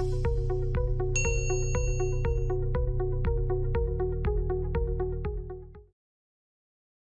now.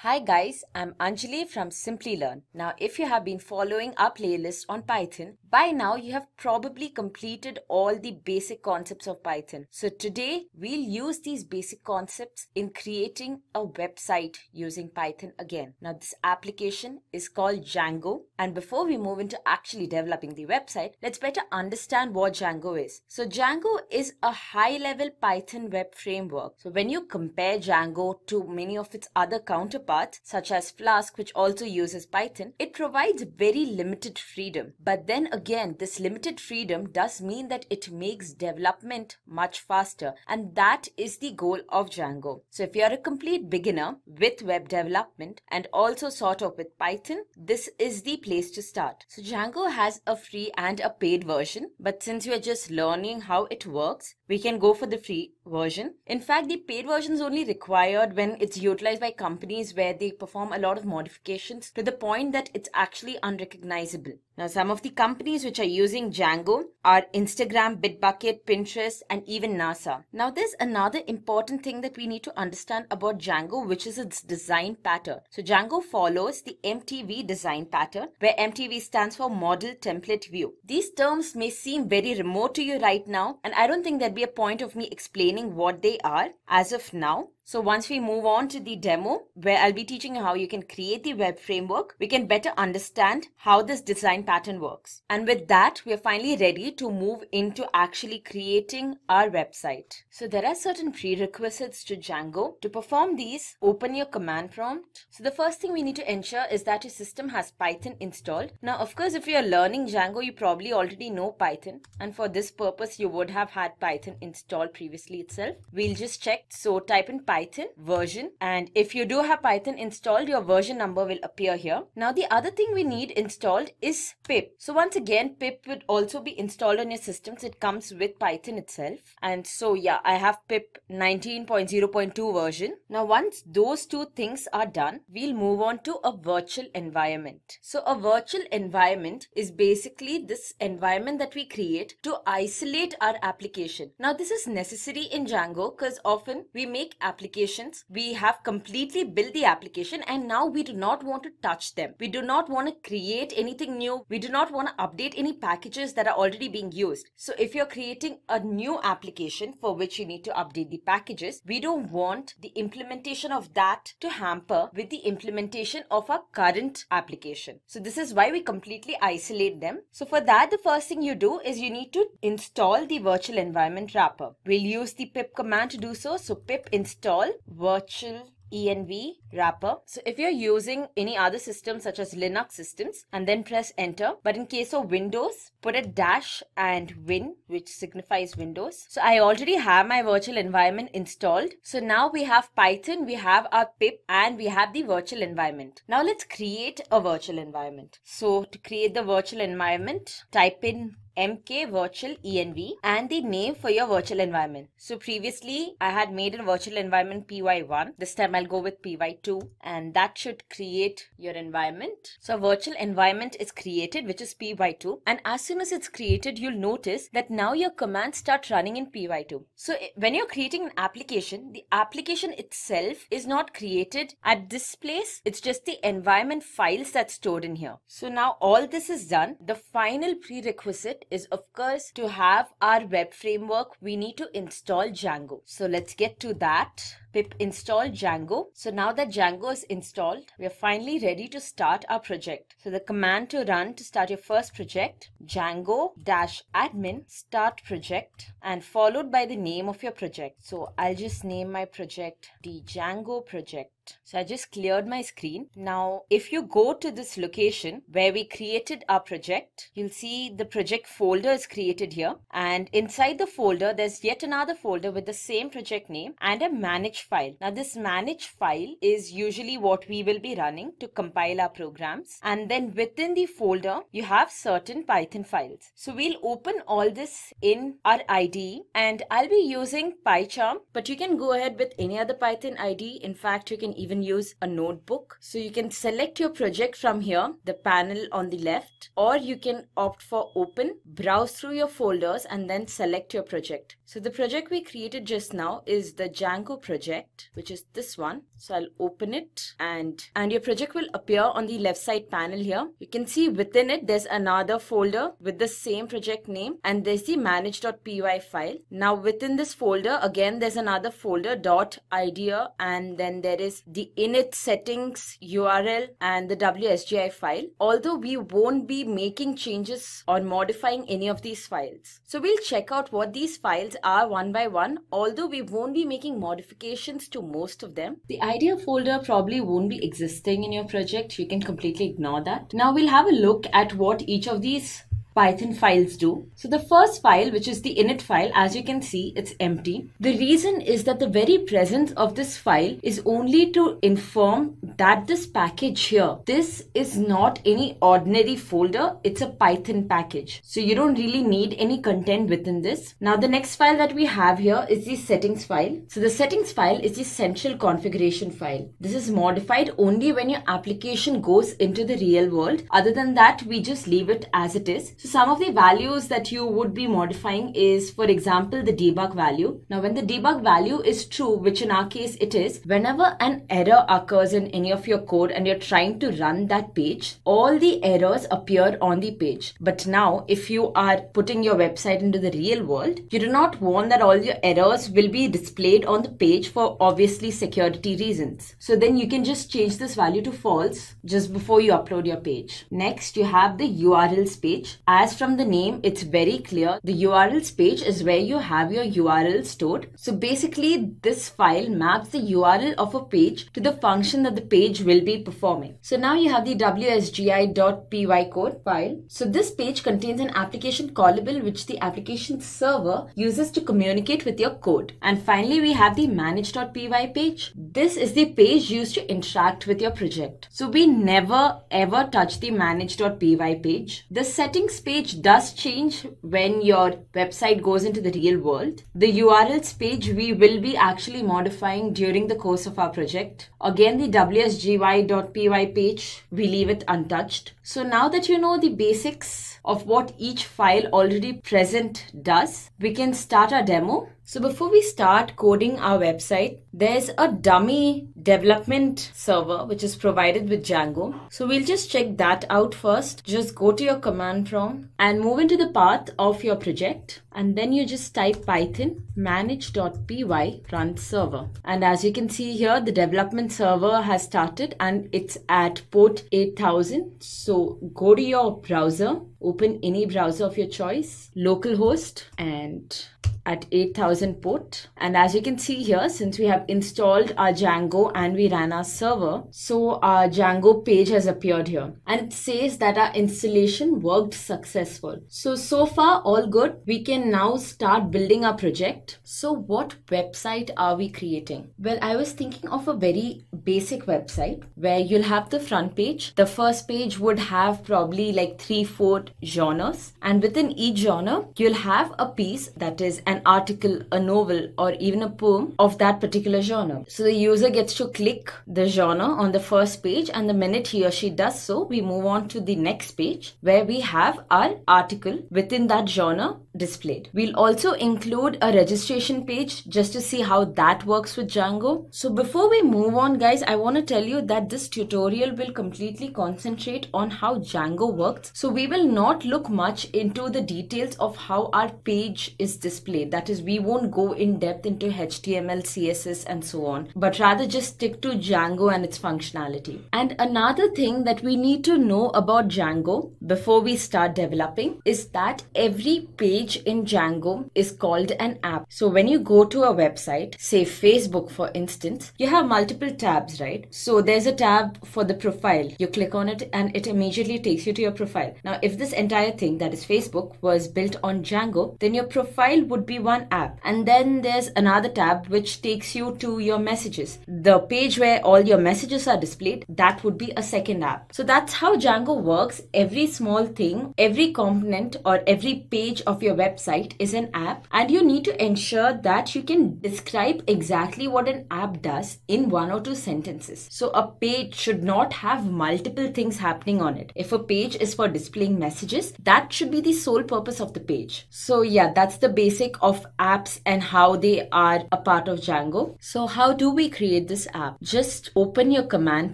Hi guys, I'm Anjali from Simplilearn. Now if you have been following our playlist on Python, by now you have probably completed all the basic concepts of Python. So today we'll use these basic concepts in creating a website using Python again. Now this application is called Django and before we move into actually developing the website, let's better understand what Django is. So Django is a high level Python web framework. So when you compare Django to many of its other counterparts, such as Flask, which also uses Python, it provides very limited freedom. But then again, this limited freedom does mean that it makes development much faster. And that is the goal of Django. So if you're a complete beginner with web development and also sort of with Python, this is the place to start. So Django has a free and a paid version. But since we're just learning how it works, we can go for the free version. In fact, the paid version is only required when it's utilized by companies where they perform a lot of modifications to the point that it's actually unrecognizable. Now, some of the companies which are using Django are Instagram, Bitbucket, Pinterest, and even NASA. Now, there's another important thing that we need to understand about Django, which is its design pattern. So, Django follows the MTV design pattern, where MTV stands for Model Template View. These terms may seem very remote to you right now, and I don't think there'd be a point of me explaining what they are as of now. So once we move on to the demo where I'll be teaching you how you can create the web framework, we can better understand how this design pattern works. And with that, we are finally ready to move into actually creating our website. So there are certain prerequisites to Django. To perform these, open your command prompt. So the first thing we need to ensure is that your system has Python installed. Now, of course, if you are learning Django, you probably already know Python. And for this purpose, you would have had Python installed previously itself. We'll just check. So type in Python Python version and if you do have Python installed your version number will appear here. Now the other thing we need installed is pip. So once again pip would also be installed on your systems. It comes with Python itself and so yeah I have pip 19.0.2 version. Now once those two things are done we'll move on to a virtual environment. So a virtual environment is basically this environment that we create to isolate our application. Now this is necessary in Django because often we make applications applications. We have completely built the application and now we do not want to touch them. We do not want to create anything new. We do not want to update any packages that are already being used. So if you're creating a new application for which you need to update the packages, we don't want the implementation of that to hamper with the implementation of our current application. So this is why we completely isolate them. So for that, the first thing you do is you need to install the virtual environment wrapper. We'll use the pip command to do so. So pip install install virtual env wrapper. So if you're using any other system such as Linux systems and then press enter. But in case of Windows, put a dash and win which signifies Windows. So I already have my virtual environment installed. So now we have Python, we have our pip and we have the virtual environment. Now let's create a virtual environment. So to create the virtual environment, type in mk virtual env and the name for your virtual environment. So previously I had made a virtual environment py1. This time I'll go with py2 and that should create your environment. So virtual environment is created which is py2 and as soon as it's created you'll notice that now your commands start running in py2. So when you're creating an application the application itself is not created at this place. It's just the environment files that's stored in here. So now all this is done. The final prerequisite is of course to have our web framework we need to install Django. So let's get to that pip install Django. So now that Django is installed, we are finally ready to start our project. So the command to run to start your first project, Django dash admin start project and followed by the name of your project. So I'll just name my project the Django project. So I just cleared my screen. Now, if you go to this location where we created our project, you'll see the project folder is created here. And inside the folder, there's yet another folder with the same project name and a manage file. Now this manage file is usually what we will be running to compile our programs. And then within the folder, you have certain Python files. So we'll open all this in our IDE and I'll be using PyCharm, but you can go ahead with any other Python IDE. In fact, you can even use a notebook. So you can select your project from here, the panel on the left, or you can opt for open, browse through your folders and then select your project. So the project we created just now is the Django project, which is this one. So I'll open it and, and your project will appear on the left side panel here. You can see within it, there's another folder with the same project name and there's the manage.py file. Now within this folder, again, there's another folder dot idea and then there is the init settings URL and the WSGI file. Although we won't be making changes or modifying any of these files. So we'll check out what these files are one by one, although we won't be making modifications to most of them. The idea folder probably won't be existing in your project. You can completely ignore that. Now we'll have a look at what each of these Python files do. So the first file, which is the init file, as you can see, it's empty. The reason is that the very presence of this file is only to inform that this package here, this is not any ordinary folder, it's a Python package. So you don't really need any content within this. Now the next file that we have here is the settings file. So the settings file is the central configuration file. This is modified only when your application goes into the real world. Other than that, we just leave it as it is. So some of the values that you would be modifying is, for example, the debug value. Now, when the debug value is true, which in our case it is, whenever an error occurs in any of your code and you're trying to run that page, all the errors appear on the page. But now, if you are putting your website into the real world, you do not want that all your errors will be displayed on the page for obviously security reasons. So then you can just change this value to false just before you upload your page. Next, you have the URLs page. As from the name, it's very clear. The URLs page is where you have your URL stored. So basically, this file maps the URL of a page to the function that the page will be performing. So now you have the wsgi.py code file. So this page contains an application callable which the application server uses to communicate with your code. And finally, we have the manage.py page. This is the page used to interact with your project. So we never ever touch the manage.py page. The settings page does change when your website goes into the real world. The URLs page we will be actually modifying during the course of our project. Again, the wsgi.py page, we leave it untouched. So now that you know the basics of what each file already present does, we can start our demo. So before we start coding our website, there's a dummy development server which is provided with Django. So we'll just check that out first. Just go to your command prompt and move into the path of your project. And then you just type python manage.py run server. And as you can see here, the development server has started and it's at port 8000. So go to your browser, open any browser of your choice, localhost and at 8000 port. And as you can see here, since we have installed our Django and we ran our server, so our Django page has appeared here. And it says that our installation worked successful. So, so far all good. We can now start building our project. So what website are we creating? Well, I was thinking of a very basic website where you'll have the front page. The first page would have probably like three, four genres. And within each genre, you'll have a piece that is an article, a novel, or even a poem of that particular genre. So the user gets to click the genre on the first page, and the minute he or she does so, we move on to the next page where we have our article within that genre displayed. We'll also include a registration page just to see how that works with Django. So before we move on, guys, I want to tell you that this tutorial will completely concentrate on how Django works. So we will not look much into the details of how our page is displayed that is, we won't go in depth into HTML, CSS, and so on, but rather just stick to Django and its functionality. And another thing that we need to know about Django before we start developing is that every page page Django is called an app. So when you go to a website, say Facebook for instance, you have multiple tabs, right? So there's a tab for the profile. You click on it and it immediately takes you to your profile. Now, if this entire thing that is Facebook was built on Django, then your profile would be one app. And then there's another tab which takes you to your messages. The page where all your messages are displayed, that would be a second app. So that's how Django works. Every small thing, every component or every page of your website is an app and you need to ensure that you can describe exactly what an app does in one or two sentences. So a page should not have multiple things happening on it. If a page is for displaying messages, that should be the sole purpose of the page. So yeah, that's the basic of apps and how they are a part of Django. So how do we create this app? Just open your command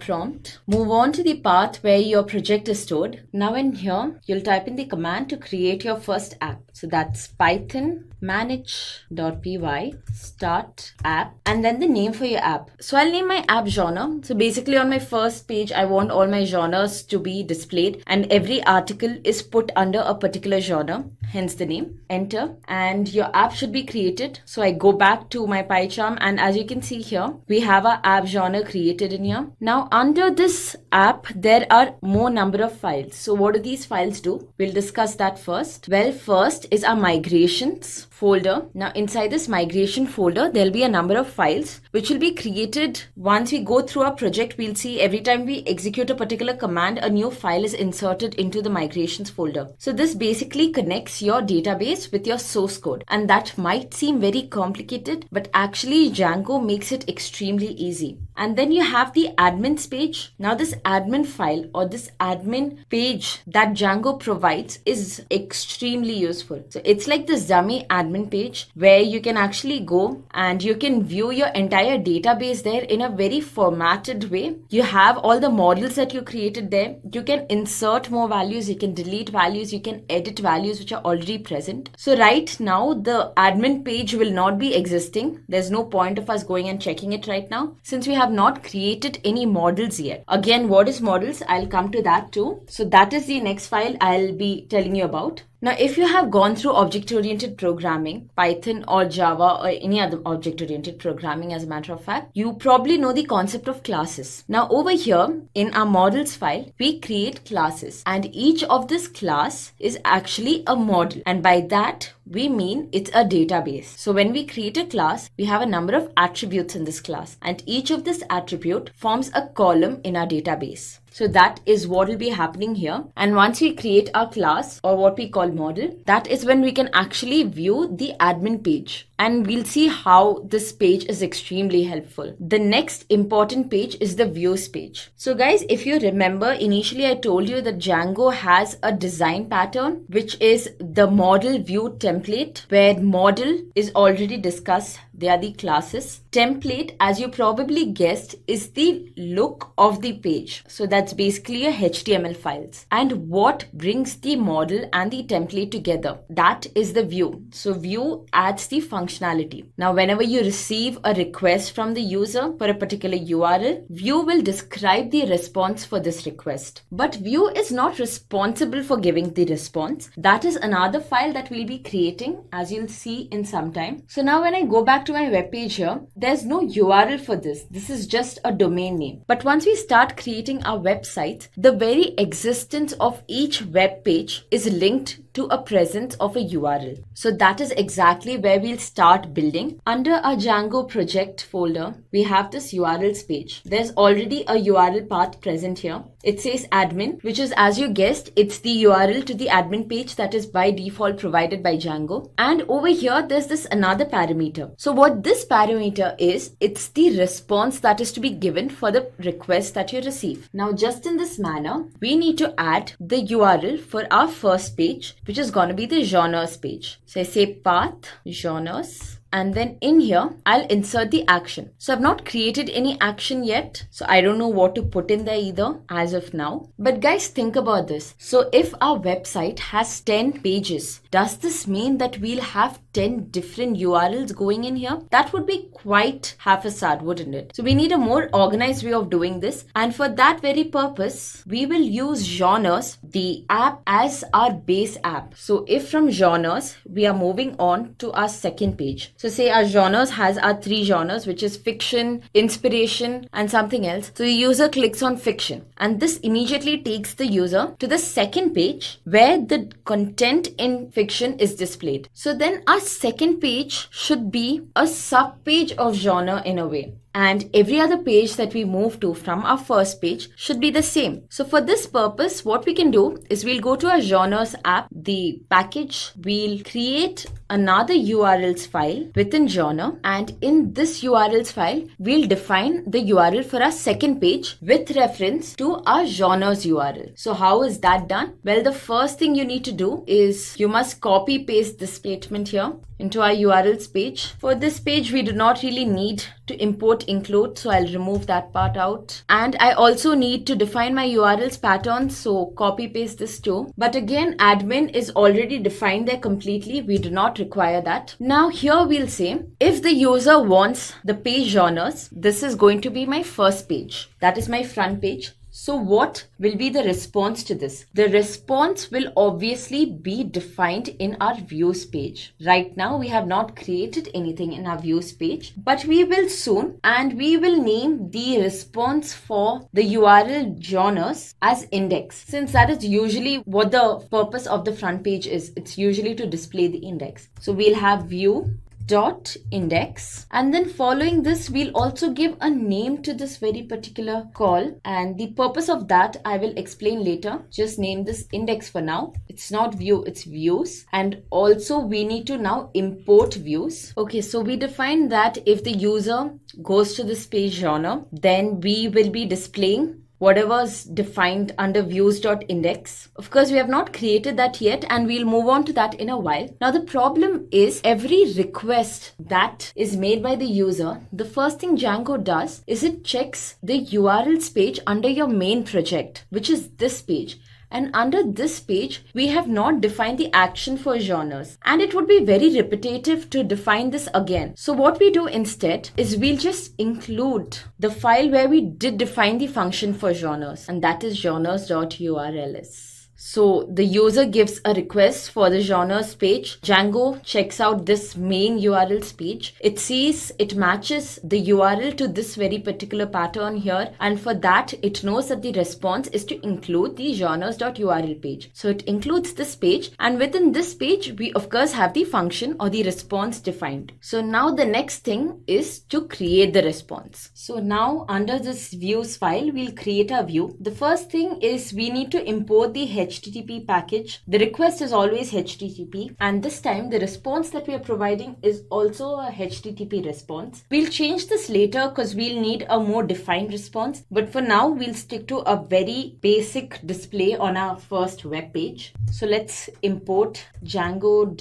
prompt, move on to the path where your project is stored. Now in here, you'll type in the command to create your first app. So that's Python manage.py start app and then the name for your app. So I'll name my app genre. So basically on my first page, I want all my genres to be displayed and every article is put under a particular genre, hence the name. Enter and your app should be created. So I go back to my PyCharm and as you can see here, we have our app genre created in here. Now under this app, there are more number of files. So what do these files do? We'll discuss that first. Well, first is our migrations folder. Now inside this migration folder, there'll be a number of files which will be created once we go through our project. We'll see every time we execute a particular command, a new file is inserted into the migrations folder. So this basically connects your database with your source code. And that might seem very complicated, but actually Django makes it extremely easy. And then you have the admins page. Now this admin file or this admin page that Django provides is extremely useful. So it's like this dummy admin page where you can actually go and you can view your entire database there in a very formatted way. You have all the models that you created there. You can insert more values, you can delete values, you can edit values which are already present. So right now the admin page will not be existing. There's no point of us going and checking it right now since we have not created any models yet. Again, what is models? I'll come to that too. So that is the next file I'll be telling you about. Now, if you have gone through object-oriented programming, Python or Java or any other object-oriented programming as a matter of fact, you probably know the concept of classes. Now, over here in our models file, we create classes and each of this class is actually a model. And by that, we mean it's a database. So when we create a class, we have a number of attributes in this class and each of this attribute forms a column in our database. So that is what will be happening here. And once we create our class or what we call model, that is when we can actually view the admin page. And we'll see how this page is extremely helpful. The next important page is the views page. So guys, if you remember, initially I told you that Django has a design pattern, which is the model view template where model is already discussed they are the classes. Template, as you probably guessed, is the look of the page. So that's basically a HTML files. And what brings the model and the template together? That is the view. So view adds the functionality. Now, whenever you receive a request from the user for a particular URL, view will describe the response for this request. But view is not responsible for giving the response. That is another file that we'll be creating as you'll see in some time. So now when I go back to my web page here, there's no URL for this. This is just a domain name. But once we start creating our website, the very existence of each web page is linked to a presence of a URL. So that is exactly where we'll start building. Under our Django project folder, we have this URLs page. There's already a URL path present here. It says admin, which is as you guessed, it's the URL to the admin page that is by default provided by Django. And over here, there's this another parameter. So what this parameter is, it's the response that is to be given for the request that you receive. Now, just in this manner, we need to add the URL for our first page which is going to be the genres page. So I say path genres and then in here, I'll insert the action. So I've not created any action yet. So I don't know what to put in there either as of now. But guys, think about this. So if our website has 10 pages, does this mean that we'll have 10 different URLs going in here? That would be quite half a sad, wouldn't it? So we need a more organized way of doing this. And for that very purpose, we will use genres, the app as our base app. So if from genres, we are moving on to our second page. So say our genres has our three genres, which is fiction, inspiration, and something else. So the user clicks on fiction and this immediately takes the user to the second page where the content in fiction is displayed. So then our second page should be a sub page of genre in a way and every other page that we move to from our first page should be the same. So for this purpose, what we can do is we'll go to our genres app, the package, we'll create another URLs file within genre and in this URLs file, we'll define the URL for our second page with reference to our genres URL. So how is that done? Well, the first thing you need to do is you must copy paste this statement here into our URLs page. For this page, we do not really need to import include, so I'll remove that part out. And I also need to define my URLs pattern, so copy paste this too. But again, admin is already defined there completely. We do not require that. Now here we'll say, if the user wants the page genres, this is going to be my first page. That is my front page. So what will be the response to this? The response will obviously be defined in our views page. Right now we have not created anything in our views page, but we will soon and we will name the response for the URL genres as index since that is usually what the purpose of the front page is. It's usually to display the index. So we'll have view dot index. And then following this we'll also give a name to this very particular call. And the purpose of that I will explain later. Just name this index for now. It's not view it's views. And also we need to now import views. Okay so we define that if the user goes to this page genre then we will be displaying whatever's defined under views.index. Of course, we have not created that yet and we'll move on to that in a while. Now, the problem is every request that is made by the user, the first thing Django does is it checks the URLs page under your main project, which is this page. And under this page, we have not defined the action for genres. And it would be very repetitive to define this again. So what we do instead is we'll just include the file where we did define the function for genres. And that is genres.urls. So the user gives a request for the genres page. Django checks out this main URLs page. It sees it matches the URL to this very particular pattern here. And for that, it knows that the response is to include the genres.url page. So it includes this page. And within this page, we of course have the function or the response defined. So now the next thing is to create the response. So now under this views file, we'll create a view. The first thing is we need to import the HTTP package. The request is always HTTP and this time the response that we are providing is also a HTTP response. We'll change this later because we'll need a more defined response but for now we'll stick to a very basic display on our first web page. So let's import django.http,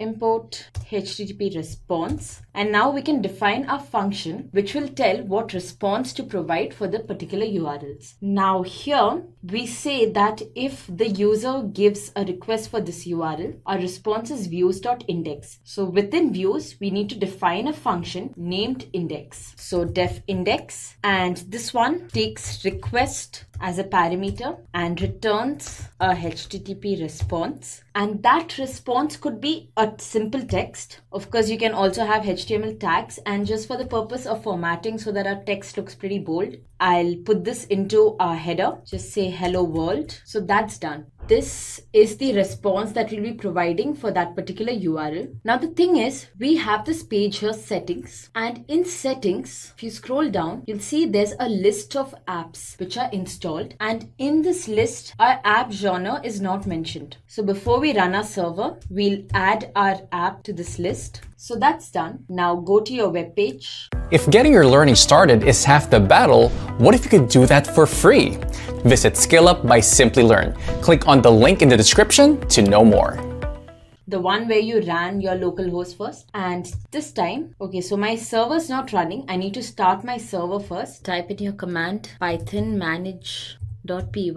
import HTTP response and now we can define our function which will tell what response to provide for the particular URLs. Now here we say that if the user gives a request for this URL, our response is views.index. So within views, we need to define a function named index. So def index and this one takes request as a parameter and returns a HTTP response. And that response could be a simple text. Of course, you can also have HTML tags and just for the purpose of formatting so that our text looks pretty bold, I'll put this into our header. Just say hello world. So that's done this is the response that we'll be providing for that particular URL. Now the thing is, we have this page here settings and in settings, if you scroll down, you'll see there's a list of apps which are installed and in this list, our app genre is not mentioned. So before we run our server, we'll add our app to this list. So that's done. Now go to your web page. If getting your learning started is half the battle, what if you could do that for free? Visit SkillUp by Simplilearn. Click on the link in the description to know more. the one where you ran your local host first. And this time, okay, so my server's not running. I need to start my server first. Type in your command python manage py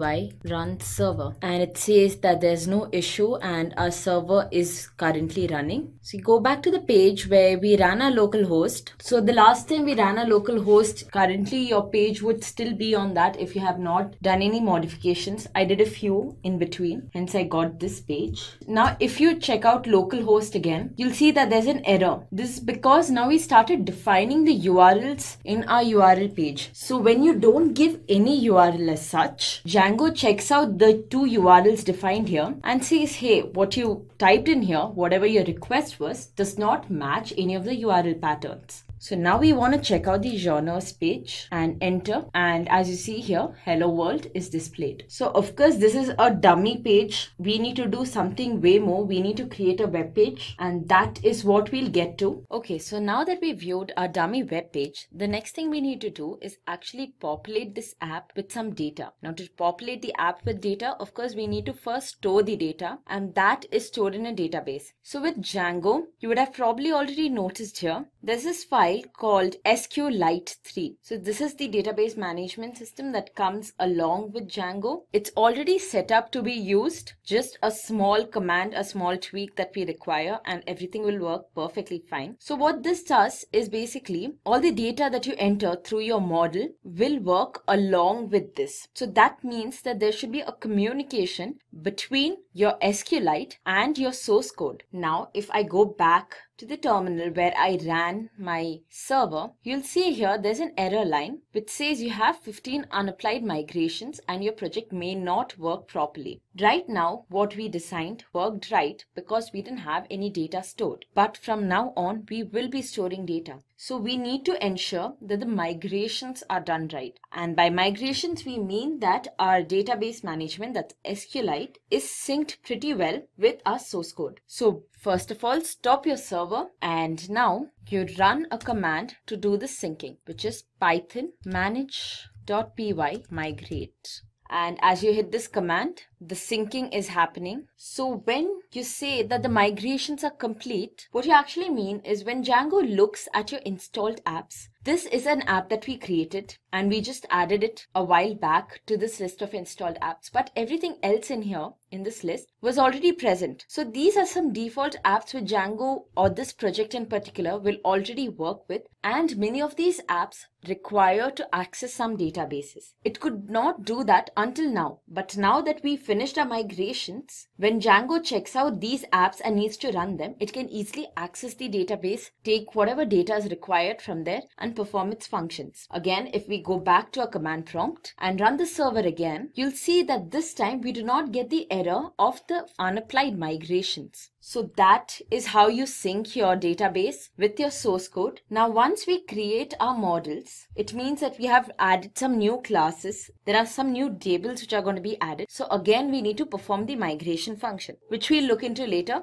run server and it says that there's no issue and our server is currently running. So go back to the page where we ran our local host. So the last time we ran a local host, currently your page would still be on that if you have not done any modifications. I did a few in between, hence I got this page. Now if you check out localhost again, you'll see that there's an error. This is because now we started defining the URLs in our URL page. So when you don't give any URL as such, Django checks out the two URLs defined here and says, hey, what you typed in here, whatever your request was, does not match any of the URL patterns. So now we want to check out the genres page and enter. And as you see here, hello world is displayed. So of course, this is a dummy page. We need to do something way more. We need to create a web page and that is what we'll get to. Okay, so now that we viewed our dummy web page, the next thing we need to do is actually populate this app with some data. Now to populate the app with data, of course, we need to first store the data and that is stored in a database. So with Django, you would have probably already noticed here, there's this file file called SQLite3. So this is the database management system that comes along with Django. It's already set up to be used. Just a small command, a small tweak that we require and everything will work perfectly fine. So what this does is basically all the data that you enter through your model will work along with this. So that means that there should be a communication between your SQLite and your source code. Now, if I go back to the terminal where I ran my server, you'll see here there's an error line which says you have 15 unapplied migrations and your project may not work properly. Right now, what we designed worked right because we didn't have any data stored. But from now on, we will be storing data. So we need to ensure that the migrations are done right. And by migrations, we mean that our database management, that's SQLite, is synced pretty well with our source code. So first of all, stop your server and now you run a command to do the syncing, which is python manage.py migrate and as you hit this command the syncing is happening. So when you say that the migrations are complete what you actually mean is when django looks at your installed apps this is an app that we created and we just added it a while back to this list of installed apps. But everything else in here in this list was already present. So these are some default apps which Django or this project in particular will already work with. And many of these apps require to access some databases. It could not do that until now. But now that we finished our migrations, when Django checks out these apps and needs to run them, it can easily access the database, take whatever data is required from there and and perform its functions. Again, if we go back to our command prompt and run the server again, you'll see that this time we do not get the error of the unapplied migrations. So that is how you sync your database with your source code. Now, once we create our models, it means that we have added some new classes. There are some new tables which are going to be added. So again, we need to perform the migration function, which we'll look into later.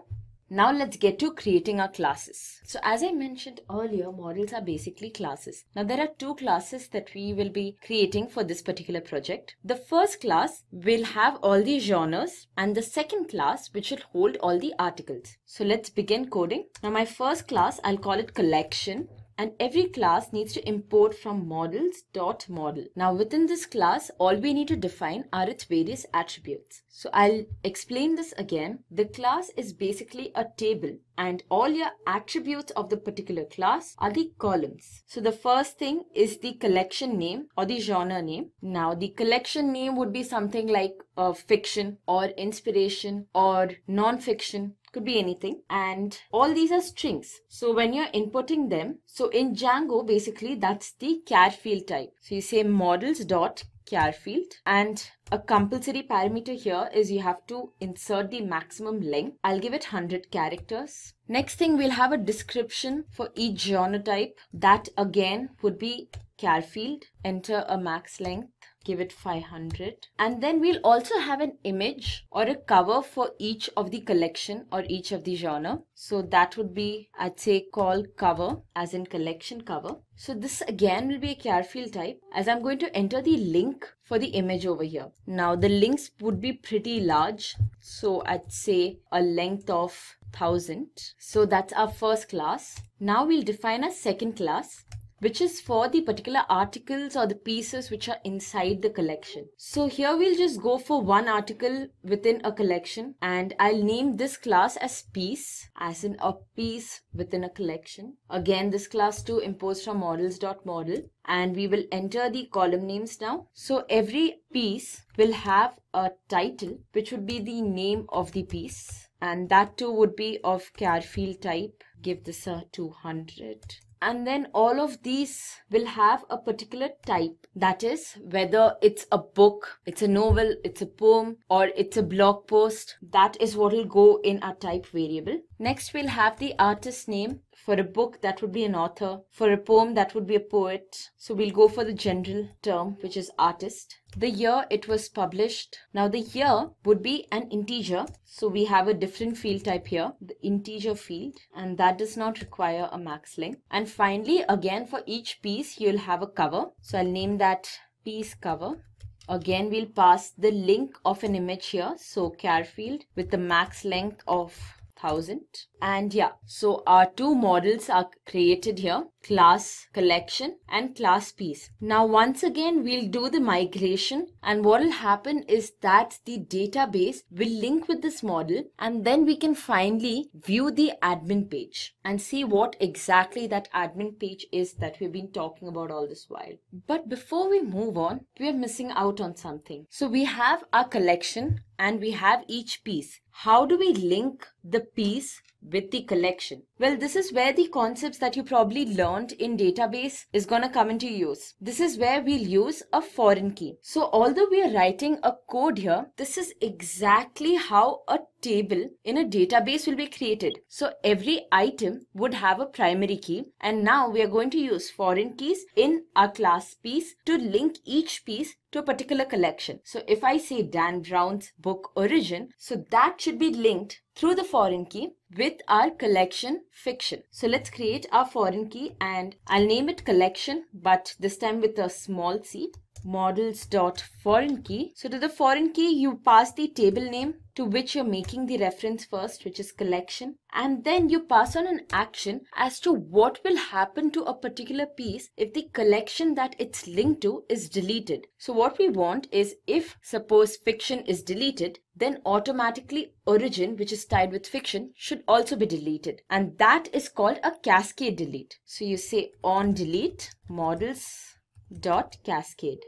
Now let's get to creating our classes. So as I mentioned earlier, models are basically classes. Now there are two classes that we will be creating for this particular project. The first class will have all the genres and the second class which will hold all the articles. So let's begin coding. Now my first class, I'll call it collection and every class needs to import from models.model. Now within this class, all we need to define are its various attributes. So I'll explain this again. The class is basically a table and all your attributes of the particular class are the columns. So the first thing is the collection name or the genre name. Now the collection name would be something like uh, fiction or inspiration or non-fiction could be anything. And all these are strings. So when you're inputting them so in django basically that's the char field type. So you say models dot char field. And a compulsory parameter here is you have to insert the maximum length. I'll give it 100 characters. Next thing we'll have a description for each genre type. That again would be char field. Enter a max length give it 500 and then we'll also have an image or a cover for each of the collection or each of the genre. So that would be i'd say call cover as in collection cover. So this again will be a char field type as i'm going to enter the link for the image over here. Now the links would be pretty large. So i'd say a length of 1000 so that's our first class. Now we'll define a second class which is for the particular articles or the pieces which are inside the collection. So here we'll just go for one article within a collection and I'll name this class as piece as in a piece within a collection. Again this class to impose from models.model and we will enter the column names now. So every piece will have a title which would be the name of the piece and that too would be of char field type. Give this a 200 and then all of these will have a particular type. That is whether it's a book it's a novel it's a poem or it's a blog post. That is what will go in our type variable. Next we'll have the artist name for a book, that would be an author. For a poem, that would be a poet. So we'll go for the general term, which is artist. The year it was published. Now the year would be an integer. So we have a different field type here, the integer field, and that does not require a max length. And finally, again, for each piece, you'll have a cover. So I'll name that piece cover. Again, we'll pass the link of an image here. So char field with the max length of 1000 and yeah so our two models are created here class collection and class piece. Now once again we'll do the migration and what will happen is that the database will link with this model and then we can finally view the admin page and see what exactly that admin page is that we've been talking about all this while. But before we move on we are missing out on something. So we have our collection and we have each piece how do we link the piece with the collection? Well, this is where the concepts that you probably learned in database is going to come into use. This is where we'll use a foreign key. So although we are writing a code here, this is exactly how a table in a database will be created. So every item would have a primary key and now we are going to use foreign keys in our class piece to link each piece to a particular collection. So if I say Dan Brown's book origin, so that should be linked through the foreign key with our collection fiction. So let's create our foreign key and I'll name it collection but this time with a small c models dot foreign key. So to the foreign key, you pass the table name to which you're making the reference first, which is collection. And then you pass on an action as to what will happen to a particular piece if the collection that it's linked to is deleted. So what we want is if suppose fiction is deleted, then automatically origin, which is tied with fiction, should also be deleted. And that is called a cascade delete. So you say on delete models dot cascade.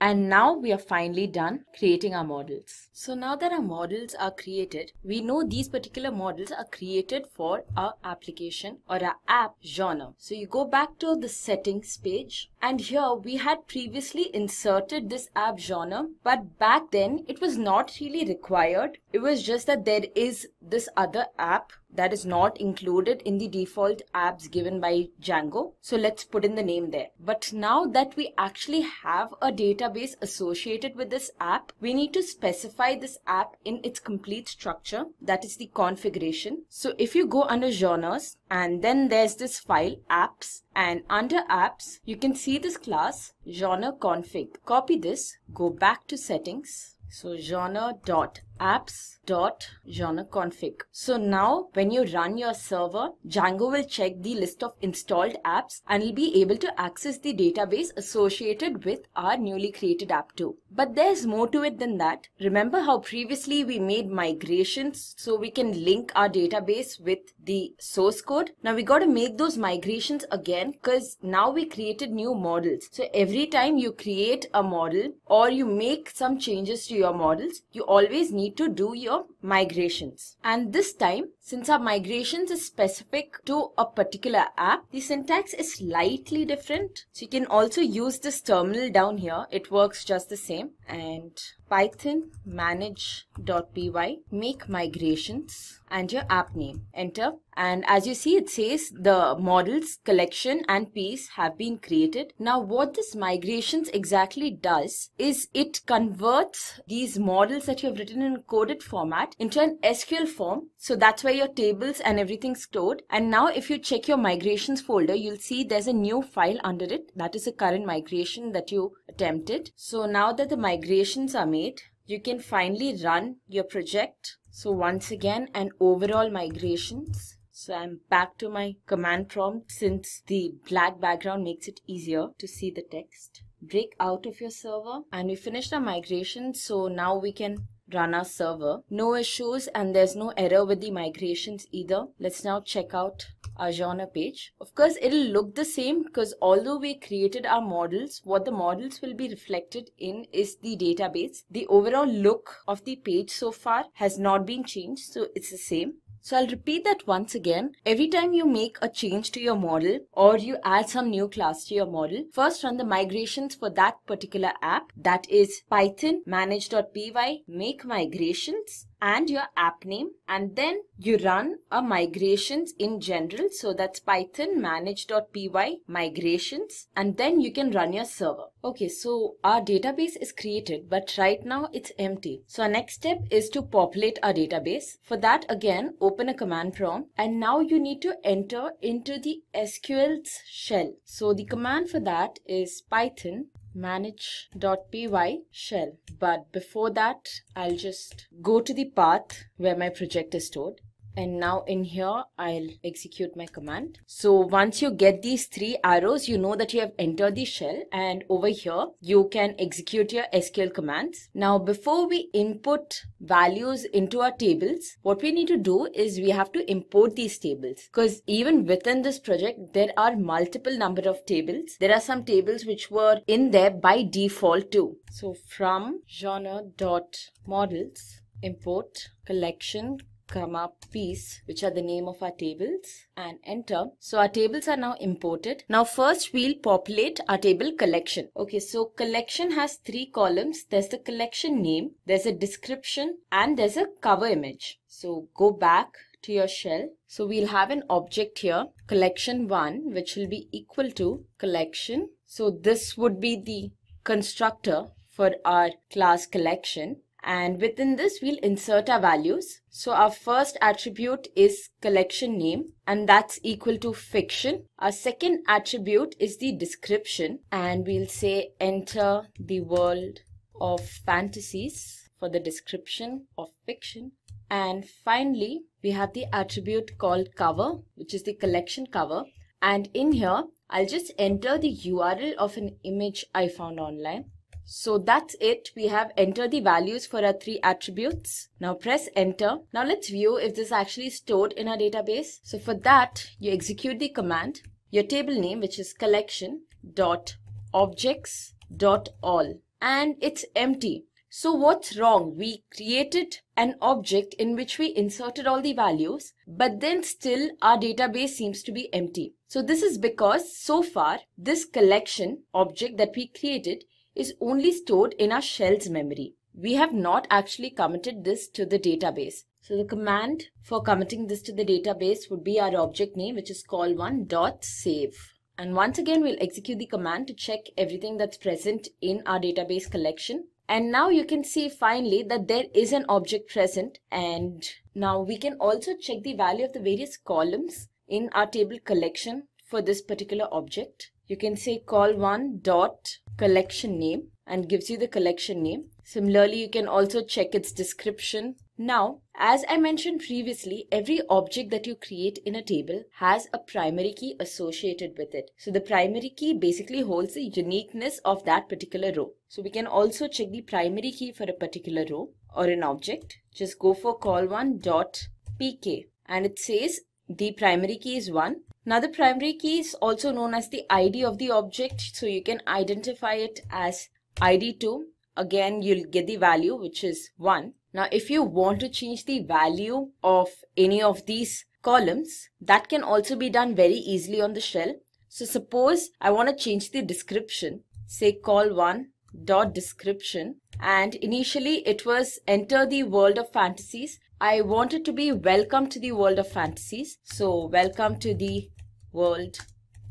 And now we are finally done creating our models. So now that our models are created, we know these particular models are created for our application or our app genre. So you go back to the settings page and here we had previously inserted this app genre, but back then it was not really required. It was just that there is this other app that is not included in the default apps given by Django. So let's put in the name there. But now that we actually have a database associated with this app, we need to specify this app in its complete structure. That is the configuration. So if you go under genres and then there's this file apps and under apps, you can see this class genre config. Copy this, go back to settings. So genre dot apps dot genre config. So now when you run your server, Django will check the list of installed apps and will be able to access the database associated with our newly created app too. But there's more to it than that. Remember how previously we made migrations so we can link our database with the source code? Now we got to make those migrations again because now we created new models. So every time you create a model or you make some changes to your models, you always need to do your migrations. And this time, since our migrations is specific to a particular app, the syntax is slightly different. So you can also use this terminal down here. It works just the same. And python manage.py, make migrations and your app name. Enter. And as you see, it says the models collection and piece have been created. Now, what this migrations exactly does is it converts these models that you have written in coded format into an SQL form. So that's where your tables and everything stored. And now if you check your migrations folder, you'll see there's a new file under it. That is the current migration that you attempted. So now that the migrations are made, you can finally run your project. So once again, an overall migrations. So I'm back to my command prompt since the black background makes it easier to see the text. Break out of your server and we finished our migration. So now we can run our server. No issues and there's no error with the migrations either. Let's now check out our genre page. Of course, it'll look the same because although we created our models, what the models will be reflected in is the database. The overall look of the page so far has not been changed, so it's the same. So I'll repeat that once again. Every time you make a change to your model or you add some new class to your model, first run the migrations for that particular app. That is Python manage.py make migrations and your app name and then you run a migrations in general. So that's python manage.py migrations and then you can run your server. Okay so our database is created but right now it's empty. So our next step is to populate our database. For that again open a command prompt and now you need to enter into the sql's shell. So the command for that is python manage.py shell. But before that, I'll just go to the path where my project is stored and now in here I'll execute my command. So once you get these three arrows, you know that you have entered the shell and over here you can execute your SQL commands. Now before we input values into our tables, what we need to do is we have to import these tables because even within this project there are multiple number of tables. There are some tables which were in there by default too. So from genre.models import collection comma piece which are the name of our tables and enter. So our tables are now imported. Now first we'll populate our table collection. Okay so collection has three columns. There's the collection name there's a description and there's a cover image. So go back to your shell. So we'll have an object here collection 1 which will be equal to collection. So this would be the constructor for our class collection and within this we'll insert our values. So our first attribute is collection name and that's equal to fiction. Our second attribute is the description and we'll say enter the world of fantasies for the description of fiction. And finally, we have the attribute called cover, which is the collection cover. And in here, I'll just enter the URL of an image I found online so that's it. We have entered the values for our three attributes. Now press enter. Now let's view if this is actually stored in our database. So for that, you execute the command, your table name, which is collection dot objects dot all and it's empty. So what's wrong? We created an object in which we inserted all the values, but then still our database seems to be empty. So this is because so far this collection object that we created is only stored in our shell's memory. We have not actually committed this to the database. So the command for committing this to the database would be our object name, which is call one dot save. And once again, we'll execute the command to check everything that's present in our database collection. And now you can see finally that there is an object present. And now we can also check the value of the various columns in our table collection for this particular object. You can say call one dot collection name and gives you the collection name. Similarly, you can also check its description. Now, as I mentioned previously, every object that you create in a table has a primary key associated with it. So the primary key basically holds the uniqueness of that particular row. So we can also check the primary key for a particular row or an object. Just go for call one dot pk and it says the primary key is 1 now the primary key is also known as the ID of the object. So you can identify it as ID2. Again, you'll get the value which is 1. Now if you want to change the value of any of these columns, that can also be done very easily on the shell. So suppose I want to change the description, say call one dot description and initially it was enter the world of fantasies. I wanted to be welcome to the world of fantasies. So welcome to the world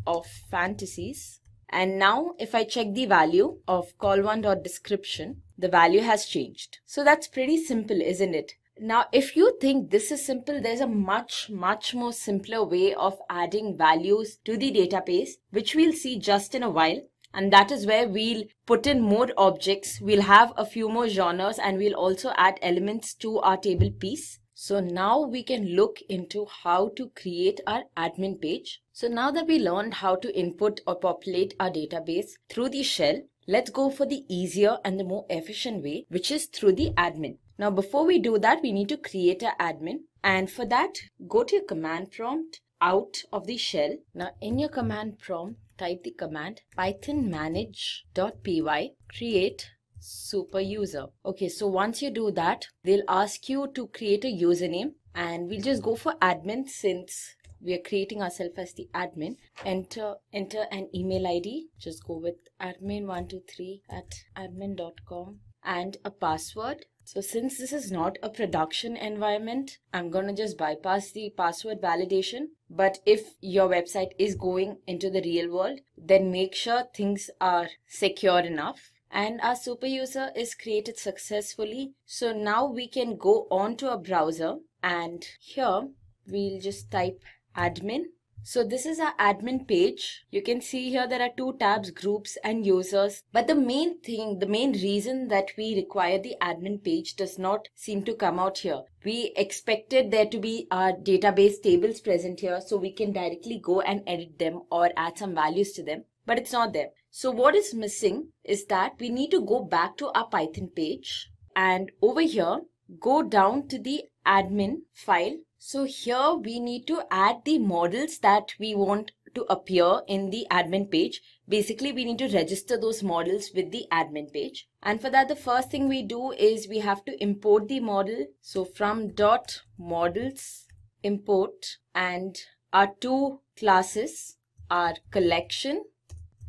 of fantasies. And now if I check the value of call1.description, the value has changed. So that's pretty simple, isn't it? Now, if you think this is simple, there's a much, much more simpler way of adding values to the database, which we'll see just in a while. And that is where we'll put in more objects. We'll have a few more genres and we'll also add elements to our table piece. So now we can look into how to create our admin page. So now that we learned how to input or populate our database through the shell, let's go for the easier and the more efficient way, which is through the admin. Now before we do that, we need to create an admin. And for that, go to your command prompt out of the shell. Now in your command prompt, type the command python manage.py create super user. Okay, so once you do that, they'll ask you to create a username and we'll just go for admin since we are creating ourselves as the admin enter enter an email id just go with admin123 at admin.com and a password so since this is not a production environment, I'm going to just bypass the password validation. But if your website is going into the real world, then make sure things are secure enough. And our super user is created successfully. So now we can go on to a browser and here we'll just type admin so this is our admin page. You can see here there are two tabs, groups and users. But the main thing, the main reason that we require the admin page does not seem to come out here. We expected there to be our database tables present here so we can directly go and edit them or add some values to them. But it's not there. So what is missing is that we need to go back to our Python page and over here, go down to the admin file so here we need to add the models that we want to appear in the admin page. Basically, we need to register those models with the admin page. And for that, the first thing we do is we have to import the model. So from dot models import and our two classes are collection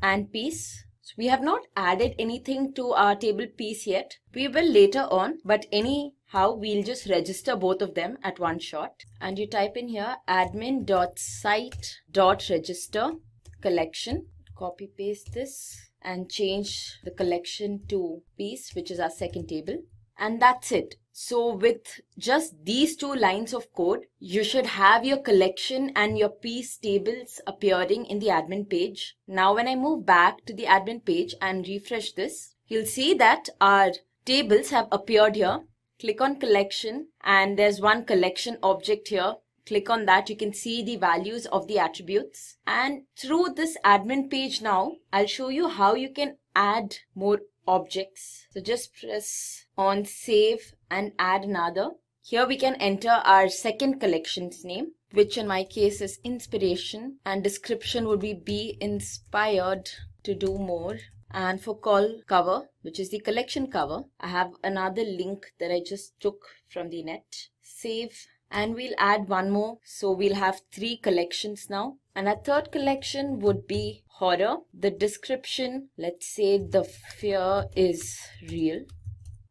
and piece. So we have not added anything to our table piece yet. We will later on, but anyhow, we'll just register both of them at one shot and you type in here admin.site.register collection copy paste this and change the collection to piece which is our second table and that's it. So with just these two lines of code you should have your collection and your piece tables appearing in the admin page. Now when i move back to the admin page and refresh this you'll see that our tables have appeared here. Click on collection and there's one collection object here. Click on that. You can see the values of the attributes. And through this admin page now I'll show you how you can add more objects. So just press on save and add another. Here we can enter our second collection's name which in my case is inspiration and description would be be inspired to do more. And for call cover which is the collection cover I have another link that I just took from the net. Save and we'll add one more. So we'll have three collections now. And our third collection would be horror. The description let's say the fear is real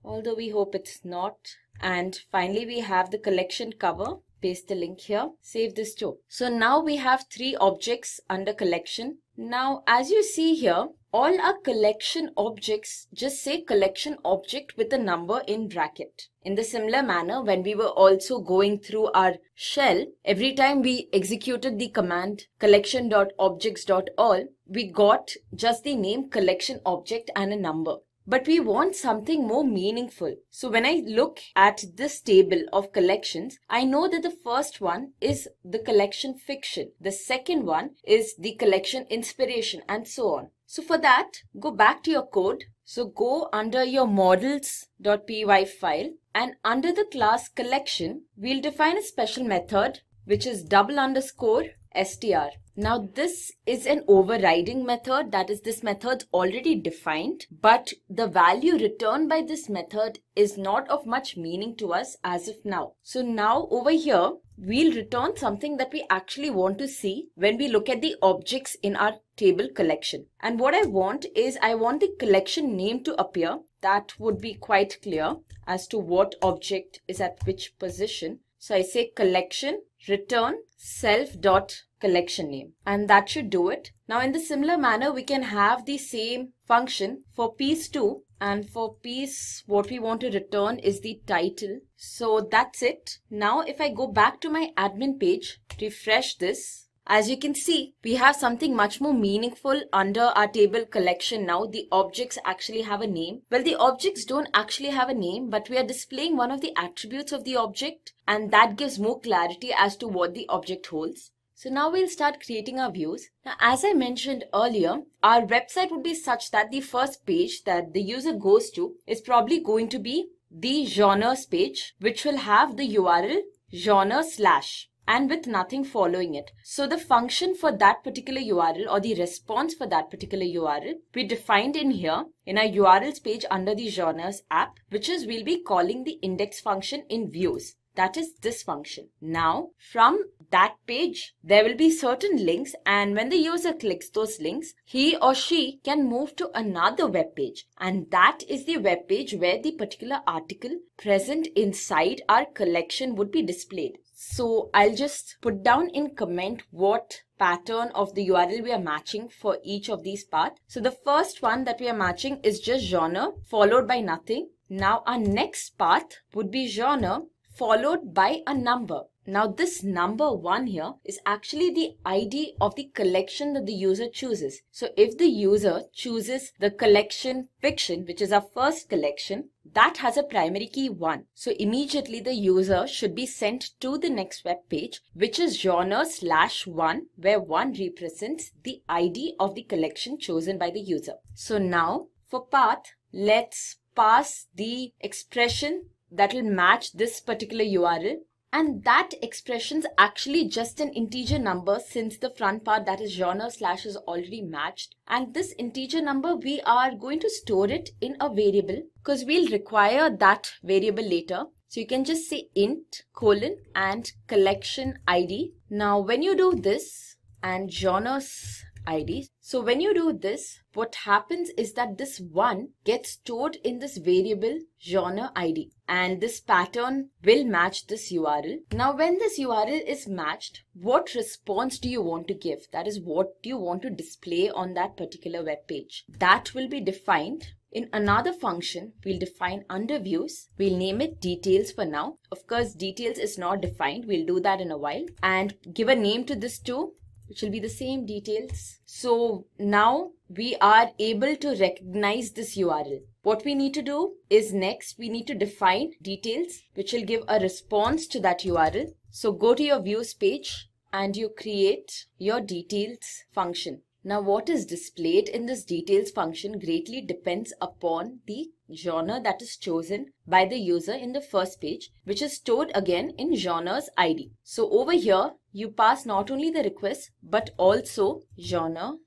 although we hope it's not. And finally we have the collection cover. Paste the link here. Save this too. So now we have three objects under collection. Now as you see here all our collection objects just say collection object with a number in bracket. In the similar manner, when we were also going through our shell, every time we executed the command collection.objects.all, we got just the name collection object and a number. But we want something more meaningful. So when I look at this table of collections, I know that the first one is the collection fiction. The second one is the collection inspiration and so on. So for that, go back to your code. So go under your models.py file and under the class collection, we'll define a special method which is double underscore str. Now this is an overriding method that is this method already defined but the value returned by this method is not of much meaning to us as of now. So now over here we'll return something that we actually want to see when we look at the objects in our table collection. And what I want is I want the collection name to appear that would be quite clear as to what object is at which position. So I say collection return self dot collection name and that should do it. Now in the similar manner we can have the same function for piece 2 and for piece what we want to return is the title. So that's it. Now if I go back to my admin page, refresh this as you can see, we have something much more meaningful under our table collection now. The objects actually have a name. Well, the objects don't actually have a name, but we are displaying one of the attributes of the object and that gives more clarity as to what the object holds. So now we'll start creating our views. Now, as I mentioned earlier, our website would be such that the first page that the user goes to is probably going to be the genres page, which will have the URL genre slash and with nothing following it. So the function for that particular URL or the response for that particular URL we defined in here in our URLs page under the genres app, which is we'll be calling the index function in views. That is this function. Now, from that page, there will be certain links and when the user clicks those links, he or she can move to another web page. And that is the web page where the particular article present inside our collection would be displayed. So I'll just put down in comment what pattern of the URL we are matching for each of these parts. So the first one that we are matching is just genre followed by nothing. Now our next path would be genre followed by a number. Now this number one here is actually the ID of the collection that the user chooses. So if the user chooses the collection fiction, which is our first collection, that has a primary key 1. So immediately the user should be sent to the next web page, which is genre slash 1, where 1 represents the ID of the collection chosen by the user. So now for path, let's pass the expression that will match this particular URL and that expression's actually just an integer number since the front part that is genre slash is already matched. And this integer number, we are going to store it in a variable because we'll require that variable later. So you can just say int colon and collection ID. Now when you do this and genres ID. So when you do this, what happens is that this one gets stored in this variable genre ID and this pattern will match this URL. Now when this URL is matched, what response do you want to give? That is what do you want to display on that particular web page? That will be defined in another function, we'll define under views. We'll name it details for now. Of course, details is not defined. We'll do that in a while. And give a name to this too which will be the same details. So now we are able to recognize this URL. What we need to do is next we need to define details which will give a response to that URL. So go to your views page and you create your details function. Now what is displayed in this details function greatly depends upon the genre that is chosen by the user in the first page, which is stored again in genres ID. So over here, you pass not only the request, but also genre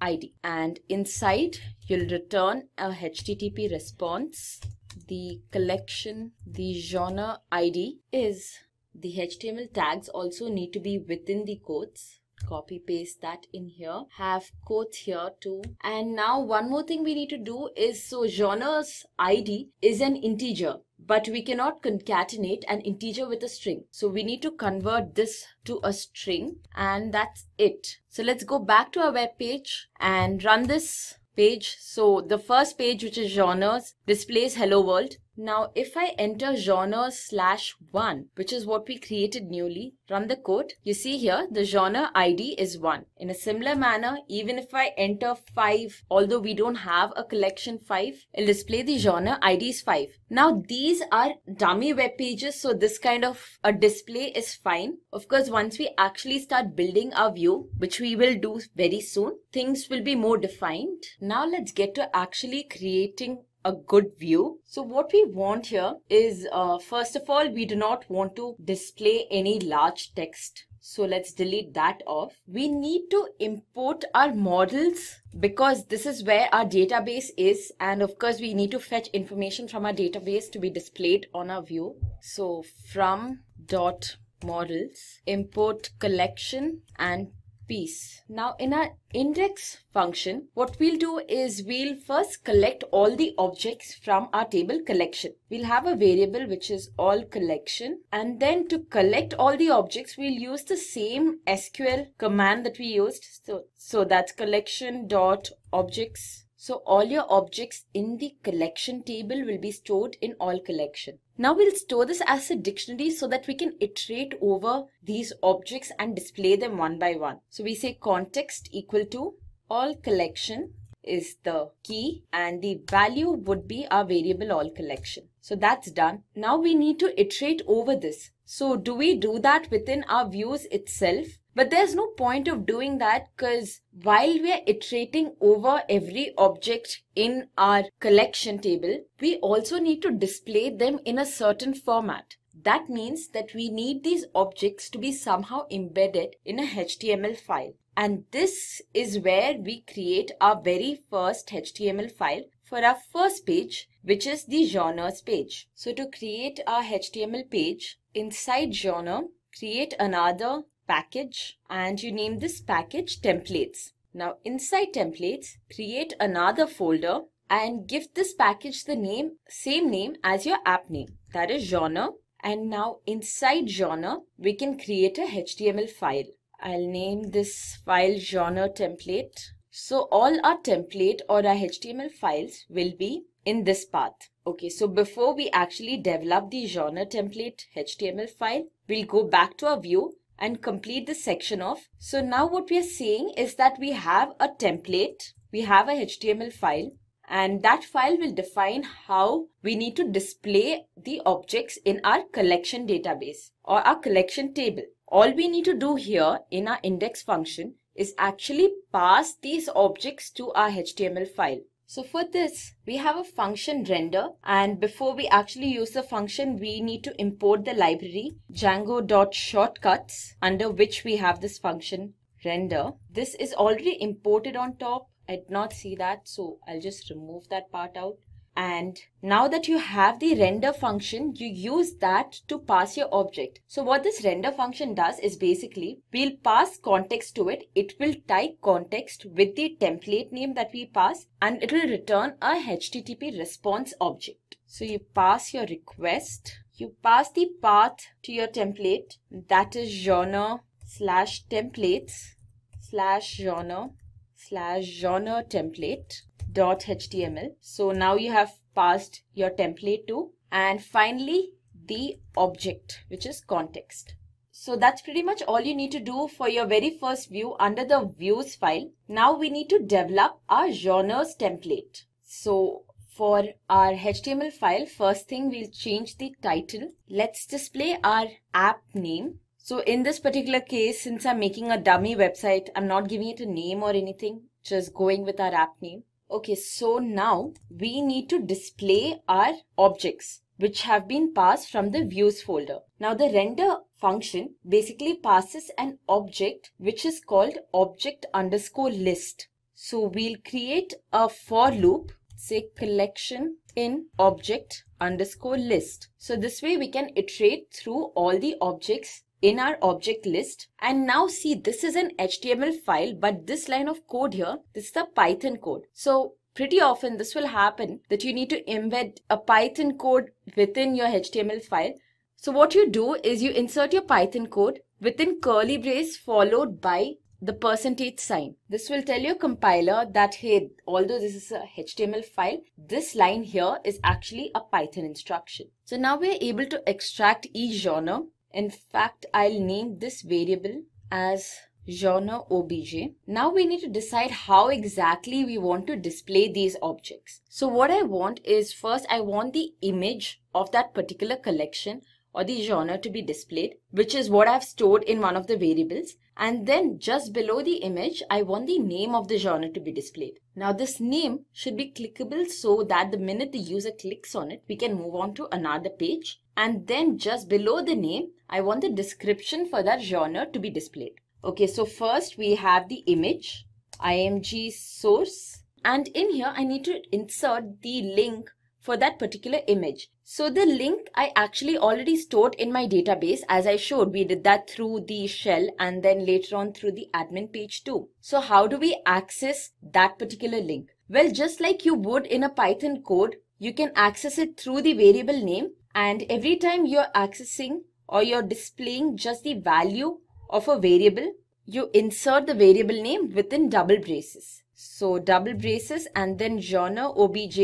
ID. And inside, you'll return a HTTP response. The collection, the genre ID is the HTML tags also need to be within the quotes copy paste that in here have quotes here too and now one more thing we need to do is so genres id is an integer but we cannot concatenate an integer with a string. So we need to convert this to a string and that's it. So let's go back to our web page and run this page. So the first page which is genres displays hello world now, if I enter genre slash one, which is what we created newly, run the code, you see here the genre ID is one. In a similar manner, even if I enter five, although we don't have a collection five, it'll display the genre ID is five. Now, these are dummy web pages, so this kind of a display is fine. Of course, once we actually start building our view, which we will do very soon, things will be more defined. Now, let's get to actually creating a good view. So what we want here is, uh, first of all, we do not want to display any large text. So let's delete that off. We need to import our models because this is where our database is. And of course, we need to fetch information from our database to be displayed on our view. So from dot models, import collection and piece. Now in our index function, what we'll do is we'll first collect all the objects from our table collection. We'll have a variable which is all collection and then to collect all the objects, we'll use the same SQL command that we used. So, so that's collection dot objects so all your objects in the collection table will be stored in all collection. Now we'll store this as a dictionary so that we can iterate over these objects and display them one by one. So we say context equal to all collection is the key and the value would be our variable all collection. So that's done. Now we need to iterate over this. So do we do that within our views itself? But there's no point of doing that because while we are iterating over every object in our collection table, we also need to display them in a certain format. That means that we need these objects to be somehow embedded in a HTML file. And this is where we create our very first HTML file for our first page, which is the genres page. So to create our HTML page, inside genre, create another package and you name this package templates. Now inside templates, create another folder and give this package the name, same name as your app name. That is genre. And now inside genre, we can create a HTML file. I'll name this file genre template. So all our template or our HTML files will be in this path. Okay, so before we actually develop the genre template HTML file, we'll go back to our view and complete this section off. So now what we are saying is that we have a template, we have a HTML file and that file will define how we need to display the objects in our collection database or our collection table. All we need to do here in our index function is actually pass these objects to our HTML file. So for this, we have a function render and before we actually use the function, we need to import the library django.shortcuts under which we have this function render. This is already imported on top. I did not see that, so I'll just remove that part out. And now that you have the render function, you use that to pass your object. So what this render function does is basically, we'll pass context to it. It will type context with the template name that we pass and it will return a HTTP response object. So you pass your request, you pass the path to your template that is genre slash templates slash genre slash genre template dot html so now you have passed your template to and finally the object which is context so that's pretty much all you need to do for your very first view under the views file now we need to develop our genres template so for our HTML file, first thing we'll change the title. Let's display our app name. So in this particular case, since I'm making a dummy website, I'm not giving it a name or anything, just going with our app name. Okay, so now we need to display our objects which have been passed from the views folder. Now the render function basically passes an object which is called object underscore list. So we'll create a for loop, say collection in object underscore list. So this way we can iterate through all the objects in our object list. And now see, this is an HTML file, but this line of code here, this is the Python code. So pretty often this will happen that you need to embed a Python code within your HTML file. So what you do is you insert your Python code within curly brace followed by the percentage sign. This will tell your compiler that, hey, although this is a HTML file, this line here is actually a Python instruction. So now we're able to extract each genre in fact, I'll name this variable as genre obj. Now we need to decide how exactly we want to display these objects. So what I want is first I want the image of that particular collection or the genre to be displayed, which is what I've stored in one of the variables. And then just below the image, I want the name of the genre to be displayed. Now this name should be clickable so that the minute the user clicks on it, we can move on to another page. And then just below the name, I want the description for that genre to be displayed. Okay, so first we have the image, img source. And in here, I need to insert the link for that particular image. So the link I actually already stored in my database as I showed we did that through the shell and then later on through the admin page too. So how do we access that particular link? Well just like you would in a Python code you can access it through the variable name and every time you're accessing or you're displaying just the value of a variable you insert the variable name within double braces. So double braces and then genre obj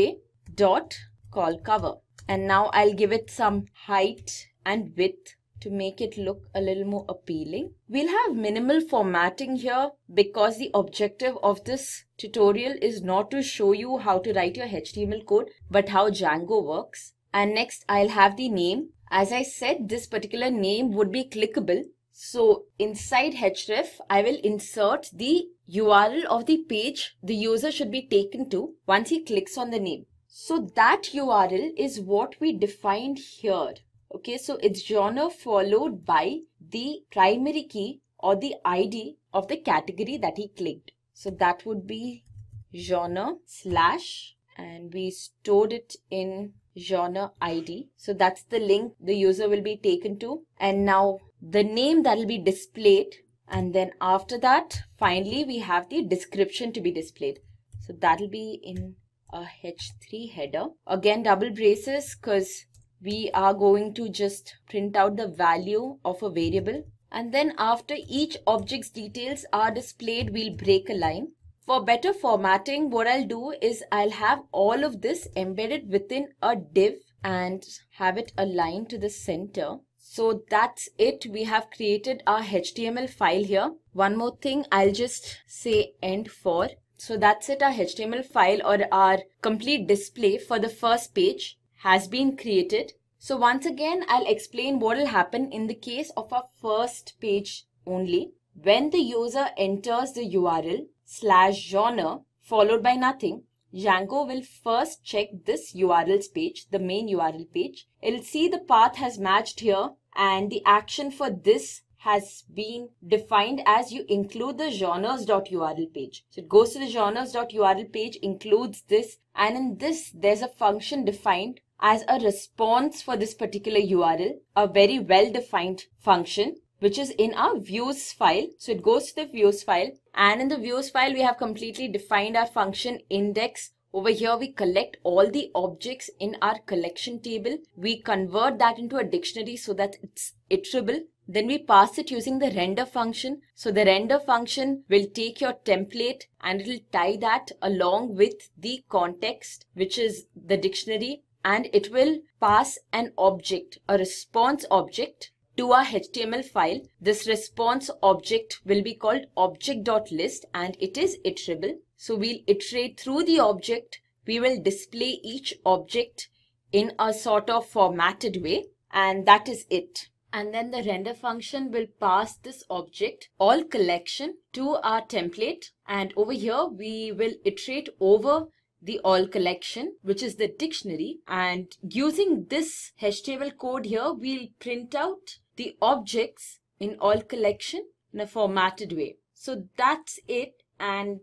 dot call cover and now I'll give it some height and width to make it look a little more appealing. We'll have minimal formatting here because the objective of this tutorial is not to show you how to write your HTML code but how Django works. And next I'll have the name. As I said this particular name would be clickable. So inside href I will insert the URL of the page the user should be taken to once he clicks on the name. So that URL is what we defined here. Okay, so it's genre followed by the primary key or the ID of the category that he clicked. So that would be genre slash and we stored it in genre ID. So that's the link the user will be taken to. And now the name that will be displayed. And then after that, finally, we have the description to be displayed. So that'll be in a h3 header. Again double braces because we are going to just print out the value of a variable. And then after each object's details are displayed, we'll break a line. For better formatting, what I'll do is I'll have all of this embedded within a div and have it aligned to the center. So that's it. We have created our HTML file here. One more thing, I'll just say end for so that's it, our HTML file or our complete display for the first page has been created. So once again, I'll explain what will happen in the case of our first page only. When the user enters the URL slash genre followed by nothing, Django will first check this URLs page, the main URL page. It'll see the path has matched here and the action for this has been defined as you include the genres.url page. So it goes to the genres.url page, includes this, and in this, there's a function defined as a response for this particular URL, a very well-defined function which is in our views file. So it goes to the views file and in the views file, we have completely defined our function index. Over here, we collect all the objects in our collection table. We convert that into a dictionary so that it's iterable. Then we pass it using the render function. So the render function will take your template and it will tie that along with the context, which is the dictionary, and it will pass an object, a response object to our HTML file. This response object will be called object.list and it is iterable. So we'll iterate through the object. We will display each object in a sort of formatted way and that is it and then the render function will pass this object all collection to our template and over here we will iterate over the all collection which is the dictionary and using this HTML code here we'll print out the objects in all collection in a formatted way. So that's it and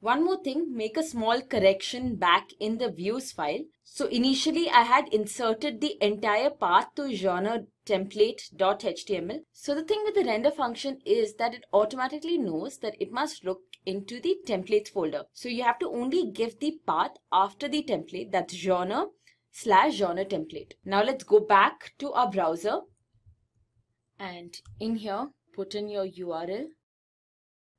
one more thing, make a small correction back in the views file. So initially I had inserted the entire path to genre template.html. So the thing with the render function is that it automatically knows that it must look into the templates folder. So you have to only give the path after the template that's genre slash genre template. Now let's go back to our browser and in here put in your URL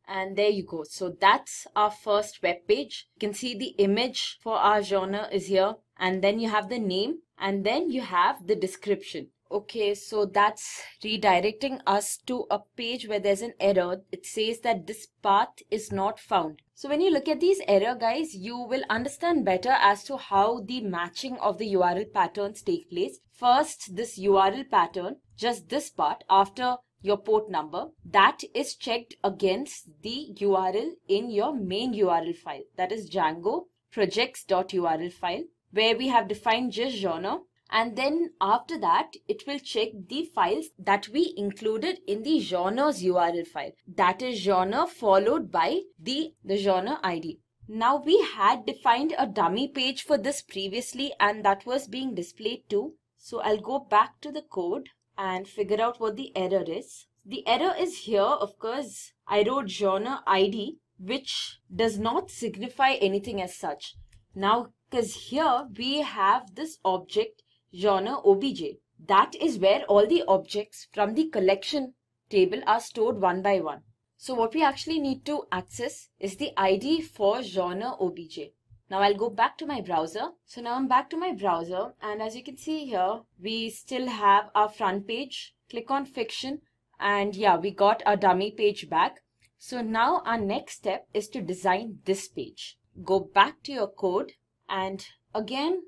and there you go. So that's our first web page. You can see the image for our genre is here and then you have the name and then you have the description. Okay, so that's redirecting us to a page where there's an error. It says that this path is not found. So when you look at these error guys, you will understand better as to how the matching of the URL patterns take place. First, this URL pattern, just this part after your port number that is checked against the URL in your main URL file. That is Django projects.url file where we have defined just genre. And then after that it will check the files that we included in the genres URL file. That is genre followed by the the genre ID Now we had defined a dummy page for this previously and that was being displayed too. So I'll go back to the code and figure out what the error is. The error is here of course I wrote genre ID which does not signify anything as such. Now because here we have this object genre obj. That is where all the objects from the collection table are stored one by one. So what we actually need to access is the ID for genre obj. Now I'll go back to my browser. So now I'm back to my browser and as you can see here, we still have our front page. Click on fiction and yeah, we got our dummy page back. So now our next step is to design this page. Go back to your code and again,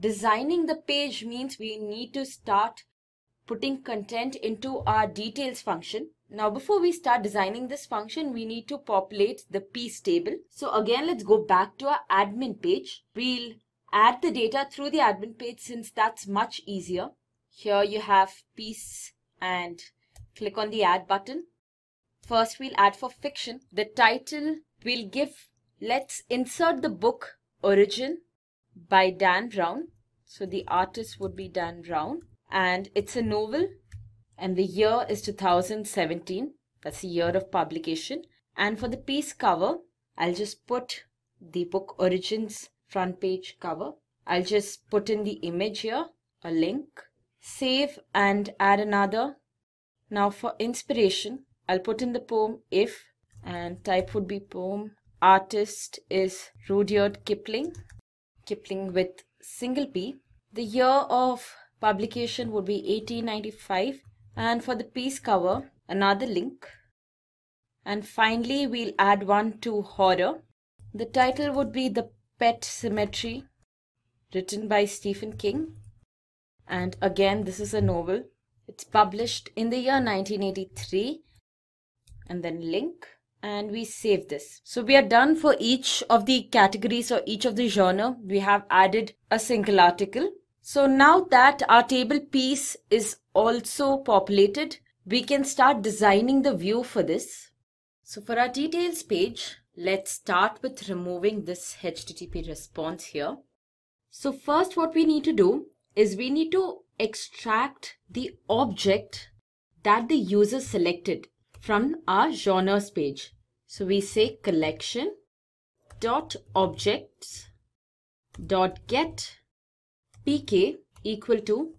designing the page means we need to start putting content into our details function now before we start designing this function, we need to populate the piece table. So again, let's go back to our admin page. We'll add the data through the admin page since that's much easier. Here you have piece and click on the add button. First we'll add for fiction. The title we'll give, let's insert the book Origin by Dan Brown. So the artist would be Dan Brown and it's a novel and the year is 2017. That's the year of publication. And for the piece cover, I'll just put the book origins front page cover. I'll just put in the image here, a link, save and add another. Now for inspiration, I'll put in the poem if and type would be poem. Artist is Rudyard Kipling, Kipling with single P. The year of publication would be 1895 and for the piece cover another link. And finally we'll add one to horror. The title would be the pet cemetery written by stephen king. And again this is a novel. It's published in the year 1983 and then link. And we save this. So we are done for each of the categories or each of the genre. We have added a single article so now that our table piece is also populated, we can start designing the view for this. So for our details page, let's start with removing this HTTP response here. So first what we need to do is we need to extract the object that the user selected from our genres page. So we say collection dot objects dot get pk equal to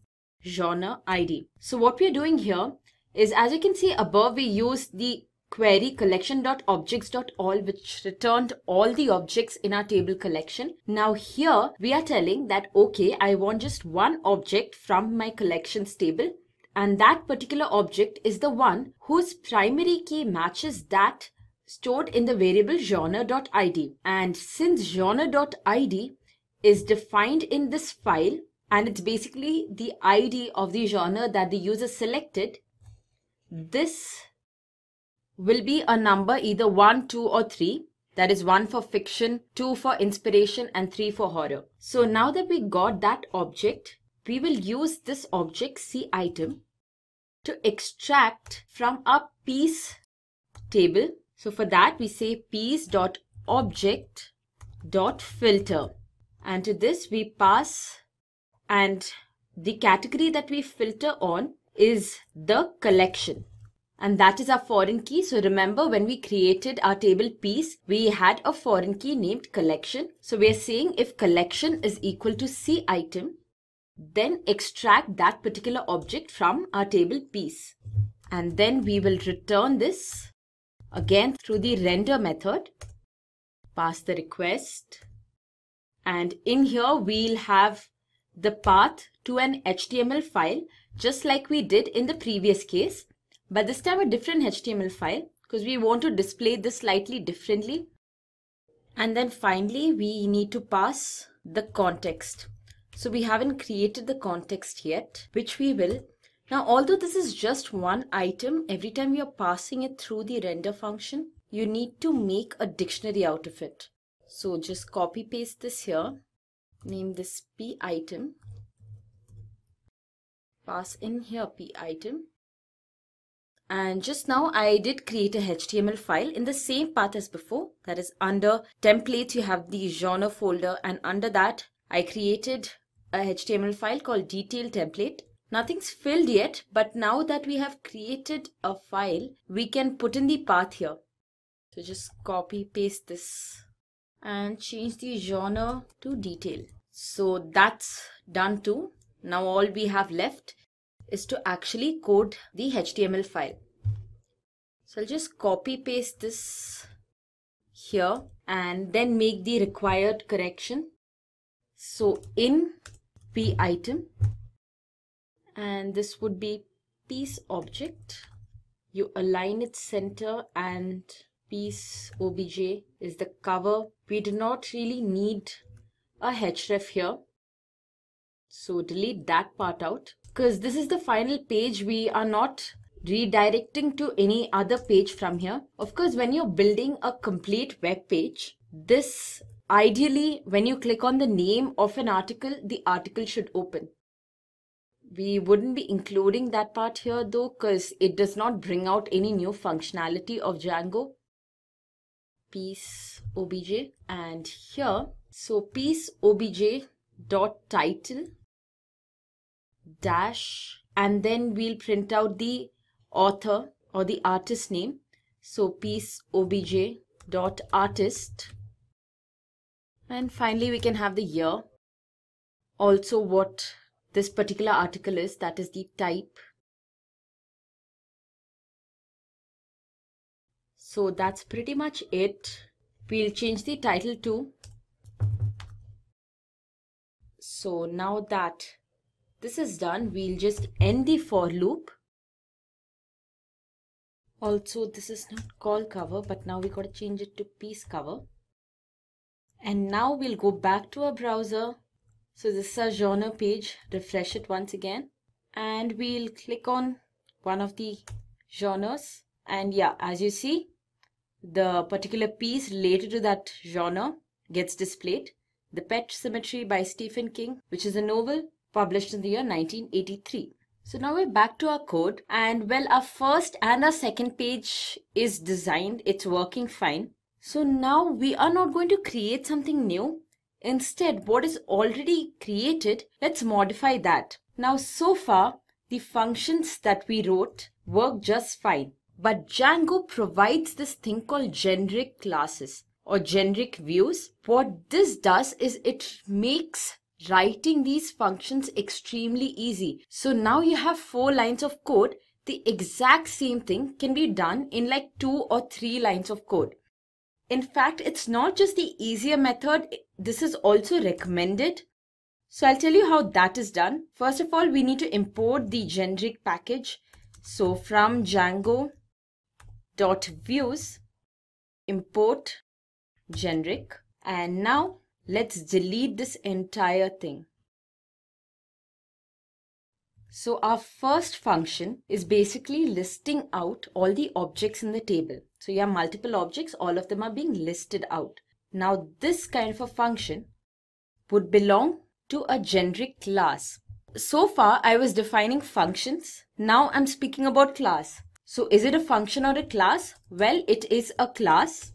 genre id. So what we are doing here is as you can see above we use the query collection.objects.all which returned all the objects in our table collection. Now here we are telling that okay I want just one object from my collections table and that particular object is the one whose primary key matches that stored in the variable genre.id and since genre.id is defined in this file and it's basically the ID of the genre that the user selected. This will be a number either 1, 2 or 3. That is 1 for fiction, 2 for inspiration and 3 for horror. So now that we got that object, we will use this object C item to extract from a piece table. So for that we say piece.object.filter and to this we pass and the category that we filter on is the collection and that is our foreign key. So remember when we created our table piece, we had a foreign key named collection. So we are saying if collection is equal to C item, then extract that particular object from our table piece. And then we will return this again through the render method, pass the request, and in here we'll have the path to an HTML file just like we did in the previous case. But this time a different HTML file because we want to display this slightly differently. And then finally we need to pass the context. So we haven't created the context yet which we will. Now although this is just one item every time are passing it through the render function you need to make a dictionary out of it so just copy paste this here, name this p item, pass in here p item, And just now I did create a HTML file in the same path as before. That is under templates, you have the genre folder and under that I created a HTML file called detail template. Nothing's filled yet, but now that we have created a file, we can put in the path here. So just copy paste this and change the genre to detail. So that's done too. Now all we have left is to actually code the HTML file. So I'll just copy paste this here and then make the required correction. So in p item and this would be piece object. You align its center and piece obj is the cover. We do not really need a href here. So delete that part out because this is the final page. We are not redirecting to any other page from here. Of course, when you're building a complete web page, this ideally, when you click on the name of an article, the article should open. We wouldn't be including that part here though, because it does not bring out any new functionality of Django. Piece obj and here, so piece obj dot title dash and then we'll print out the author or the artist name. So piece obj dot artist. And finally, we can have the year. Also what this particular article is, that is the type. So that's pretty much it. We'll change the title to. So now that this is done, we'll just end the for loop. Also this is not call cover but now we got to change it to piece cover. And now we'll go back to our browser. So this is our genre page. Refresh it once again. And we'll click on one of the genres. And yeah as you see the particular piece related to that genre gets displayed the pet cemetery by stephen king which is a novel published in the year 1983 so now we're back to our code and well our first and our second page is designed. It's working fine. So now we are not going to create something new. Instead what is already created, let's modify that. Now so far the functions that we wrote work just fine. But Django provides this thing called generic classes or generic views. What this does is it makes writing these functions extremely easy. So now you have four lines of code. The exact same thing can be done in like two or three lines of code. In fact, it's not just the easier method. This is also recommended. So I'll tell you how that is done. First of all, we need to import the generic package. So from Django dot views import generic and now Let's delete this entire thing. So our first function is basically listing out all the objects in the table. So you have multiple objects, all of them are being listed out. Now this kind of a function would belong to a generic class. So far I was defining functions. Now I'm speaking about class. So is it a function or a class? Well, it is a class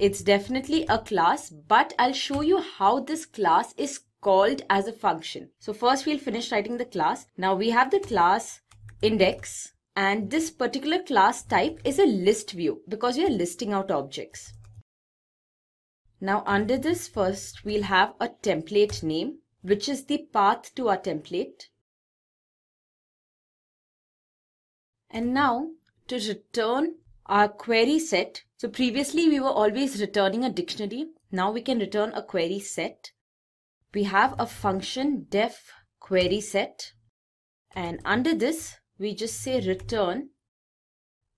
it's definitely a class, but I'll show you how this class is called as a function. So first we'll finish writing the class. Now we have the class index and this particular class type is a list view because we are listing out objects. Now under this first we'll have a template name which is the path to our template. And now to return our query set. So previously we were always returning a dictionary. Now we can return a query set. We have a function def query set and under this we just say return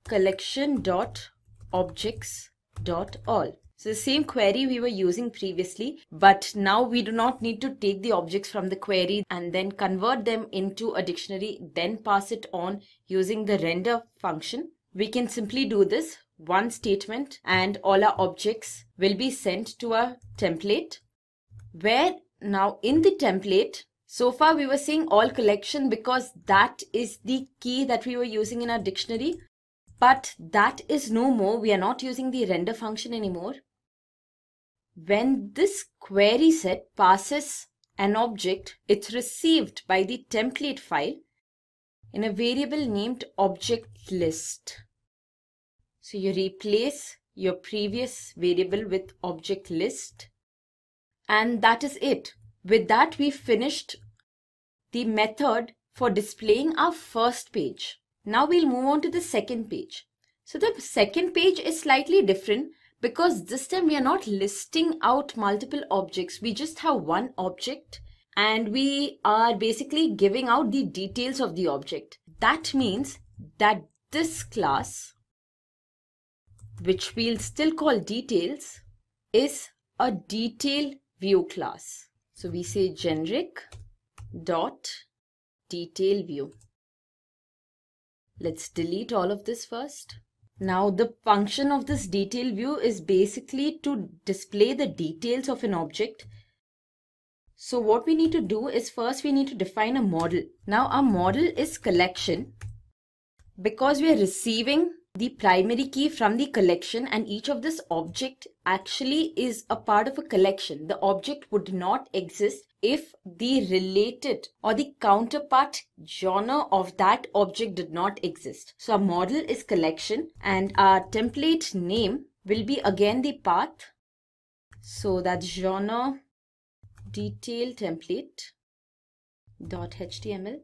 collection dot objects dot all. So the same query we were using previously, but now we do not need to take the objects from the query and then convert them into a dictionary, then pass it on using the render function. We can simply do this one statement and all our objects will be sent to a template where now in the template so far we were saying all collection because that is the key that we were using in our dictionary But that is no more. We are not using the render function anymore. When this query set passes an object, it's received by the template file in a variable named object list. So you replace your previous variable with object list and that is it. With that we finished the method for displaying our first page. Now we'll move on to the second page. So the second page is slightly different because this time we are not listing out multiple objects. We just have one object and we are basically giving out the details of the object. That means that this class, which we'll still call details, is a detail view class. So we say generic dot detail view. Let's delete all of this first. Now the function of this detail view is basically to display the details of an object. So what we need to do is first we need to define a model. Now our model is collection because we are receiving the primary key from the collection and each of this object actually is a part of a collection. The object would not exist if the related or the counterpart genre of that object did not exist. So our model is collection and our template name will be again the path. So that genre detail template dot html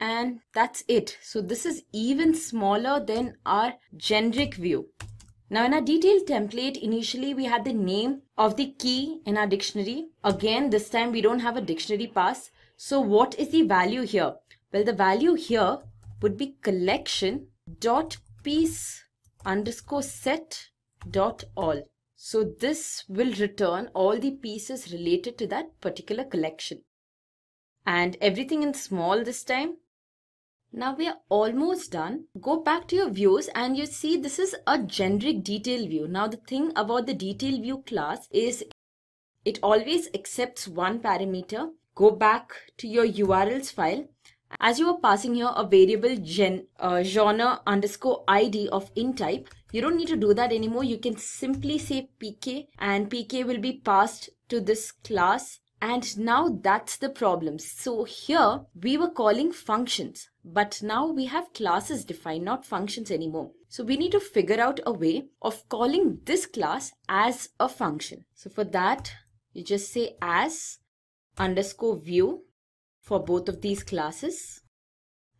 and that's it. So this is even smaller than our generic view. Now in our detailed template, initially we had the name of the key in our dictionary. Again, this time we don't have a dictionary pass. So what is the value here? Well, the value here would be collection dot piece underscore set dot all. So this will return all the pieces related to that particular collection. And everything in small this time now we are almost done. Go back to your views and you see this is a generic detail view. Now the thing about the detail view class is it always accepts one parameter. Go back to your URLs file. As you are passing here a variable gen, uh, genre underscore ID of in type, you don't need to do that anymore. You can simply say pk and pk will be passed to this class and now that's the problem. So here we were calling functions, but now we have classes defined, not functions anymore. So we need to figure out a way of calling this class as a function. So for that, you just say as underscore view for both of these classes.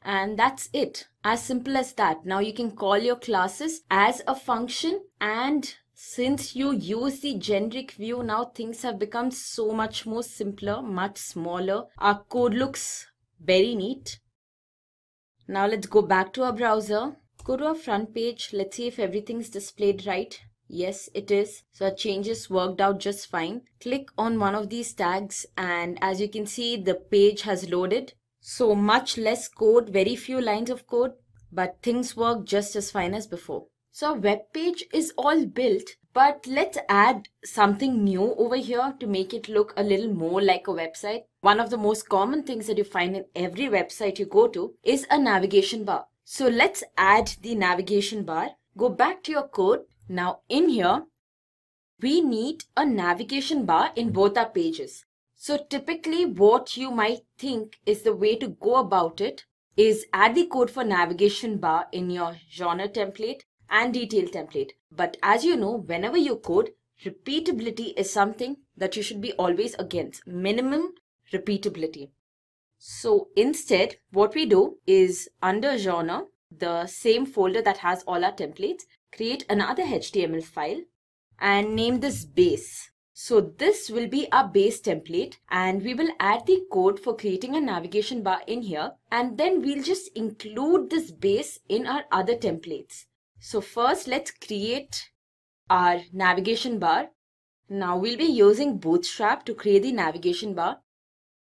And that's it. As simple as that. Now you can call your classes as a function and since you use the generic view now things have become so much more simpler much smaller. Our code looks very neat. Now let's go back to our browser. Go to our front page. Let's see if everything's displayed right. Yes it is. So our changes worked out just fine. Click on one of these tags and as you can see the page has loaded. So much less code very few lines of code but things work just as fine as before so our web page is all built, but let's add something new over here to make it look a little more like a website. One of the most common things that you find in every website you go to is a navigation bar. So let's add the navigation bar. Go back to your code. Now in here, we need a navigation bar in both our pages. So typically what you might think is the way to go about it is add the code for navigation bar in your genre template and detail template. But as you know, whenever you code, repeatability is something that you should be always against. Minimum repeatability. So instead, what we do is under genre, the same folder that has all our templates, create another HTML file and name this base. So this will be our base template and we will add the code for creating a navigation bar in here and then we'll just include this base in our other templates. So first let's create our navigation bar. Now we'll be using Bootstrap to create the navigation bar.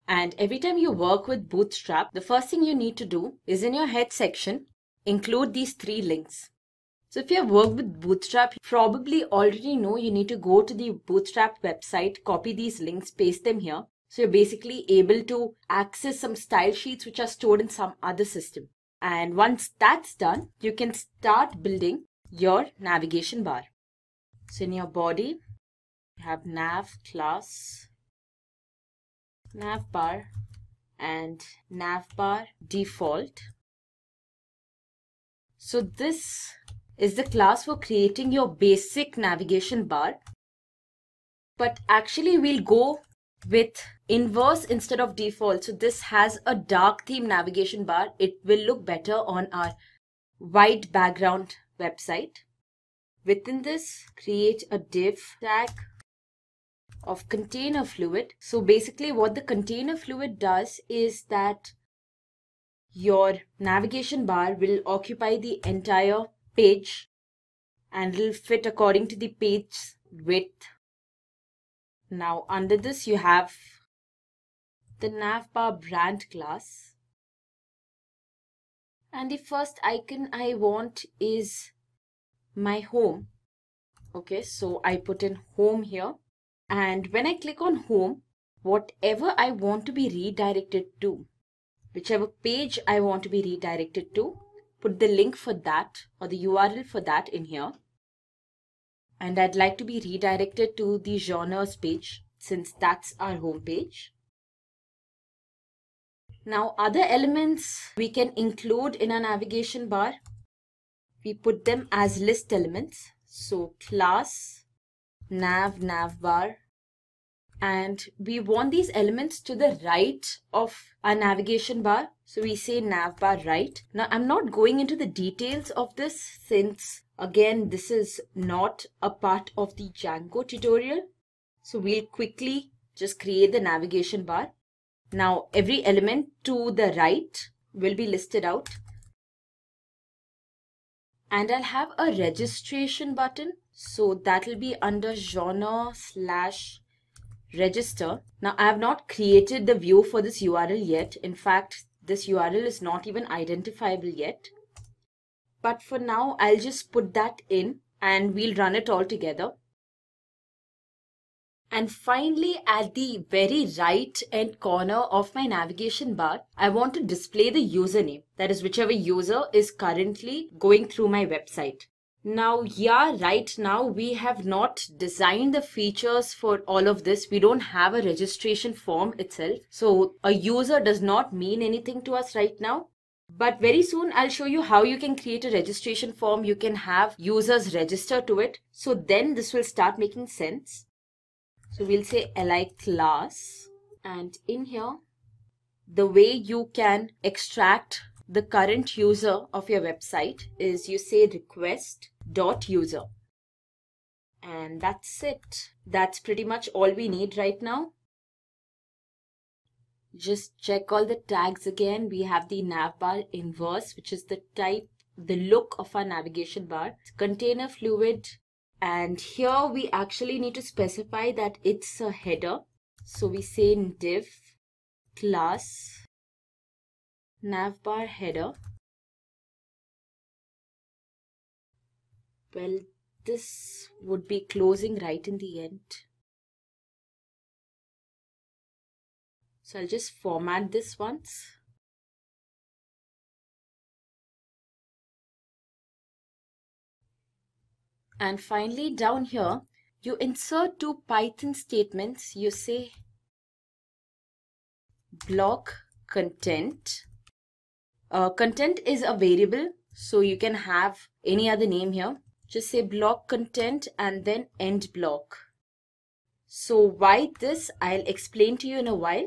And every time you work with Bootstrap, the first thing you need to do is in your head section, include these three links. So if you have worked with Bootstrap, you probably already know you need to go to the Bootstrap website, copy these links, paste them here. So you're basically able to access some style sheets which are stored in some other system. And once that's done, you can start building your navigation bar. So in your body, you have nav class, nav bar and nav bar default. So this is the class for creating your basic navigation bar. But actually we'll go with inverse instead of default. So this has a dark theme navigation bar. It will look better on our white background website. Within this, create a div tag of container fluid. So basically what the container fluid does is that your navigation bar will occupy the entire page and will fit according to the page width. Now under this you have the navbar brand class and the first icon I want is my home. Okay so I put in home here. And when I click on home whatever I want to be redirected to whichever page I want to be redirected to, put the link for that or the URL for that in here. And I'd like to be redirected to the genres page since that's our home page. Now other elements we can include in our navigation bar. We put them as list elements. So class, nav, navbar, and we want these elements to the right of our navigation bar. So we say navbar right. Now I'm not going into the details of this since again this is not a part of the Django tutorial. So we'll quickly just create the navigation bar. Now every element to the right will be listed out. And I'll have a registration button. So that will be under genre slash register. Now I have not created the view for this URL yet. In fact, this URL is not even identifiable yet. But for now, I'll just put that in and we'll run it all together. And finally, at the very right end corner of my navigation bar, I want to display the username. That is whichever user is currently going through my website. Now, yeah, right now we have not designed the features for all of this. We don't have a registration form itself. So a user does not mean anything to us right now. But very soon I'll show you how you can create a registration form. You can have users register to it. So then this will start making sense. So we'll say li class and in here, the way you can extract the current user of your website is you say request dot user. And that's it. That's pretty much all we need right now. Just check all the tags again. We have the navbar inverse which is the type the look of our navigation bar. Container fluid. And here we actually need to specify that it's a header. So we say div class navbar header well this would be closing right in the end. So I'll just format this once. And finally down here you insert two python statements. You say block content. Uh, content is a variable so you can have any other name here just say block content and then end block. So why this I'll explain to you in a while.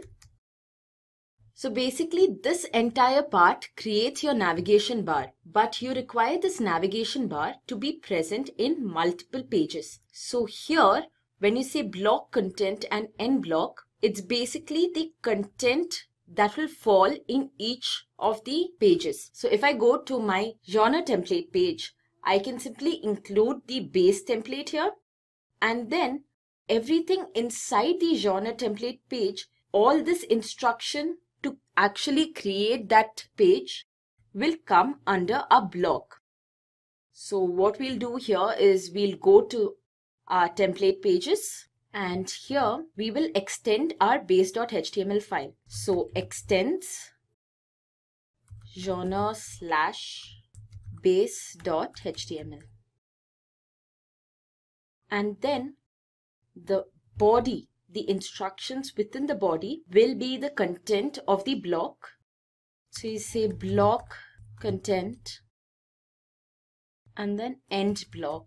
So basically this entire part creates your navigation bar, but you require this navigation bar to be present in multiple pages. So here, when you say block content and end block, it's basically the content that will fall in each of the pages. So if I go to my genre template page, I can simply include the base template here and then everything inside the genre template page, all this instruction to actually create that page will come under a block. So what we'll do here is we'll go to our template pages and here we will extend our base.html file. So extends genre slash base dot html and then the body the instructions within the body will be the content of the block. So you say block content and then end block.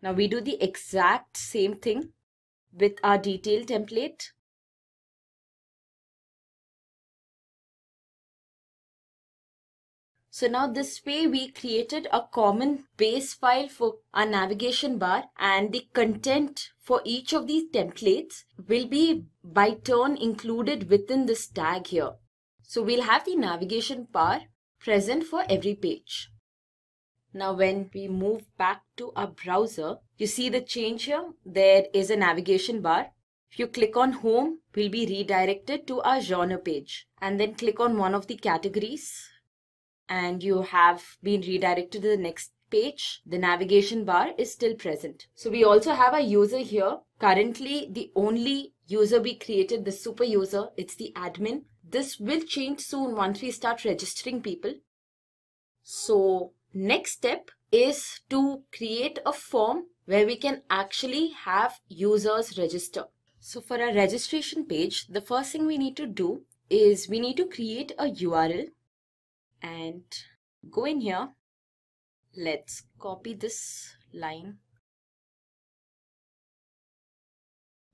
Now we do the exact same thing with our detail template So now this way we created a common base file for our navigation bar and the content for each of these templates will be by turn included within this tag here. So we'll have the navigation bar present for every page. Now when we move back to our browser, you see the change here. There is a navigation bar. If you click on home, we'll be redirected to our genre page and then click on one of the categories and you have been redirected to the next page, the navigation bar is still present. So we also have a user here. Currently, the only user we created, the super user, it's the admin. This will change soon once we start registering people. So next step is to create a form where we can actually have users register. So for our registration page, the first thing we need to do is we need to create a URL and go in here. Let's copy this line.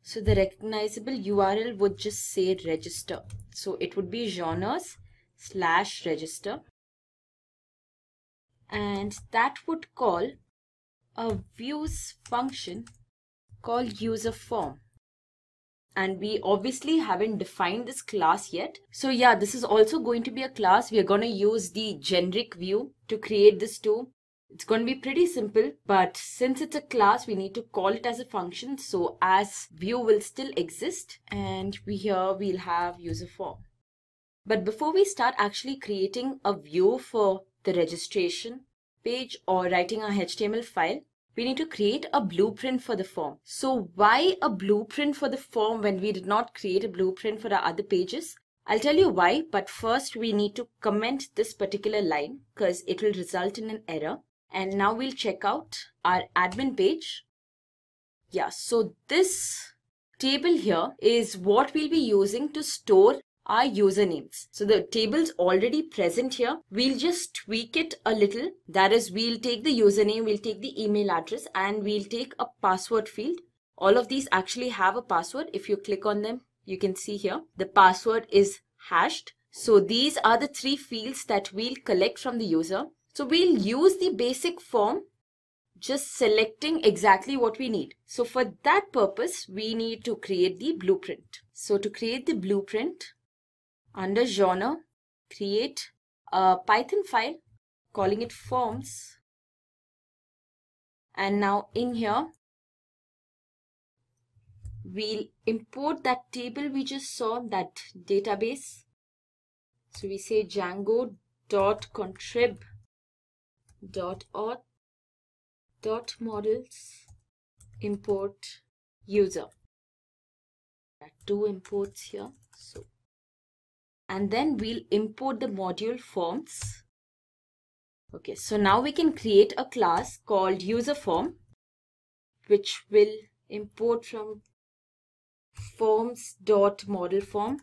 So the recognizable URL would just say register. So it would be genres slash register. And that would call a views function called user form and we obviously haven't defined this class yet. So yeah, this is also going to be a class. We are going to use the generic view to create this too. It's going to be pretty simple, but since it's a class, we need to call it as a function. So as view will still exist and we here we'll have user form. But before we start actually creating a view for the registration page or writing a HTML file, we need to create a blueprint for the form. So why a blueprint for the form when we did not create a blueprint for our other pages? I'll tell you why, but first we need to comment this particular line because it will result in an error. And now we'll check out our admin page. Yeah, so this table here is what we'll be using to store our usernames. So the table's already present here. We'll just tweak it a little. That is, we'll take the username, we'll take the email address, and we'll take a password field. All of these actually have a password. If you click on them, you can see here, the password is hashed. So these are the three fields that we'll collect from the user. So we'll use the basic form just selecting exactly what we need. So for that purpose, we need to create the blueprint. So to create the blueprint, under genre, create a Python file calling it forms. And now in here, we'll import that table we just saw, that database. So we say django dot contrib dot auth dot models import user. Two imports here. So and then we'll import the module forms. Okay, so now we can create a class called user form, which will import from forms dot model form.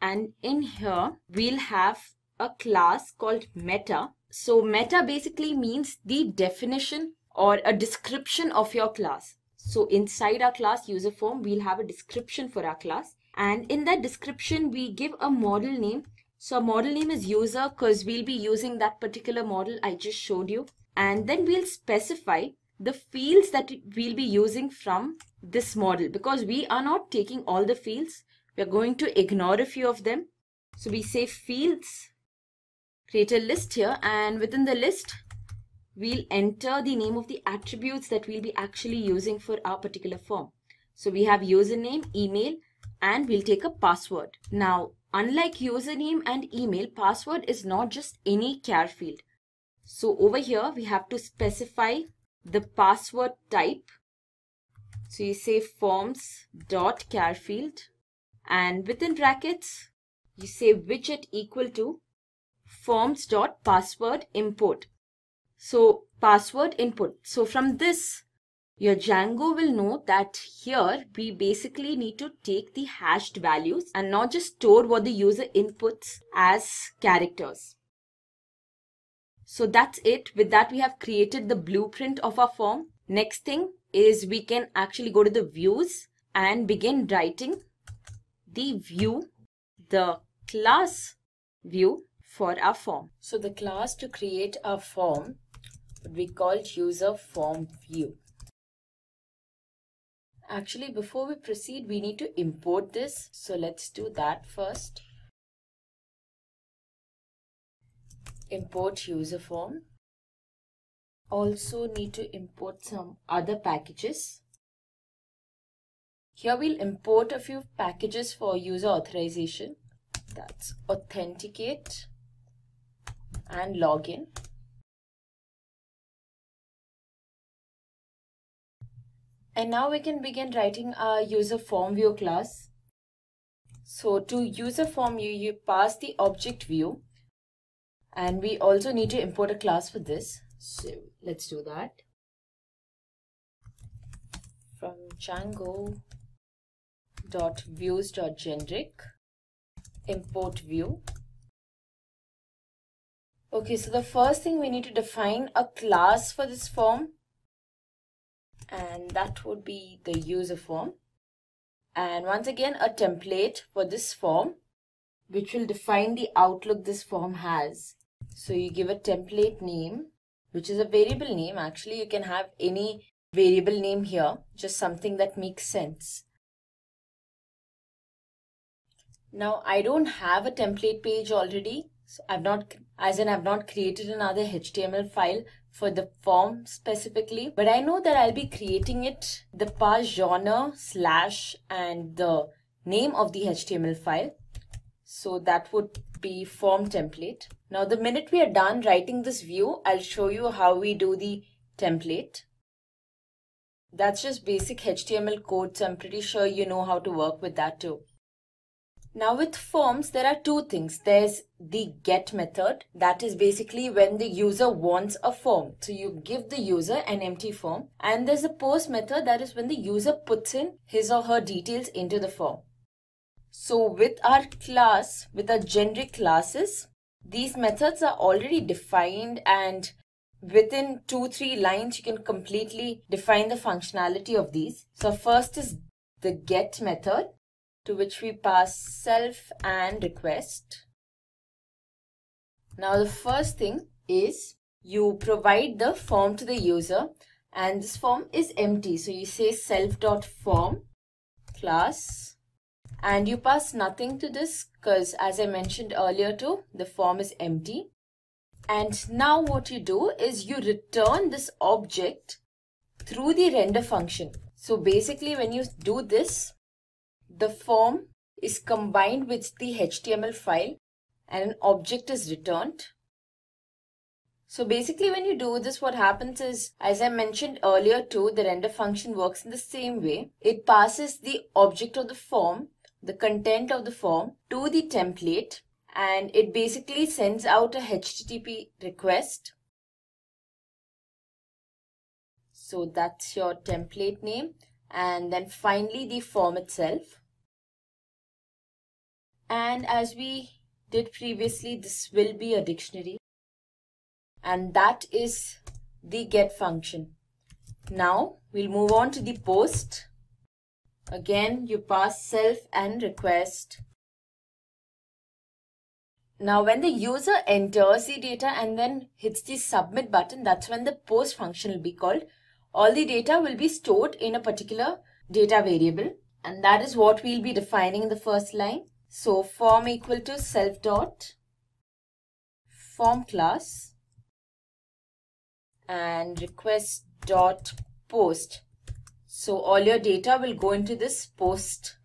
And in here, we'll have a class called meta. So meta basically means the definition or a description of your class. So inside our class user form, we'll have a description for our class and in that description we give a model name. So model name is user because we'll be using that particular model I just showed you. And then we'll specify the fields that we'll be using from this model. Because we are not taking all the fields. We're going to ignore a few of them. So we say fields create a list here. And within the list we'll enter the name of the attributes that we'll be actually using for our particular form. So we have username email and we'll take a password. Now, unlike username and email, password is not just any char field. So over here, we have to specify the password type. So you say forms dot field and within brackets, you say widget equal to forms dot password import. So password input. So from this, your Django will know that here we basically need to take the hashed values and not just store what the user inputs as characters. So that's it. With that, we have created the blueprint of our form. Next thing is we can actually go to the views and begin writing the view, the class view for our form. So the class to create our form would be called user form view. Actually, before we proceed, we need to import this. So let's do that first. Import user form. Also need to import some other packages. Here we'll import a few packages for user authorization. That's authenticate and login. And now we can begin writing our user form view class. So to user form view, you pass the object view and we also need to import a class for this. So let's do that. From Django dot views dot generic import view Okay, so the first thing we need to define a class for this form and that would be the user form. And once again, a template for this form which will define the outlook this form has. So you give a template name, which is a variable name. Actually, you can have any variable name here, just something that makes sense. Now, I don't have a template page already. So I've not, as in I've not created another HTML file for the form specifically, but I know that I'll be creating it, the pass genre slash and the name of the HTML file. So that would be form template. Now the minute we are done writing this view, I'll show you how we do the template. That's just basic HTML code, so I'm pretty sure you know how to work with that too. Now with forms, there are two things. There's the get method. That is basically when the user wants a form. So you give the user an empty form. And there's a post method. That is when the user puts in his or her details into the form. So with our class, with our generic classes, these methods are already defined and within two, three lines, you can completely define the functionality of these. So first is the get method to which we pass self and request. Now the first thing is you provide the form to the user and this form is empty. So you say self.form class and you pass nothing to this because as I mentioned earlier too, the form is empty. And now what you do is you return this object through the render function. So basically when you do this, the form is combined with the HTML file and an object is returned. So basically when you do this, what happens is, as I mentioned earlier too, the render function works in the same way. It passes the object of the form, the content of the form to the template and it basically sends out a HTTP request. So that's your template name and then finally the form itself. And as we did previously, this will be a dictionary. And that is the get function. Now we'll move on to the post. Again, you pass self and request. Now when the user enters the data and then hits the submit button, that's when the post function will be called. All the data will be stored in a particular data variable and that is what we'll be defining in the first line. So form equal to self dot form class and request dot post. So all your data will go into this post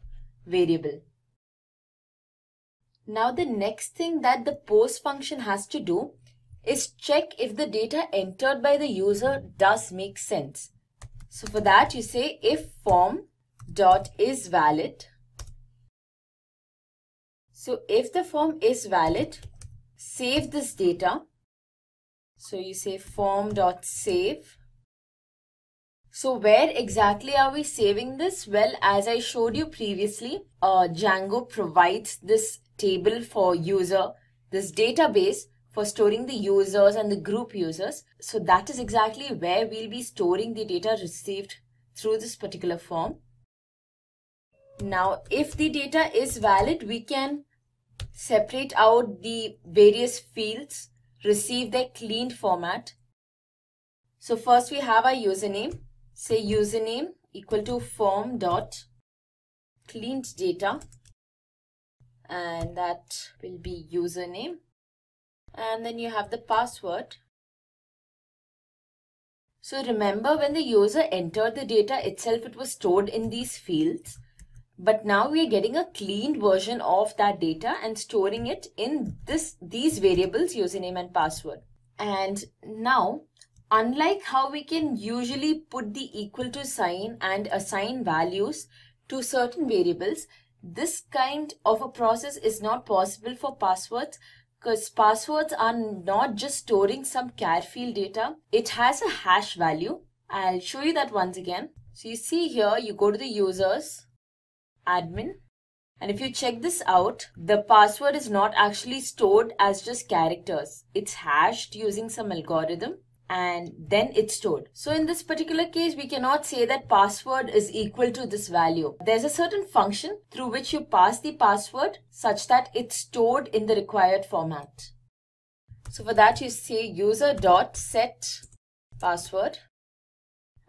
variable. Now the next thing that the post function has to do is check if the data entered by the user does make sense. So for that you say if form dot is valid So if the form is valid, save this data. So you say form.save. So where exactly are we saving this? Well, as I showed you previously, uh, Django provides this table for user, this database for storing the users and the group users. So that is exactly where we'll be storing the data received through this particular form. Now, if the data is valid, we can separate out the various fields, receive their cleaned format. So first we have our username. Say username equal to form dot cleaned data and that will be username and then you have the password so remember when the user entered the data itself it was stored in these fields but now we are getting a cleaned version of that data and storing it in this these variables username and password. And now, unlike how we can usually put the equal to sign and assign values to certain variables, this kind of a process is not possible for passwords because passwords are not just storing some char field data. It has a hash value. I'll show you that once again. So you see here, you go to the users admin. And if you check this out, the password is not actually stored as just characters. It's hashed using some algorithm and then it's stored. So in this particular case, we cannot say that password is equal to this value. There's a certain function through which you pass the password such that it's stored in the required format. So for that you say user dot set password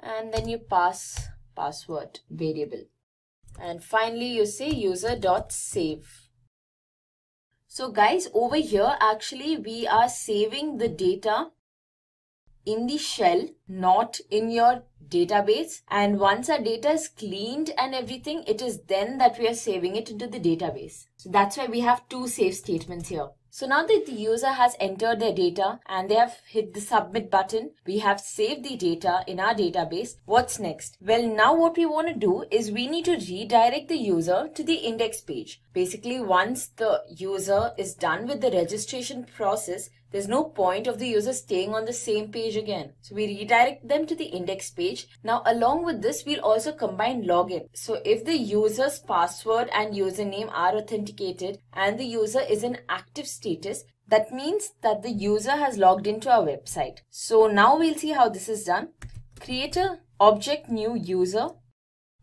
and then you pass password variable. And finally, you say user.save. So guys, over here, actually, we are saving the data in the shell, not in your database. And once our data is cleaned and everything, it is then that we are saving it into the database. So that's why we have two save statements here. So now that the user has entered their data and they have hit the submit button, we have saved the data in our database. What's next? Well, now what we want to do is we need to redirect the user to the index page. Basically, once the user is done with the registration process, there's no point of the user staying on the same page again. So we redirect them to the index page. Now along with this, we'll also combine login. So if the user's password and username are authenticated and the user is in active status, that means that the user has logged into our website. So now we'll see how this is done. Create a object new user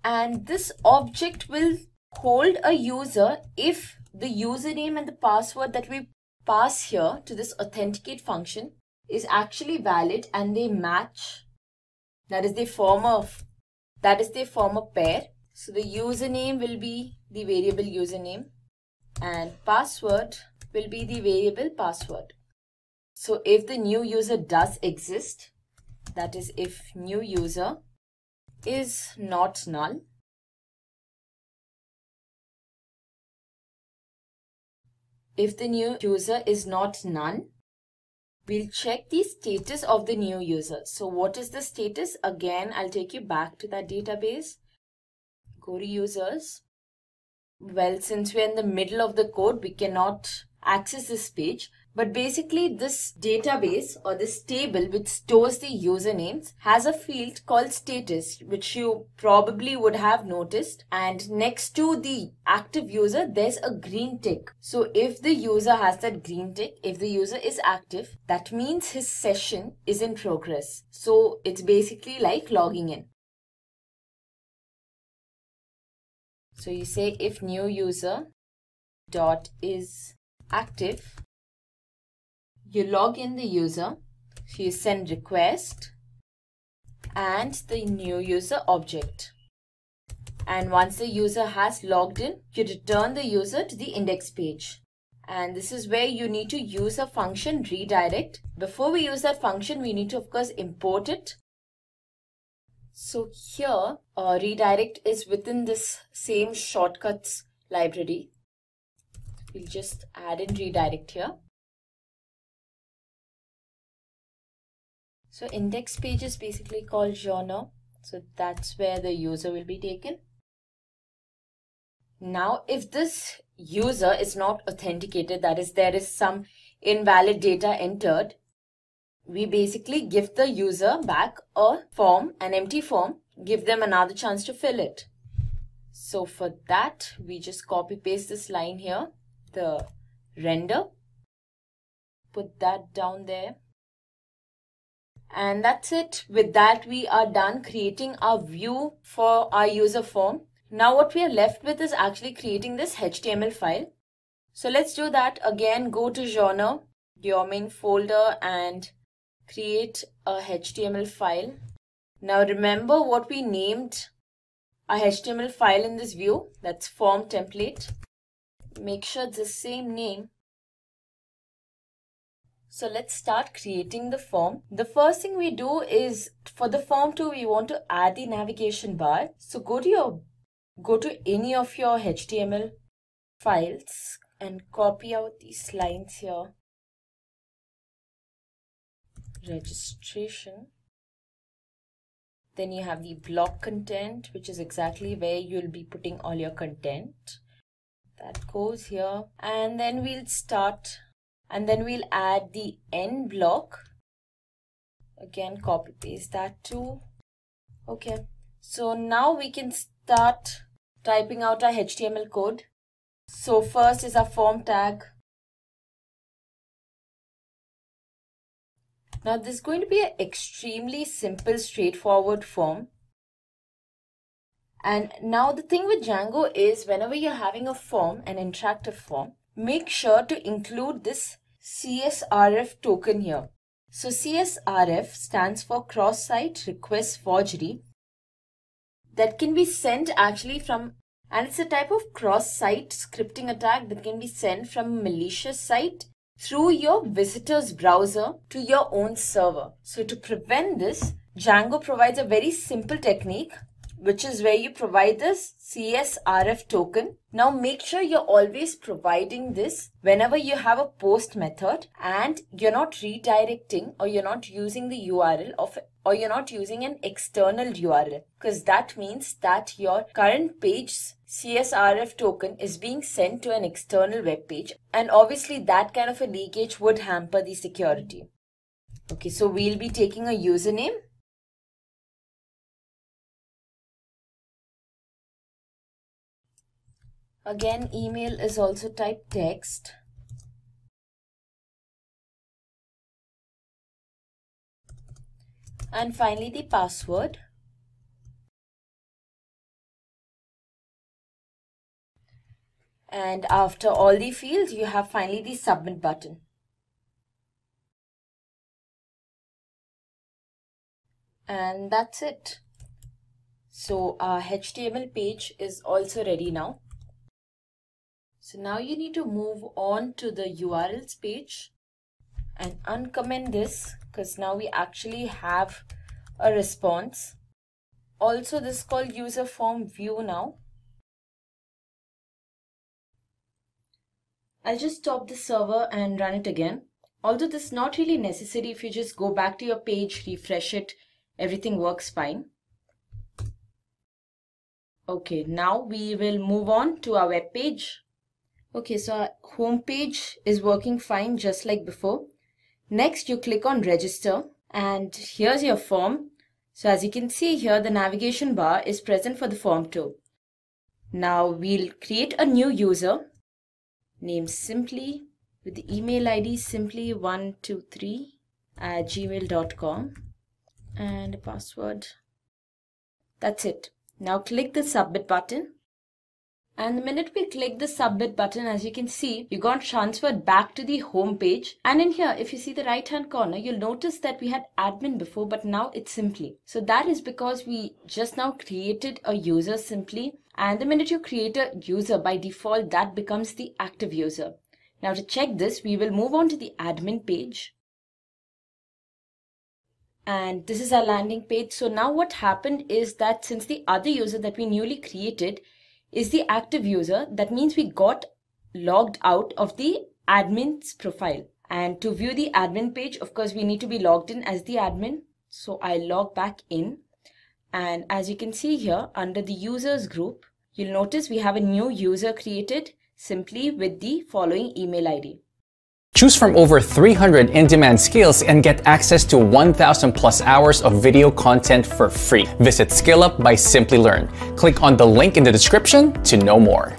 and this object will hold a user if the username and the password that we pass here to this authenticate function is actually valid and they match. That is they form a that is they form a pair. So the username will be the variable username and password will be the variable password. So if the new user does exist that is if new user is not null If the new user is not none, we'll check the status of the new user. So what is the status? Again, I'll take you back to that database. Go to users. Well, since we're in the middle of the code, we cannot access this page. But basically this database or this table which stores the usernames has a field called status which you probably would have noticed and next to the active user there's a green tick. So if the user has that green tick, if the user is active, that means his session is in progress. So it's basically like logging in. So you say if new user dot is active you log in the user, so you send request and the new user object. And once the user has logged in, you return the user to the index page. And this is where you need to use a function redirect. Before we use that function, we need to of course import it. So here, uh, redirect is within this same shortcuts library. We'll just add and redirect here. So index page is basically called genre. So that's where the user will be taken. Now, if this user is not authenticated, that is, there is some invalid data entered, we basically give the user back a form, an empty form, give them another chance to fill it. So for that, we just copy paste this line here, the render, put that down there. And that's it. With that, we are done creating our view for our user form. Now what we are left with is actually creating this HTML file. So let's do that. Again, go to genre, your main folder and create a HTML file. Now remember what we named a HTML file in this view. That's form template. Make sure it's the same name. So let's start creating the form. The first thing we do is for the form too, we want to add the navigation bar. So go to your go to any of your HTML files and copy out these lines here registration then you have the block content which is exactly where you'll be putting all your content that goes here. And then we'll start and then we'll add the end block. Again copy paste that too. Okay. So now we can start typing out our HTML code. So first is our form tag. Now this is going to be an extremely simple, straightforward form. And now the thing with Django is whenever you're having a form, an interactive form, make sure to include this CSRF token here. So CSRF stands for cross-site request forgery that can be sent actually from and it's a type of cross-site scripting attack that can be sent from a malicious site through your visitor's browser to your own server. So to prevent this, Django provides a very simple technique which is where you provide this CSRF token. Now make sure you're always providing this whenever you have a post method and you're not redirecting or you're not using the URL of or you're not using an external URL because that means that your current page's CSRF token is being sent to an external web page and obviously that kind of a leakage would hamper the security. Okay, so we'll be taking a username Again, email is also type text. And finally the password. And after all the fields, you have finally the submit button. And that's it. So our HTML page is also ready now. So now you need to move on to the URLs page and uncomment this because now we actually have a response. Also this is called user form view now. I'll just stop the server and run it again. Although this is not really necessary if you just go back to your page, refresh it, everything works fine. Okay, now we will move on to our web page. Okay, so our home page is working fine just like before. Next, you click on register and here's your form. So as you can see here, the navigation bar is present for the form too. Now we'll create a new user named simply with the email ID simply123 at gmail.com and a password. That's it. Now click the submit button and the minute we click the submit button, as you can see, we got transferred back to the home page. And in here, if you see the right hand corner, you'll notice that we had admin before, but now it's simply. So that is because we just now created a user simply. And the minute you create a user by default, that becomes the active user. Now to check this, we will move on to the admin page. And this is our landing page. So now what happened is that since the other user that we newly created is the active user. That means we got logged out of the admin's profile. And to view the admin page, of course, we need to be logged in as the admin. So I log back in. And as you can see here, under the users group, you'll notice we have a new user created, simply with the following email ID. Choose from over 300 in-demand skills and get access to 1,000 plus hours of video content for free. Visit SkillUp by Simplilearn. Click on the link in the description to know more.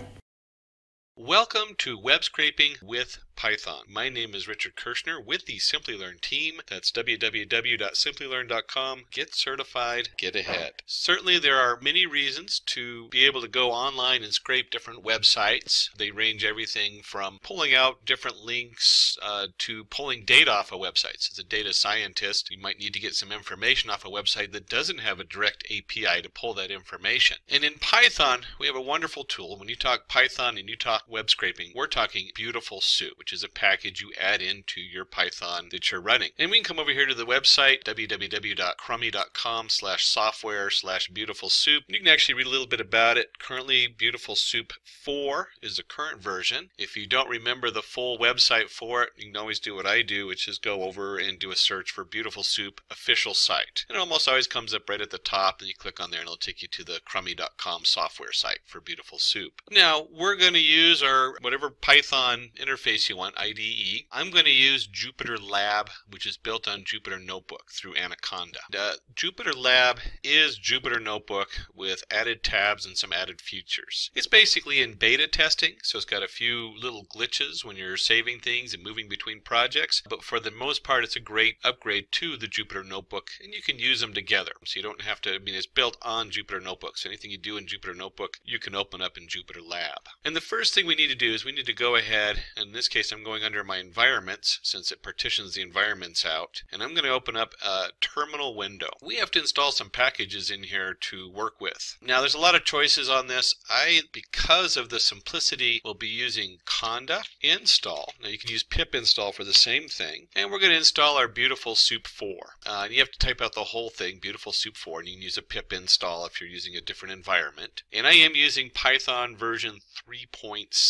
Welcome to Web Scraping with Python. My name is Richard Kirschner with the Simplilearn team. That's www.simplilearn.com. Get certified, get ahead. Certainly, there are many reasons to be able to go online and scrape different websites. They range everything from pulling out different links uh, to pulling data off of websites. As a data scientist, you might need to get some information off a website that doesn't have a direct API to pull that information. And in Python, we have a wonderful tool. When you talk Python and you talk web scraping, we're talking Beautiful Soup which is a package you add into your Python that you're running. And we can come over here to the website, www.crummy.com slash software slash beautiful soup. You can actually read a little bit about it. Currently, Beautiful Soup 4 is the current version. If you don't remember the full website for it, you can always do what I do, which is go over and do a search for Beautiful Soup official site. And it almost always comes up right at the top, and you click on there and it'll take you to the crummy.com software site for Beautiful Soup. Now, we're going to use our whatever Python interface you want, IDE. I'm going to use Jupyter Lab, which is built on Jupyter Notebook through Anaconda. The Jupyter Lab is Jupyter Notebook with added tabs and some added features. It's basically in beta testing, so it's got a few little glitches when you're saving things and moving between projects, but for the most part, it's a great upgrade to the Jupyter Notebook, and you can use them together. So you don't have to, I mean, it's built on Jupyter Notebook, so anything you do in Jupyter Notebook, you can open up in Jupyter Lab. And the first thing we need to do is we need to go ahead, in this case, I'm going under my environments since it partitions the environments out and I'm going to open up a terminal window. We have to install some packages in here to work with. Now there's a lot of choices on this. I, because of the simplicity, will be using conda install. Now you can use pip install for the same thing and we're going to install our beautiful soup 4. Uh, and you have to type out the whole thing beautiful soup 4 and you can use a pip install if you're using a different environment. And I am using Python version 3.6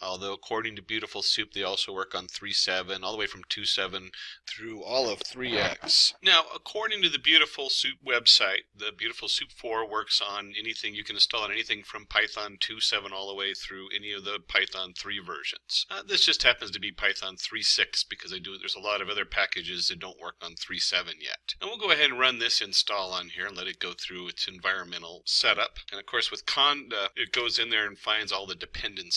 although according to beautiful Soup, they also work on 3.7, all the way from 2.7 through all of 3x. Now, according to the Beautiful Soup website, the Beautiful Soup 4 works on anything you can install on anything from Python 2.7 all the way through any of the Python 3 versions. Uh, this just happens to be Python 3.6 because I do there's a lot of other packages that don't work on 3.7 yet. And we'll go ahead and run this install on here and let it go through its environmental setup. And of course with Conda, it goes in there and finds all the dependencies.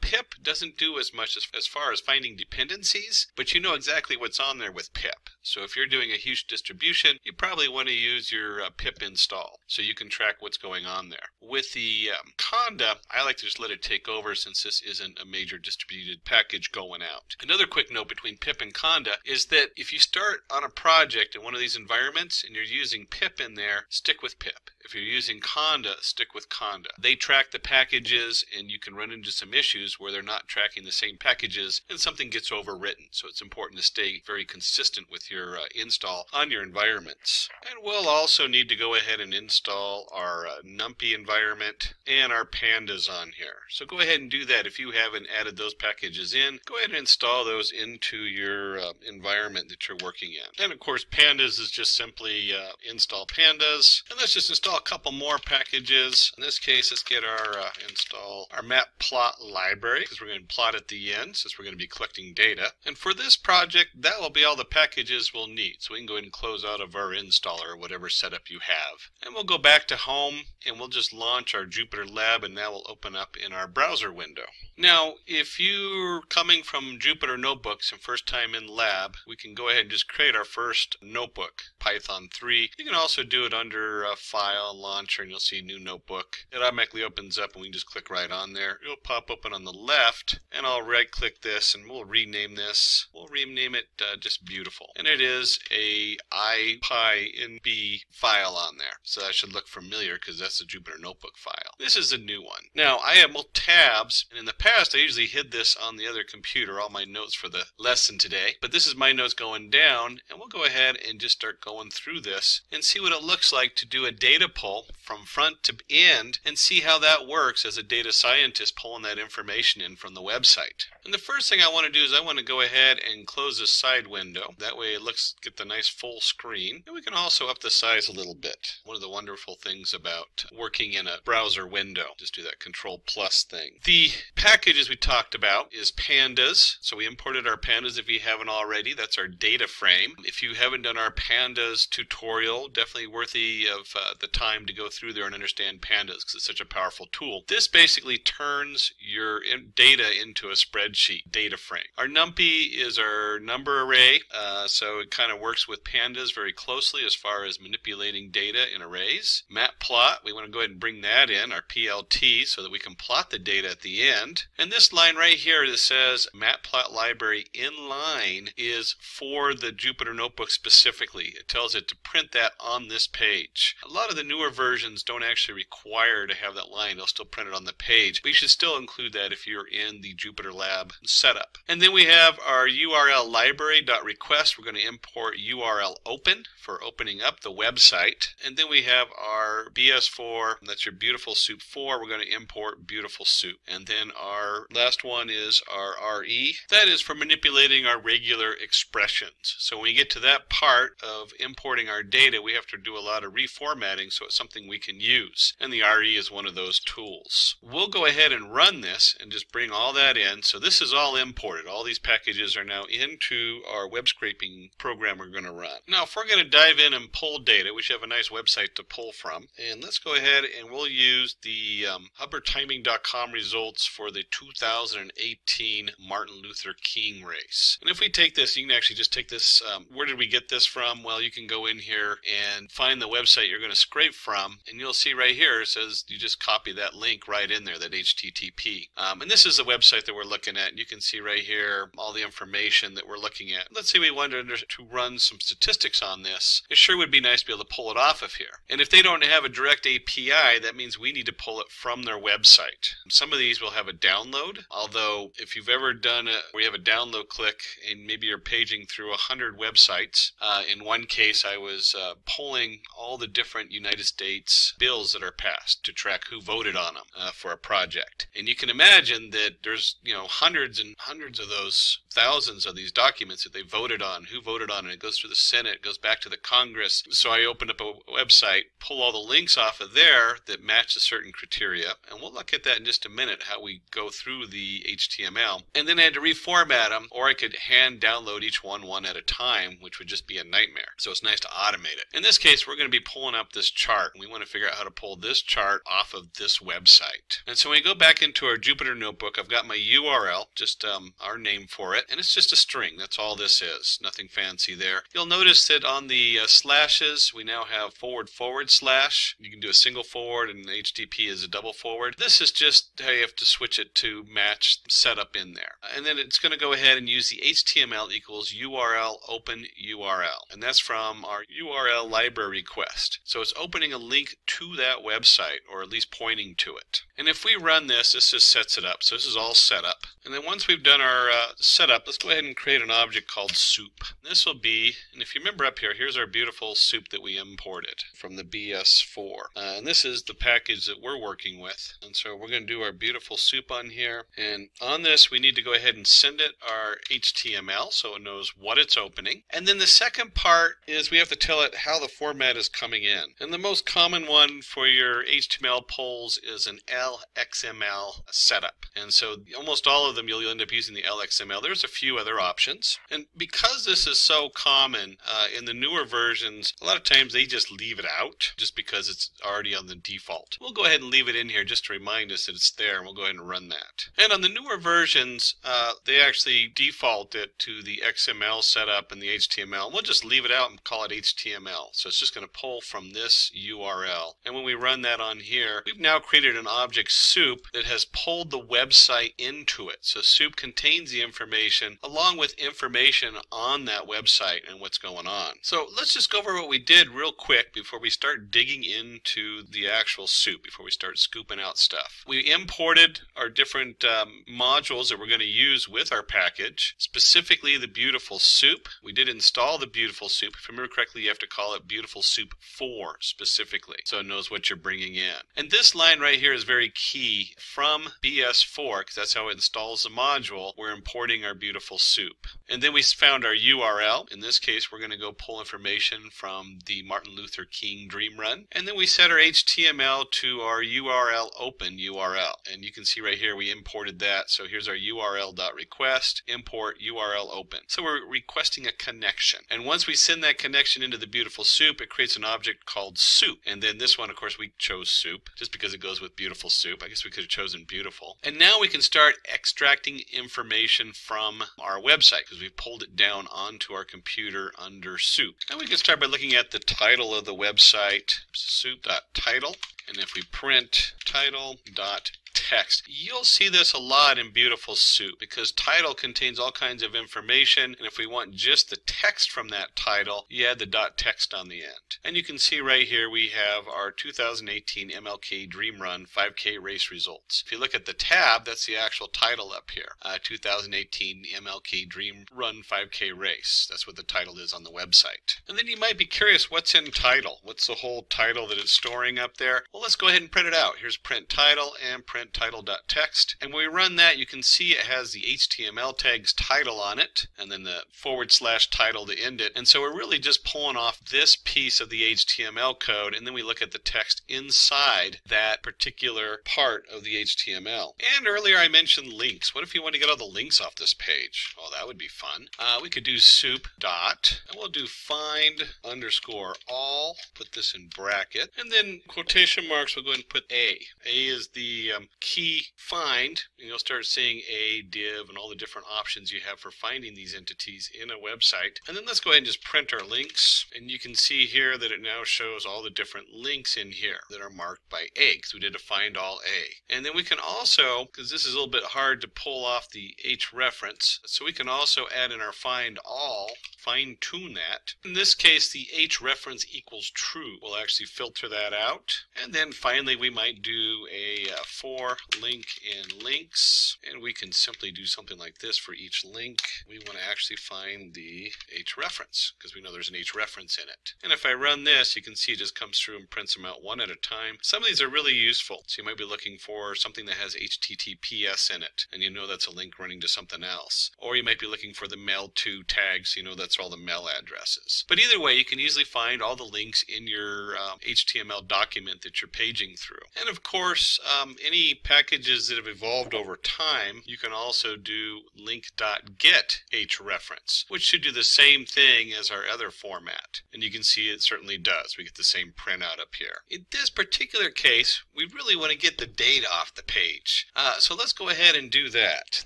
Pip doesn't do as much as as far as finding dependencies, but you know exactly what's on there with pip. So if you're doing a huge distribution, you probably want to use your uh, pip install so you can track what's going on there. With the um, Conda, I like to just let it take over since this isn't a major distributed package going out. Another quick note between pip and Conda is that if you start on a project in one of these environments and you're using pip in there, stick with pip. If you're using Conda, stick with Conda. They track the packages and you can run into some issues where they're not tracking the same packages and something gets overwritten. So it's important to stay very consistent with your uh, install on your environments. And we'll also need to go ahead and install our uh, NumPy environment and our pandas on here. So go ahead and do that. If you haven't added those packages in, go ahead and install those into your uh, environment that you're working in. And of course, pandas is just simply uh, install pandas. And let's just install a couple more packages. In this case, let's get our uh, install our matplot library because we're going to plot at the end since we're going to be collecting data. And for this project, that will be all the packages we'll need. So we can go ahead and close out of our installer or whatever setup you have. And we'll go back to home and we'll just launch our Jupyter Lab and that will open up in our browser window. Now, if you're coming from Jupyter Notebooks and first time in lab, we can go ahead and just create our first notebook, Python 3. You can also do it under a file launcher and you'll see new notebook. It automatically opens up and we can just click right on there. It'll pop open on the left and I'll right click this and we'll rename this. We'll rename it uh, just beautiful. And it is a IPyNB file on there. So that should look familiar because that's a Jupyter Notebook file. This is a new one. Now I have multiple tabs and in the past I usually hid this on the other computer, all my notes for the lesson today. But this is my notes going down and we'll go ahead and just start going through this and see what it looks like to do a data pull from front to end and see how that works as a data scientist pulling that information in from the website. And the first thing I want to do is I want to go ahead and close this side window. That way it looks get the nice full screen. And we can also up the size a little bit. One of the wonderful things about working in a browser window. Just do that control plus thing. The packages we talked about is pandas. So we imported our pandas if you haven't already. That's our data frame. If you haven't done our pandas tutorial, definitely worthy of uh, the time to go through there and understand pandas because it's such a powerful tool. This basically turns your data into a spreadsheet data frame. Our NumPy is our number array, uh, so it kind of works with pandas very closely as far as manipulating data in arrays. Matplot, we want to go ahead and bring that in, our PLT, so that we can plot the data at the end. And this line right here that says Matplot library inline is for the Jupyter Notebook specifically. It tells it to print that on this page. A lot of the newer versions don't actually require to have that line. They'll still print it on the page. But you should still include that if you're in the Jupyter Lab setup. And then we have our URL library.request. We're going to import URL open for opening up the website. And then we have our BS4, that's your Beautiful Soup 4. We're going to import Beautiful Soup. And then our last one is our RE. That is for manipulating our regular expressions. So when we get to that part of importing our data, we have to do a lot of reformatting so it's something we can use. And the RE is one of those tools. We'll go ahead and run this and just bring all that in. So this is all imported. All these packages are now into our web scraping program we're going to run. Now, if we're going to dive in and pull data, we should have a nice website to pull from. And let's go ahead and we'll use the um, HuberTiming.com results for the 2018 Martin Luther King race. And if we take this, you can actually just take this. Um, where did we get this from? Well, you can go in here and find the website you're going to scrape from, and you'll see right here it says you just copy that link right in there, that HTTP. Um, and this is the website that we're looking at. You can see right here all the information that we're looking at. Let's say we wanted to run some statistics on this. It sure would be nice to be able to pull it off of here. And if they don't have a direct API, that means we need to pull it from their website. Some of these will have a download, although if you've ever done where you have a download click and maybe you're paging through a 100 websites, uh, in one case I was uh, pulling all the different United States bills that are passed to track who voted on them uh, for a project. And you can imagine that there's, you know, hundreds and hundreds of those, thousands of these documents that they voted on, who voted on it. It goes through the Senate, goes back to the Congress. So I opened up a website, pull all the links off of there that match a certain criteria. And we'll look at that in just a minute, how we go through the HTML. And then I had to reformat them, or I could hand download each one one at a time, which would just be a nightmare. So it's nice to automate it. In this case, we're going to be pulling up this chart. And we want to figure out how to pull this chart off of this website. And so when we go back into our Jupyter Notebook, I've got my URL, just um, our name for it, and it's just a string. That's all this is. Nothing fancy there. You'll notice that on the uh, slashes, we now have forward forward slash. You can do a single forward, and HTTP is a double forward. This is just how you have to switch it to match setup in there. And then it's going to go ahead and use the HTML equals URL open URL. And that's from our URL library request. So it's opening a link to that website, or at least pointing to it. And if we run this, this just sets it up. So this is all set up. And then once we've done our uh, setup, let's go ahead and create an object called soup. This will be, and if you remember up here, here's our beautiful soup that we imported from the BS4. Uh, and this is the package that we're working with. And so we're going to do our beautiful soup on here. And on this, we need to go ahead and send it our HTML so it knows what it's opening. And then the second part is we have to tell it how the format is coming in. And the most common one for your HTML polls is an LXML setup. And so almost all of them you'll end up using the LXML. There's a few other options. And because this is so common uh, in the newer versions, a lot of times they just leave it out just because it's already on the default. We'll go ahead and leave it in here just to remind us that it's there and we'll go ahead and run that. And on the newer versions, uh, they actually default it to the XML setup and the HTML. And We'll just leave it out and call it HTML. So it's just going to pull from this URL. And when we run that on here, we've now created an object soup that has pulled the website into it. So soup contains the information along with information on that website and what's going on. So let's just go over what we did real quick before we start digging into the actual soup, before we start scooping out stuff. We imported our different um, modules that we're going to use with our package, specifically the beautiful soup. We did install the beautiful soup. If I remember correctly, you have to call it beautiful soup 4 specifically so it knows what you're bringing in. And this line right here is very key from BS4 because that's how it installs the module. We're importing our beautiful soup. And then we found our URL. In this case, we're going to go pull information from the Martin Luther King Dream Run. And then we set our HTML to our URL open URL. And you can see right here we imported that. So here's our URL.request, import URL open. So we're requesting a connection. And once we send that connection into the beautiful soup, it creates an object called soup. And then this one, of course, we chose soup just because it goes with beautiful soup. I guess we could have chosen beautiful. And now we can start extracting information from our website because we've pulled it down onto our computer under soup. And we can start by looking at the title of the website, soup.title. And if we print title.title, text. You'll see this a lot in Beautiful Soup because title contains all kinds of information and if we want just the text from that title, you add the dot text on the end. And you can see right here we have our 2018 MLK Dream Run 5K race results. If you look at the tab, that's the actual title up here. Uh, 2018 MLK Dream Run 5K race. That's what the title is on the website. And then you might be curious what's in title? What's the whole title that it's storing up there? Well, let's go ahead and print it out. Here's print title and print print title.text. And when we run that, you can see it has the HTML tags title on it, and then the forward slash title to end it. And so we're really just pulling off this piece of the HTML code, and then we look at the text inside that particular part of the HTML. And earlier I mentioned links. What if you want to get all the links off this page? Well, that would be fun. Uh, we could do soup dot, and we'll do find underscore all, put this in bracket, and then quotation marks, we'll go ahead and put A. A is the um, key find, and you'll start seeing a div and all the different options you have for finding these entities in a website. And then let's go ahead and just print our links. And you can see here that it now shows all the different links in here that are marked by A, because we did a find all A. And then we can also, because this is a little bit hard to pull off the H reference, so we can also add in our find all, fine tune that. In this case, the H reference equals true. We'll actually filter that out. And then finally, we might do a uh, for link in links and we can simply do something like this for each link. We want to actually find the h reference because we know there's an h reference in it. And if I run this you can see it just comes through and prints them out one at a time. Some of these are really useful. So you might be looking for something that has HTTPS in it and you know that's a link running to something else. Or you might be looking for the mail to tag so you know that's all the mail addresses. But either way you can easily find all the links in your um, HTML document that you're paging through. And of course um, any packages that have evolved over time, you can also do link.get hrefs, which should do the same thing as our other format. And you can see it certainly does. We get the same printout up here. In this particular case, we really want to get the data off the page. Uh, so let's go ahead and do that.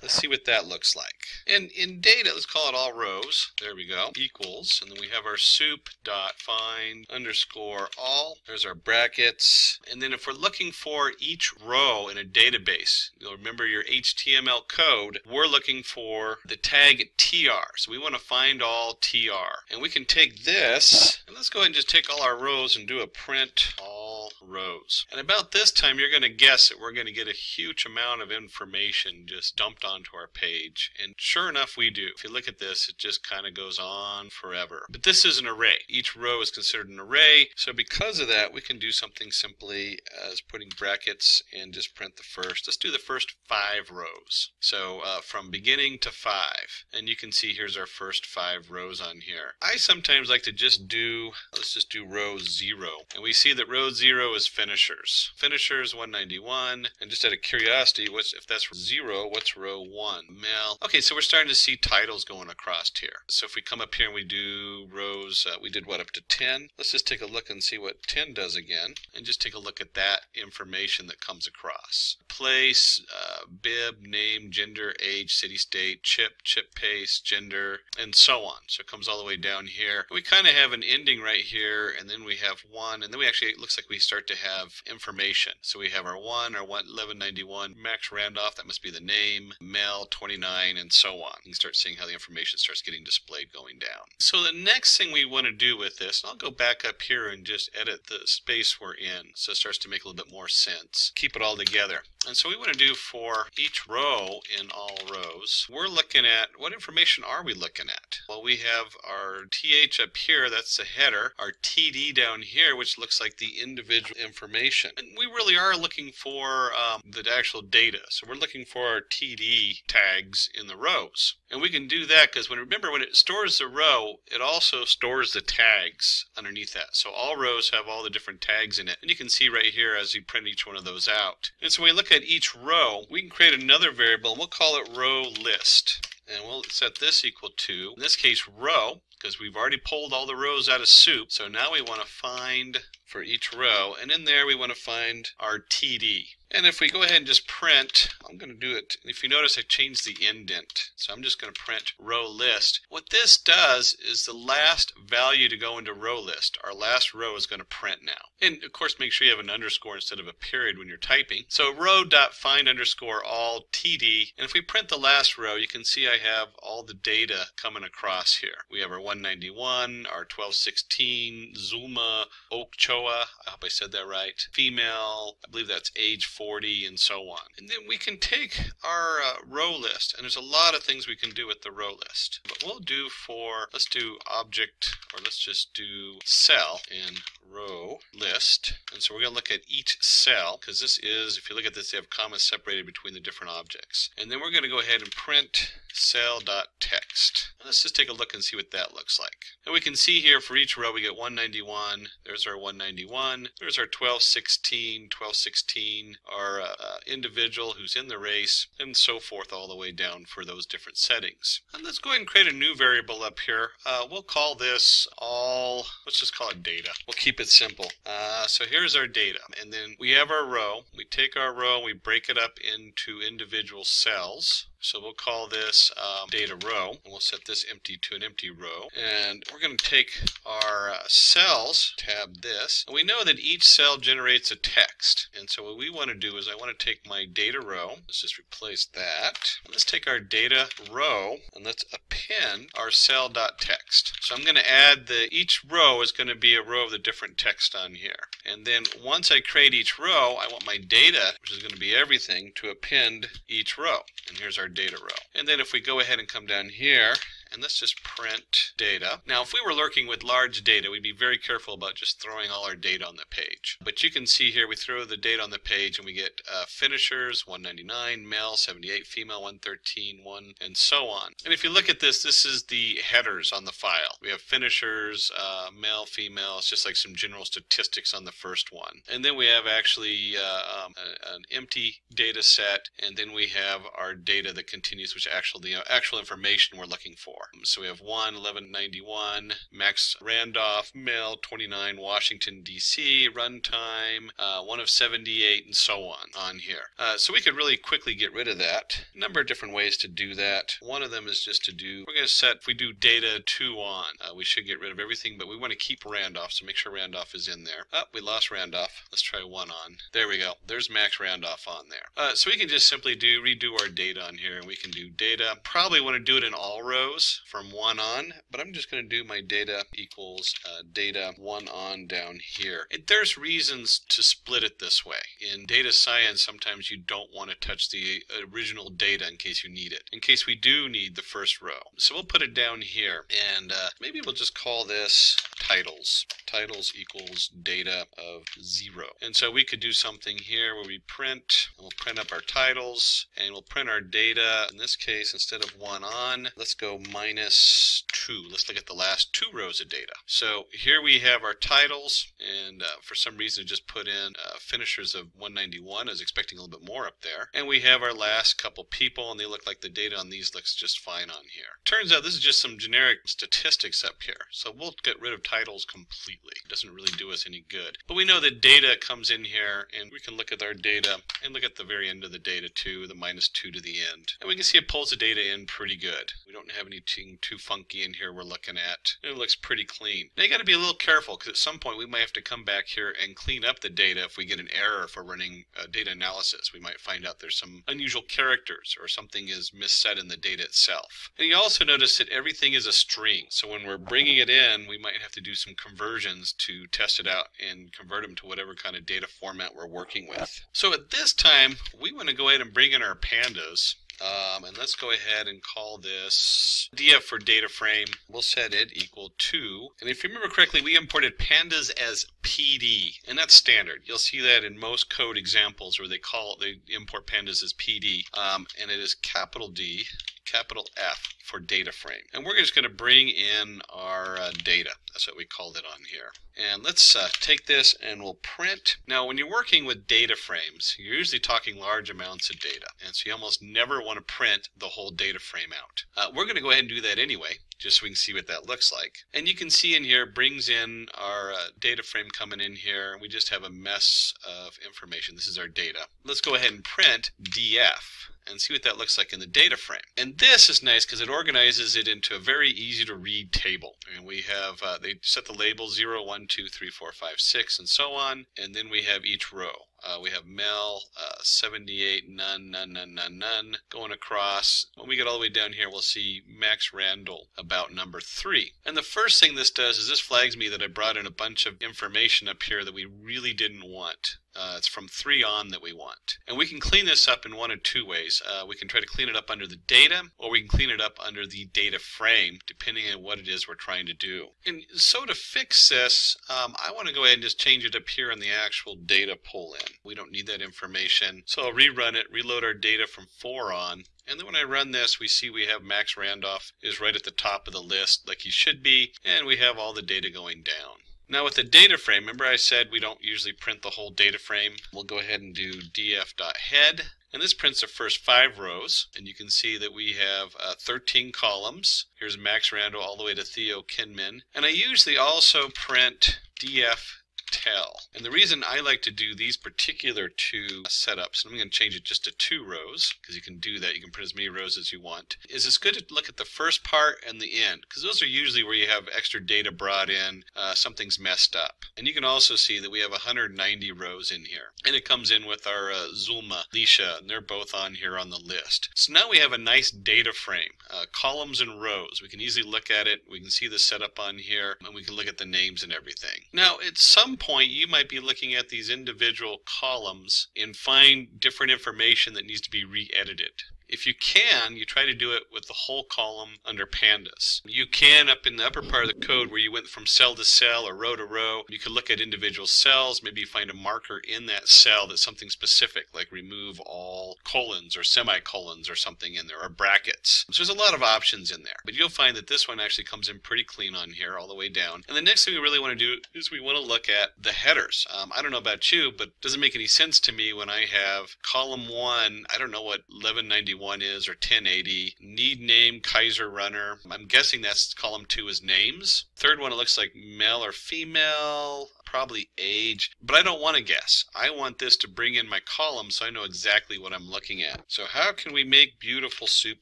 Let's see what that looks like. And in data, let's call it all rows. There we go. Equals. And then we have our soup dot find underscore all. There's our brackets. And then if we're looking for each row in a database. You'll remember your HTML code. We're looking for the tag TR. So we want to find all TR. And we can take this, and let's go ahead and just take all our rows and do a print all rows. And about this time, you're going to guess that we're going to get a huge amount of information just dumped onto our page. And sure enough, we do. If you look at this, it just kind of goes on forever. But this is an array. Each row is considered an array. So because of that, we can do something simply as putting brackets and just print the first. Let's do the first five rows. So uh, from beginning to five. And you can see here's our first five rows on here. I sometimes like to just do, let's just do row zero. And we see that row zero is finishers. Finishers 191. And just out of curiosity, what's if that's zero, what's row one? Mail. Okay, so we're starting to see titles going across here. So if we come up here and we do rows, uh, we did what, up to 10? Let's just take a look and see what 10 does again. And just take a look at that information that comes across place, uh, bib, name, gender, age, city, state, chip, chip paste, gender, and so on. So it comes all the way down here. We kind of have an ending right here, and then we have one, and then we actually, it looks like we start to have information. So we have our 1, our 1191, Max Randolph, that must be the name, Mel 29, and so on. You can start seeing how the information starts getting displayed going down. So the next thing we want to do with this, I'll go back up here and just edit the space we're in so it starts to make a little bit more sense. Keep it all together. And so we want to do for each row in all rows, we're looking at what information are we looking at? Well, we have our TH up here, that's the header, our TD down here, which looks like the individual information. And we really are looking for um, the actual data. So we're looking for our TD tags in the rows. And we can do that because when remember when it stores the row, it also stores the tags underneath that. So all rows have all the different tags in it. And you can see right here as you print each one of those out. And so we look at each row, we can create another variable and we'll call it row list. And we'll set this equal to, in this case, row, because we've already pulled all the rows out of soup. So now we want to find for each row, and in there we want to find our TD. And if we go ahead and just print, I'm going to do it, if you notice I changed the indent, so I'm just going to print row list. What this does is the last value to go into row list, our last row is going to print now. And of course make sure you have an underscore instead of a period when you're typing. So row.find underscore all TD, and if we print the last row, you can see I have all the data coming across here. We have our 191, our 1216, Zuma, Ochoa, I hope I said that right, female, I believe that's age 40 and so on. And then we can take our uh, row list, and there's a lot of things we can do with the row list. But we'll do for, let's do object, or let's just do cell in row list. And so we're going to look at each cell, because this is, if you look at this, they have commas separated between the different objects. And then we're going to go ahead and print cell.text. Let's just take a look and see what that looks like. And we can see here for each row we get 191, there's our 191, there's our 1216, 1216, our uh, individual who's in the race, and so forth all the way down for those different settings. And let's go ahead and create a new variable up here. Uh, we'll call this all, let's just call it data. We'll keep it simple. Uh, so here's our data. And then we have our row. We take our row, we break it up into individual cells. So we'll call this um, data row, and we'll set this empty to an empty row. And we're going to take our uh, cells, tab this, and we know that each cell generates a text. And so what we want to do is I want to take my data row, let's just replace that. Let's take our data row, and let's append our cell.text. So I'm going to add the, each row is going to be a row of the different text on here. And then once I create each row, I want my data, which is going to be everything, to append each row. And here's our data row. And then if we go ahead and come down here and let's just print data. Now, if we were lurking with large data, we'd be very careful about just throwing all our data on the page. But you can see here, we throw the data on the page and we get uh, finishers, 199, male, 78, female, 113, 1, and so on. And if you look at this, this is the headers on the file. We have finishers, uh, male, female, it's just like some general statistics on the first one. And then we have actually uh, um, an empty data set, and then we have our data that continues, which actually the actual information we're looking for. So we have 1, 1191, Max Randolph, Male 29, Washington, D.C., runtime, uh, 1 of 78, and so on on here. Uh, so we could really quickly get rid of that. A number of different ways to do that. One of them is just to do, we're going to set, if we do data 2 on, uh, we should get rid of everything, but we want to keep Randolph, so make sure Randolph is in there. Oh, we lost Randolph. Let's try 1 on. There we go. There's Max Randolph on there. Uh, so we can just simply do, redo our data on here, and we can do data. Probably want to do it in all rows from 1 on, but I'm just going to do my data equals uh, data 1 on down here. There's reasons to split it this way. In data science, sometimes you don't want to touch the original data in case you need it, in case we do need the first row. So we'll put it down here, and uh, maybe we'll just call this titles. Titles equals data of 0. And so we could do something here where we print, we'll print up our titles, and we'll print our data. In this case, instead of 1 on, let's go minus minus 2. Let's look at the last two rows of data. So here we have our titles, and uh, for some reason just put in uh, finishers of 191. I was expecting a little bit more up there. And we have our last couple people, and they look like the data on these looks just fine on here. Turns out this is just some generic statistics up here. So we'll get rid of titles completely. It doesn't really do us any good. But we know that data comes in here, and we can look at our data and look at the very end of the data too, the minus 2 to the end. And we can see it pulls the data in pretty good. We don't have too funky in here we're looking at. It looks pretty clean. Now you got to be a little careful because at some point we might have to come back here and clean up the data if we get an error for running uh, data analysis. We might find out there's some unusual characters or something is misset in the data itself. And you also notice that everything is a string. So when we're bringing it in, we might have to do some conversions to test it out and convert them to whatever kind of data format we're working with. So at this time, we want to go ahead and bring in our pandas. Um, and let's go ahead and call this df for data frame. We'll set it equal to, and if you remember correctly, we imported pandas as PD, and that's standard. You'll see that in most code examples where they call they import pandas as PD, um, and it is capital D capital F for data frame. And we're just going to bring in our uh, data. That's what we called it on here. And let's uh, take this and we'll print. Now when you're working with data frames, you're usually talking large amounts of data. And so you almost never want to print the whole data frame out. Uh, we're going to go ahead and do that anyway, just so we can see what that looks like. And you can see in here, brings in our uh, data frame coming in here. We just have a mess of information. This is our data. Let's go ahead and print df and see what that looks like in the data frame. And this is nice because it organizes it into a very easy to read table. And we have, uh, they set the label 0, 1, 2, 3, 4, 5, 6, and so on. And then we have each row. Uh, we have Mel, uh, 78, none, none, none, none, none, going across. When we get all the way down here, we'll see Max Randall about number three. And the first thing this does is this flags me that I brought in a bunch of information up here that we really didn't want. Uh, it's from 3 on that we want. And we can clean this up in one of two ways. Uh, we can try to clean it up under the data, or we can clean it up under the data frame, depending on what it is we're trying to do. And so to fix this, um, I want to go ahead and just change it up here in the actual data pull in. We don't need that information. So I'll rerun it, reload our data from 4 on, and then when I run this, we see we have Max Randolph is right at the top of the list like he should be, and we have all the data going down. Now with the data frame, remember I said we don't usually print the whole data frame. We'll go ahead and do df.head. And this prints the first five rows. And you can see that we have uh, 13 columns. Here's Max Randall all the way to Theo Kinman. And I usually also print df tell. And the reason I like to do these particular two setups, and I'm going to change it just to two rows, because you can do that, you can print as many rows as you want, is it's good to look at the first part and the end, because those are usually where you have extra data brought in, uh, something's messed up. And you can also see that we have 190 rows in here. And it comes in with our uh, Zulma, Lisha, and they're both on here on the list. So now we have a nice data frame, uh, columns and rows. We can easily look at it, we can see the setup on here, and we can look at the names and everything. Now, at some point, you might be looking at these individual columns and find different information that needs to be re-edited. If you can, you try to do it with the whole column under pandas. You can up in the upper part of the code where you went from cell to cell or row to row, you can look at individual cells, maybe you find a marker in that cell that's something specific, like remove all colons or semicolons or something in there, or brackets. So there's a lot of options in there. But you'll find that this one actually comes in pretty clean on here all the way down. And the next thing we really want to do is we want to look at the headers. Um, I don't know about you, but it doesn't make any sense to me when I have column one, I don't know what 1191 one is or 1080. Need name Kaiser runner. I'm guessing that's column two is names. Third one, it looks like male or female probably age, but I don't want to guess. I want this to bring in my column so I know exactly what I'm looking at. So how can we make Beautiful Soup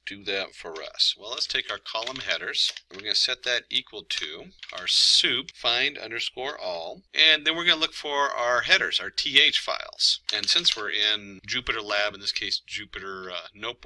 do that for us? Well, let's take our column headers. We're going to set that equal to our soup find underscore all. And then we're going to look for our headers, our TH files. And since we're in Jupyter Lab, in this case Jupyter uh, Notebook,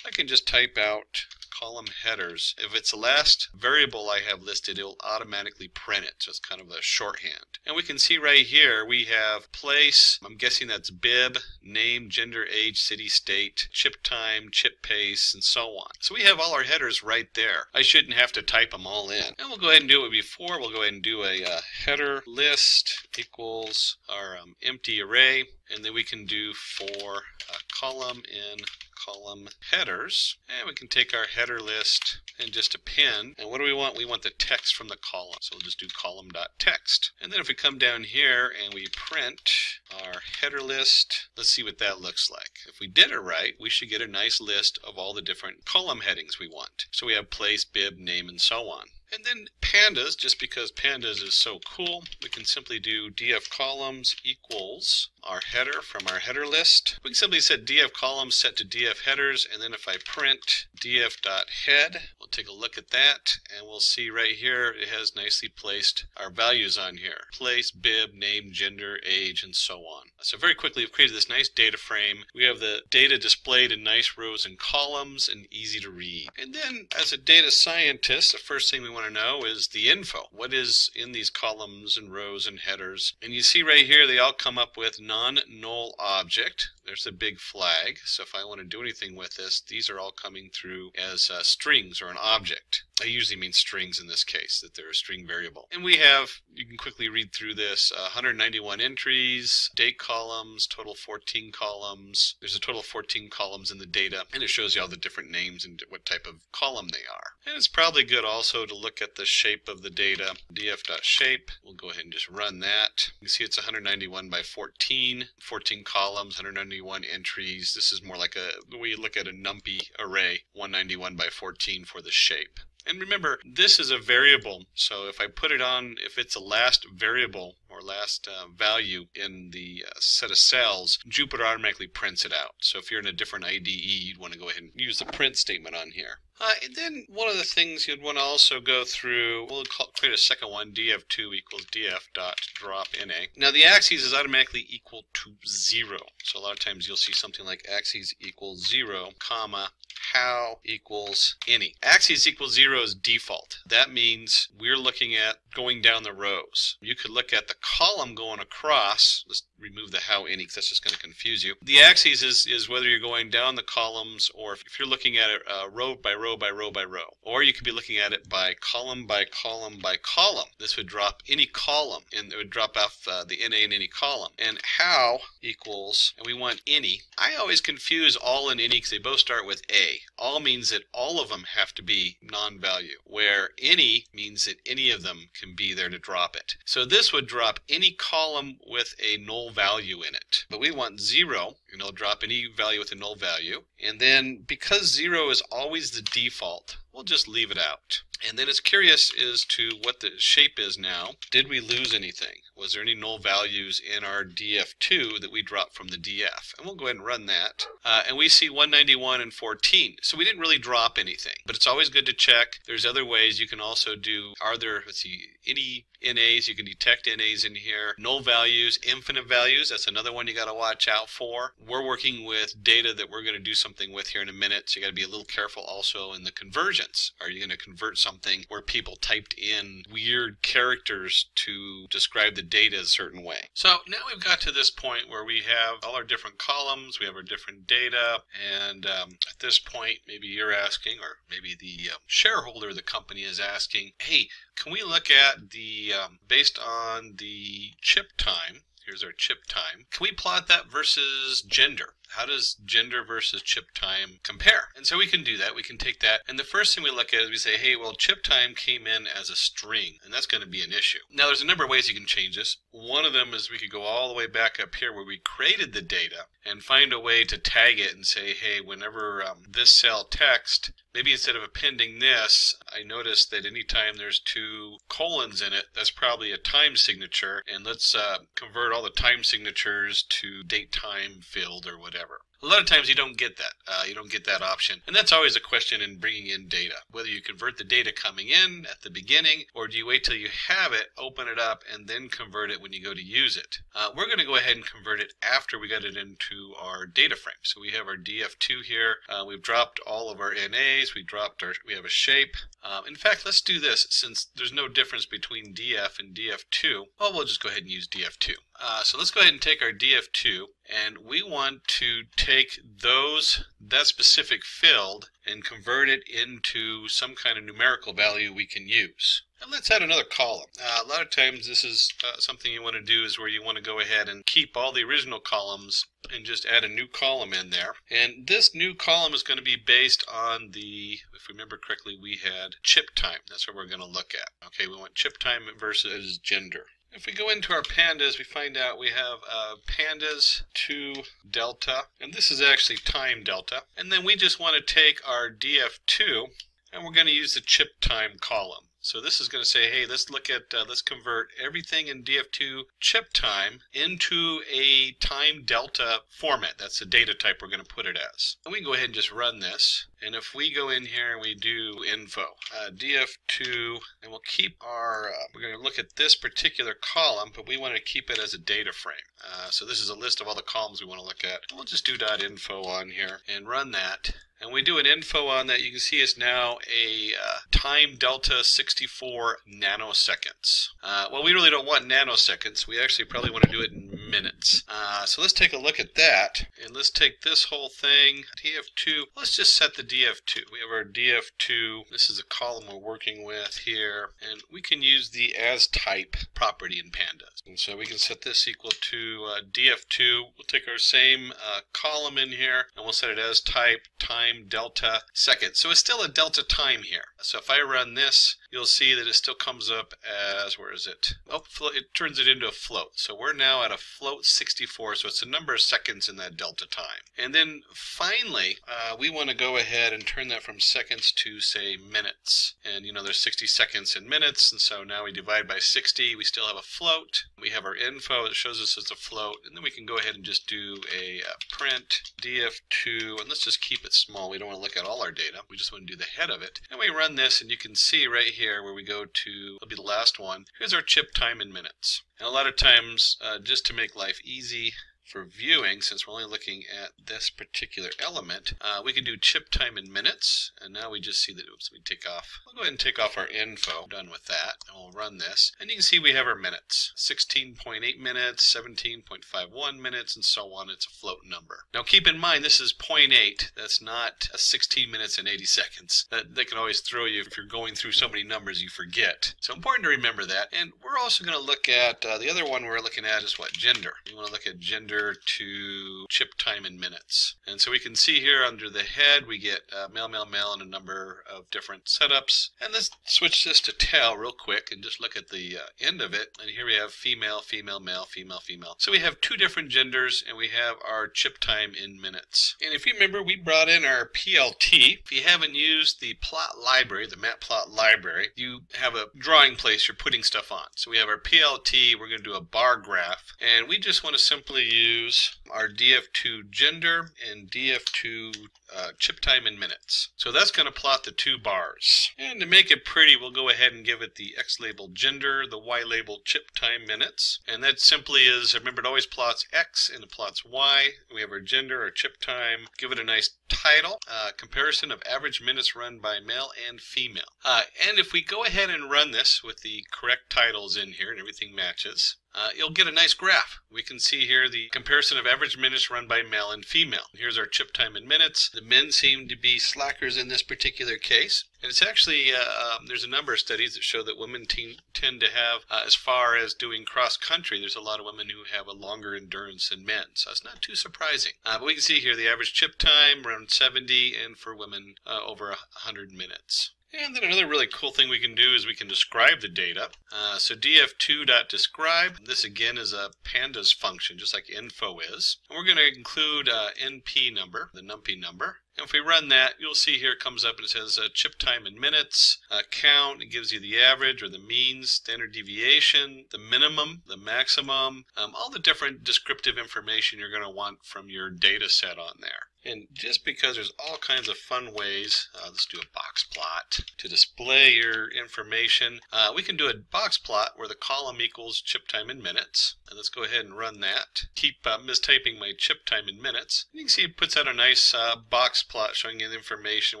I can just type out column headers. If it's the last variable I have listed, it will automatically print it. So it's kind of a shorthand. And we can see right here, we have place, I'm guessing that's bib, name, gender, age, city, state, chip time, chip pace, and so on. So we have all our headers right there. I shouldn't have to type them all in. And we'll go ahead and do it before. We'll go ahead and do a uh, header list equals our um, empty array. And then we can do for a column in column headers. And we can take our header list and just append. And what do we want? We want the text from the column. So we'll just do column.text. And then if we come down here and we print our header list, let's see what that looks like. If we did it right, we should get a nice list of all the different column headings we want. So we have place, bib, name, and so on. And then pandas, just because pandas is so cool, we can simply do df columns equals our header from our header list. We can simply set df columns set to df headers, and then if I print df.head, we'll take a look at that, and we'll see right here it has nicely placed our values on here. Place, bib, name, gender, age, and so on. So very quickly we've created this nice data frame. We have the data displayed in nice rows and columns and easy to read. And then as a data scientist, the first thing we want to know is the info. What is in these columns and rows and headers? And you see right here they all come up with non-null object. There's a big flag. So if I want to do anything with this, these are all coming through as uh, strings or an object. I usually mean strings in this case, that they're a string variable. And we have, you can quickly read through this, uh, 191 entries, date columns, total 14 columns. There's a total of 14 columns in the data, and it shows you all the different names and what type of column they are. And it's probably good also to look at the shape of the data. df.shape, we'll go ahead and just run that. You can see it's 191 by 14, 14 columns, 191 entries. This is more like a, we look at a NumPy array, 191 by 14 for the shape. And remember, this is a variable, so if I put it on, if it's a last variable or last uh, value in the uh, set of cells, Jupyter automatically prints it out. So if you're in a different IDE, you'd want to go ahead and use the print statement on here. Uh, and then one of the things you'd want to also go through, we'll call, create a second one, df2 equals df dot drop na. Now the axes is automatically equal to zero. So a lot of times you'll see something like axes equals zero, comma, how equals any. Axes equals zero is default. That means we're looking at going down the rows. You could look at the column going across. Let's remove the how any because that's just going to confuse you. The axes is, is whether you're going down the columns or if, you're looking at it uh, row by row by row by row. Or you could be looking at it by column by column by column. This would drop any column and it would drop off uh, the NA in any column. And how equals, and we want any. I always confuse all and any because they both start with A. All means that all of them have to be non-value, where any means that any of them can be there to drop it. So this would drop any column with a null value in it. But we want zero, and it'll drop any value with a null value. And then because zero is always the default, we'll just leave it out. And then it's curious as to what the shape is now. Did we lose anything? Was there any null values in our df2 that we dropped from the df? And we'll go ahead and run that. Uh, and we see 191 and 14. So we didn't really drop anything. But it's always good to check. There's other ways you can also do, are there, let's see, any NAs, you can detect NAs in here. Null values, infinite values, that's another one you got to watch out for. We're working with data that we're going to do something with here in a minute, so you got to be a little careful also in the conversions. Are you going to convert something where people typed in weird characters to describe the data a certain way? So now we've got to this point where we have all our different columns, we have our different data, and um, at this point, maybe you're asking, or maybe the um, shareholder of the company is asking, hey, can we look at the, um, based on the chip time, here's our chip time, can we plot that versus gender? How does gender versus chip time compare? And so we can do that. We can take that. And the first thing we look at is we say, hey, well, chip time came in as a string, and that's going to be an issue. Now, there's a number of ways you can change this. One of them is we could go all the way back up here where we created the data and find a way to tag it and say, hey, whenever um, this cell text, maybe instead of appending this, I notice that anytime there's two colons in it, that's probably a time signature. And let's uh, convert all the time signatures to date time field or whatever. A lot of times you don't get that. Uh, you don't get that option. And that's always a question in bringing in data. Whether you convert the data coming in at the beginning, or do you wait till you have it, open it up, and then convert it when you go to use it. Uh, we're going to go ahead and convert it after we got it into our data frame. So we have our DF2 here. Uh, we've dropped all of our NAs. We dropped our, we have a shape. Um, in fact, let's do this since there's no difference between DF and DF2. Well, we'll just go ahead and use DF2. Uh, so let's go ahead and take our DF2 and we want to take those that specific field and convert it into some kind of numerical value we can use. And let's add another column. Uh, a lot of times this is uh, something you want to do is where you want to go ahead and keep all the original columns and just add a new column in there. And this new column is going to be based on the, if we remember correctly, we had chip time. That's what we're going to look at. Okay, we want chip time versus gender. If we go into our pandas, we find out we have uh, pandas 2 delta, and this is actually time delta. And then we just want to take our df2, and we're going to use the chip time column. So this is going to say, hey, let's look at, uh, let's convert everything in DF2 chip time into a time delta format. That's the data type we're going to put it as. And we can go ahead and just run this. And if we go in here and we do info, uh, DF2, and we'll keep our, uh, we're going to look at this particular column, but we want to keep it as a data frame. Uh, so this is a list of all the columns we want to look at. We'll just do dot .info on here and run that and we do an info on that, you can see it's now a uh, time delta 64 nanoseconds. Uh, well, we really don't want nanoseconds. We actually probably want to do it in minutes. Uh, so let's take a look at that. And let's take this whole thing, DF2. Let's just set the DF2. We have our DF2. This is a column we're working with here. And we can use the as type property in pandas. And so we can set this equal to uh, DF2. We'll take our same uh, column in here and we'll set it as type time delta second. So it's still a delta time here. So if I run this, you'll see that it still comes up as, where is it? Oh, it turns it into a float. So we're now at a float 64, so it's a number of seconds in that delta time. And then finally, uh, we want to go ahead and turn that from seconds to, say, minutes. And, you know, there's 60 seconds in minutes, and so now we divide by 60, we still have a float. We have our info that shows us as a float, and then we can go ahead and just do a uh, print df2, and let's just keep it small we don't want to look at all our data. We just want to do the head of it. And we run this and you can see right here where we go to, it'll be the last one. Here's our chip time in minutes. And a lot of times, uh, just to make life easy, for viewing, since we're only looking at this particular element, uh, we can do chip time in minutes. And now we just see that, oops, we take off. We'll go ahead and take off our info. Done with that. And we'll run this. And you can see we have our minutes. 16.8 minutes, 17.51 minutes, and so on. It's a float number. Now keep in mind, this is 0.8. That's not 16 minutes and 80 seconds. That They can always throw you if you're going through so many numbers you forget. So important to remember that. And we're also going to look at, uh, the other one we're looking at is what? Gender. You want to look at gender to chip time in minutes. And so we can see here under the head, we get uh, male, male, male, and a number of different setups. And let's switch this to tail real quick and just look at the uh, end of it. And here we have female, female, male, female, female. So we have two different genders and we have our chip time in minutes. And if you remember, we brought in our PLT. If you haven't used the plot library, the matplot library, you have a drawing place you're putting stuff on. So we have our PLT, we're going to do a bar graph, and we just want to simply use use our DF2 gender and DF2 uh, chip time in minutes. So that's going to plot the two bars. And to make it pretty, we'll go ahead and give it the X label gender, the Y label chip time minutes. And that simply is, remember it always plots X and it plots Y. We have our gender, our chip time. Give it a nice title, uh, comparison of average minutes run by male and female. Uh, and if we go ahead and run this with the correct titles in here and everything matches, uh, you'll get a nice graph. We can see here the comparison of average minutes run by male and female. Here's our chip time in minutes. The men seem to be slackers in this particular case. And it's actually, uh, um, there's a number of studies that show that women te- tend to have, uh, as far as doing cross country, there's a lot of women who have a longer endurance than men. So it's not too surprising. Uh, but we can see here the average chip time around 70, and for women, uh, over 100 minutes. And then another really cool thing we can do is we can describe the data. Uh, so df2.describe, this again is a pandas function, just like info is. And we're going to include uh, np number, the numpy number. And if we run that, you'll see here it comes up and it says uh, chip time in minutes, uh, count, it gives you the average or the mean, standard deviation, the minimum, the maximum, um, all the different descriptive information you're going to want from your data set on there. And just because there's all kinds of fun ways, uh, let's do a box plot to display your information. Uh, we can do a box plot where the column equals chip time in minutes. And let's go ahead and run that. Keep uh, mistyping my chip time in minutes. And you can see it puts out a nice uh, box plot showing you the information.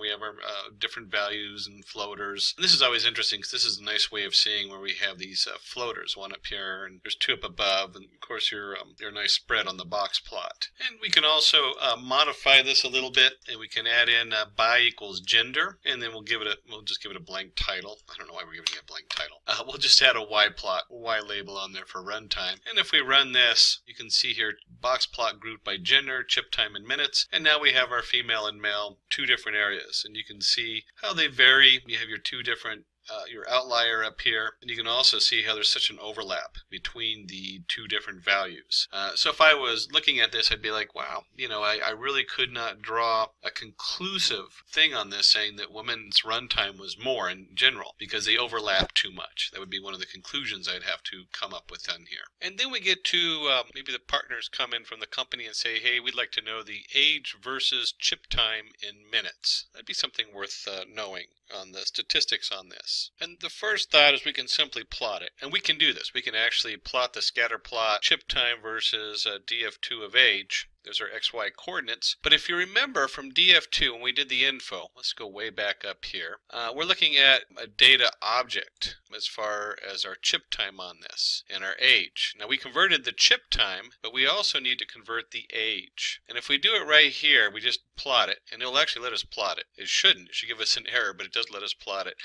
We have our uh, different values and floaters. And this is always interesting because this is a nice way of seeing where we have these uh, floaters, one up here and there's two up above. And of course your, um, your nice spread on the box plot. And we can also modify this a little bit and we can add in uh, by equals gender and then we'll give it a we'll just give it a blank title. I don't know why we're giving it a blank title. Uh, we'll just add a Y plot Y label on there for runtime. And if we run this you can see here box plot grouped by gender chip time in minutes and now we have our female and male two different areas. And you can see how they vary. You have your two different uh, your outlier up here, and you can also see how there's such an overlap between the two different values. Uh, so if I was looking at this, I'd be like, wow, you know, I, I really could not draw a conclusive thing on this saying that women's runtime was more in general because they overlap too much. That would be one of the conclusions I'd have to come up with on here. And then we get to um, maybe the partners come in from the company and say, hey, we'd like to know the age versus chip time in minutes. That'd be something worth uh, knowing on the statistics on this. And the first thought is we can simply plot it. And we can do this. We can actually plot the scatter plot chip time versus uh, DF2 of age. Those are XY coordinates. But if you remember from DF2 when we did the info, let's go way back up here. Uh, we're looking at a data object as far as our chip time on this and our age. Now we converted the chip time, but we also need to convert the age. And if we do it right here, we just plot it, and it'll actually let us plot it. It shouldn't. It should give us an error, but it does let us plot it.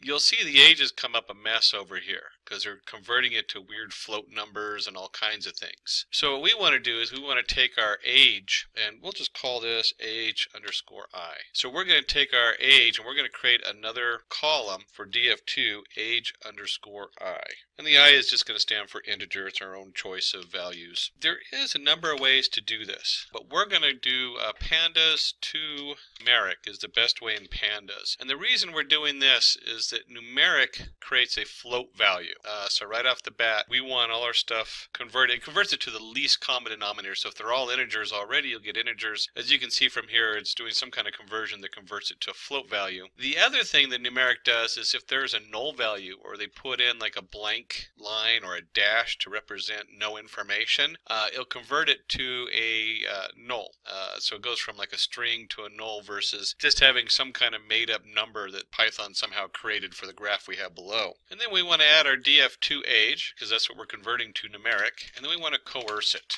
You'll see the ages come up a mess over here because they're converting it to weird float numbers and all kinds of things. So what we want to do is we want to take our age and we'll just call this age underscore i. So we're going to take our age and we're going to create another column for df2 age underscore i. And the i is just going to stand for integer. It's our own choice of values. There is a number of ways to do this, but we're going to do uh, pandas to numeric is the best way in pandas. And the reason we're doing this is that numeric creates a float value. Uh, so right off the bat, we want all our stuff converted. It converts it to the least common denominator. So if they're all integers already, you'll get integers. As you can see from here, it's doing some kind of conversion that converts it to a float value. The other thing that numeric does is if there's a null value or they put in like a blank line or a dash to represent no information, uh, it'll convert it to a uh, null. Uh, so it goes from like a string to a null versus just having some kind of made up number that Python somehow created for the graph we have below. And then we want to add our df2 age because that's what we're converting to numeric and then we want to coerce it.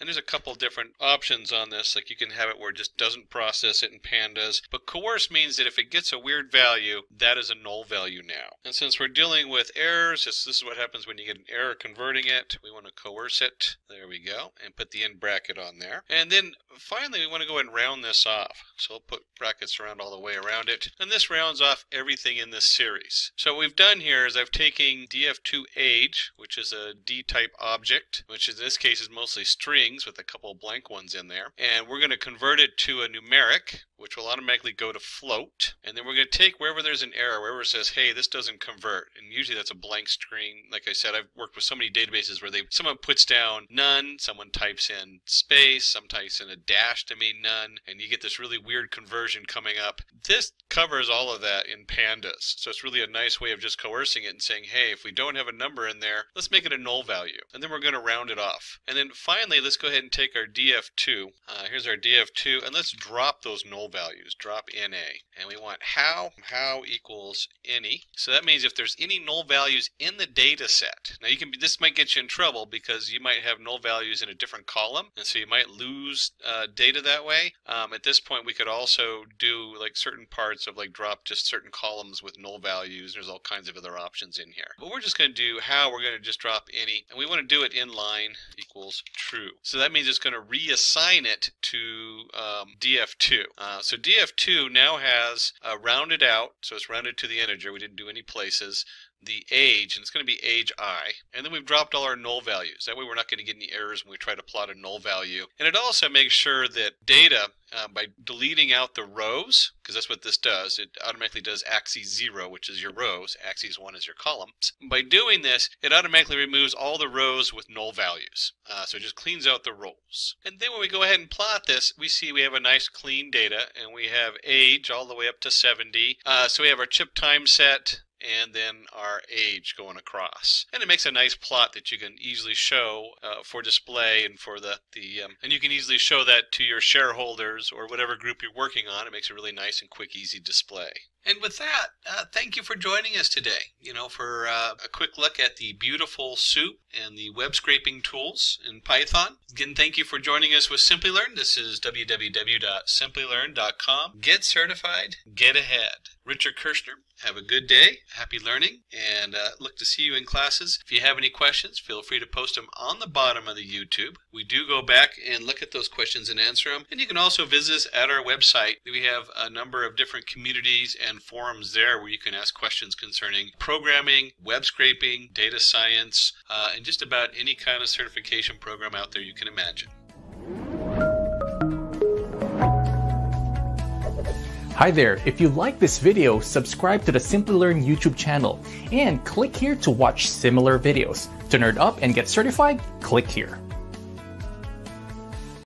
And there's a couple different options on this like you can have it where it just doesn't process it in pandas but coerce means that if it gets a weird value that is a null value now. And since we're dealing with errors this, this is what happens when you get an error converting it. We want to coerce it. There we go and put the end bracket on there. And then finally we want to go ahead and round this off. So we'll put brackets around all the way around it. And this rounds off everything in this series. So what we've done here is I've taken df2 age, which is a d-type object, which in this case is mostly strings with a couple blank ones in there. And we're going to convert it to a numeric, which will automatically go to float. And then we're going to take wherever there's an error, wherever it says, hey, this doesn't convert. And usually that's a blank screen. Like I said, I've worked with so many databases where they someone puts down none, someone types in space, some types in a dash to mean none, and you get this really weird conversion coming up. This covers all of that in pandas. So it's really a nice way of just coercing it and saying, hey, if we don't have a number in there, let's make it a null value. And then we're going to round it off. And then finally, let's go ahead and take our df2. Uh, here's our df2, and let's drop those null values. Drop na. And we want how, how equals any. So that means if there's any null values in the data set. Now you can be, this might get you in trouble because you might have null values in a different column. And so you might lose uh, data that way. Um, at this point, we could also do like certain parts of like drop just certain columns with null values. There's all kinds of other options in here. But we're just going to do how we're going to just drop any. And we want to do it in line equals true. So that means it's going to reassign it to um, df2. Uh, so df2 now has uh, rounded out. So it's rounded to the integer. We didn't do any places the age, and it's going to be age i. And then we've dropped all our null values. That way we're not going to get any errors when we try to plot a null value. And it also makes sure that data, uh, by deleting out the rows, because that's what this does, it automatically does axis 0, which is your rows, axis 1 is your columns. By doing this, it automatically removes all the rows with null values. Uh, so it just cleans out the rows. And then when we go ahead and plot this, we see we have a nice clean data, and we have age all the way up to 70. Uh, so we have our chip time set, and then our age going across. And it makes a nice plot that you can easily show uh, for display and for the, the um, and you can easily show that to your shareholders or whatever group you're working on. It makes a really nice and quick, easy display. And with that, uh, thank you for joining us today, you know, for uh, a quick look at the beautiful soup and the web scraping tools in Python. Again, thank you for joining us with Simplilearn. This is www.simplilearn.com. Get certified, get ahead. Richard Kirschner, have a good day, happy learning, and uh, look to see you in classes. If you have any questions, feel free to post them on the bottom of the YouTube. We do go back and look at those questions and answer them. And you can also visit us at our website. We have a number of different communities and forums there where you can ask questions concerning programming, web scraping, data science, uh, and just about any kind of certification program out there you can imagine. Hi there, if you like this video, subscribe to the Simplilearn YouTube channel and click here to watch similar videos. To nerd up and get certified, click here.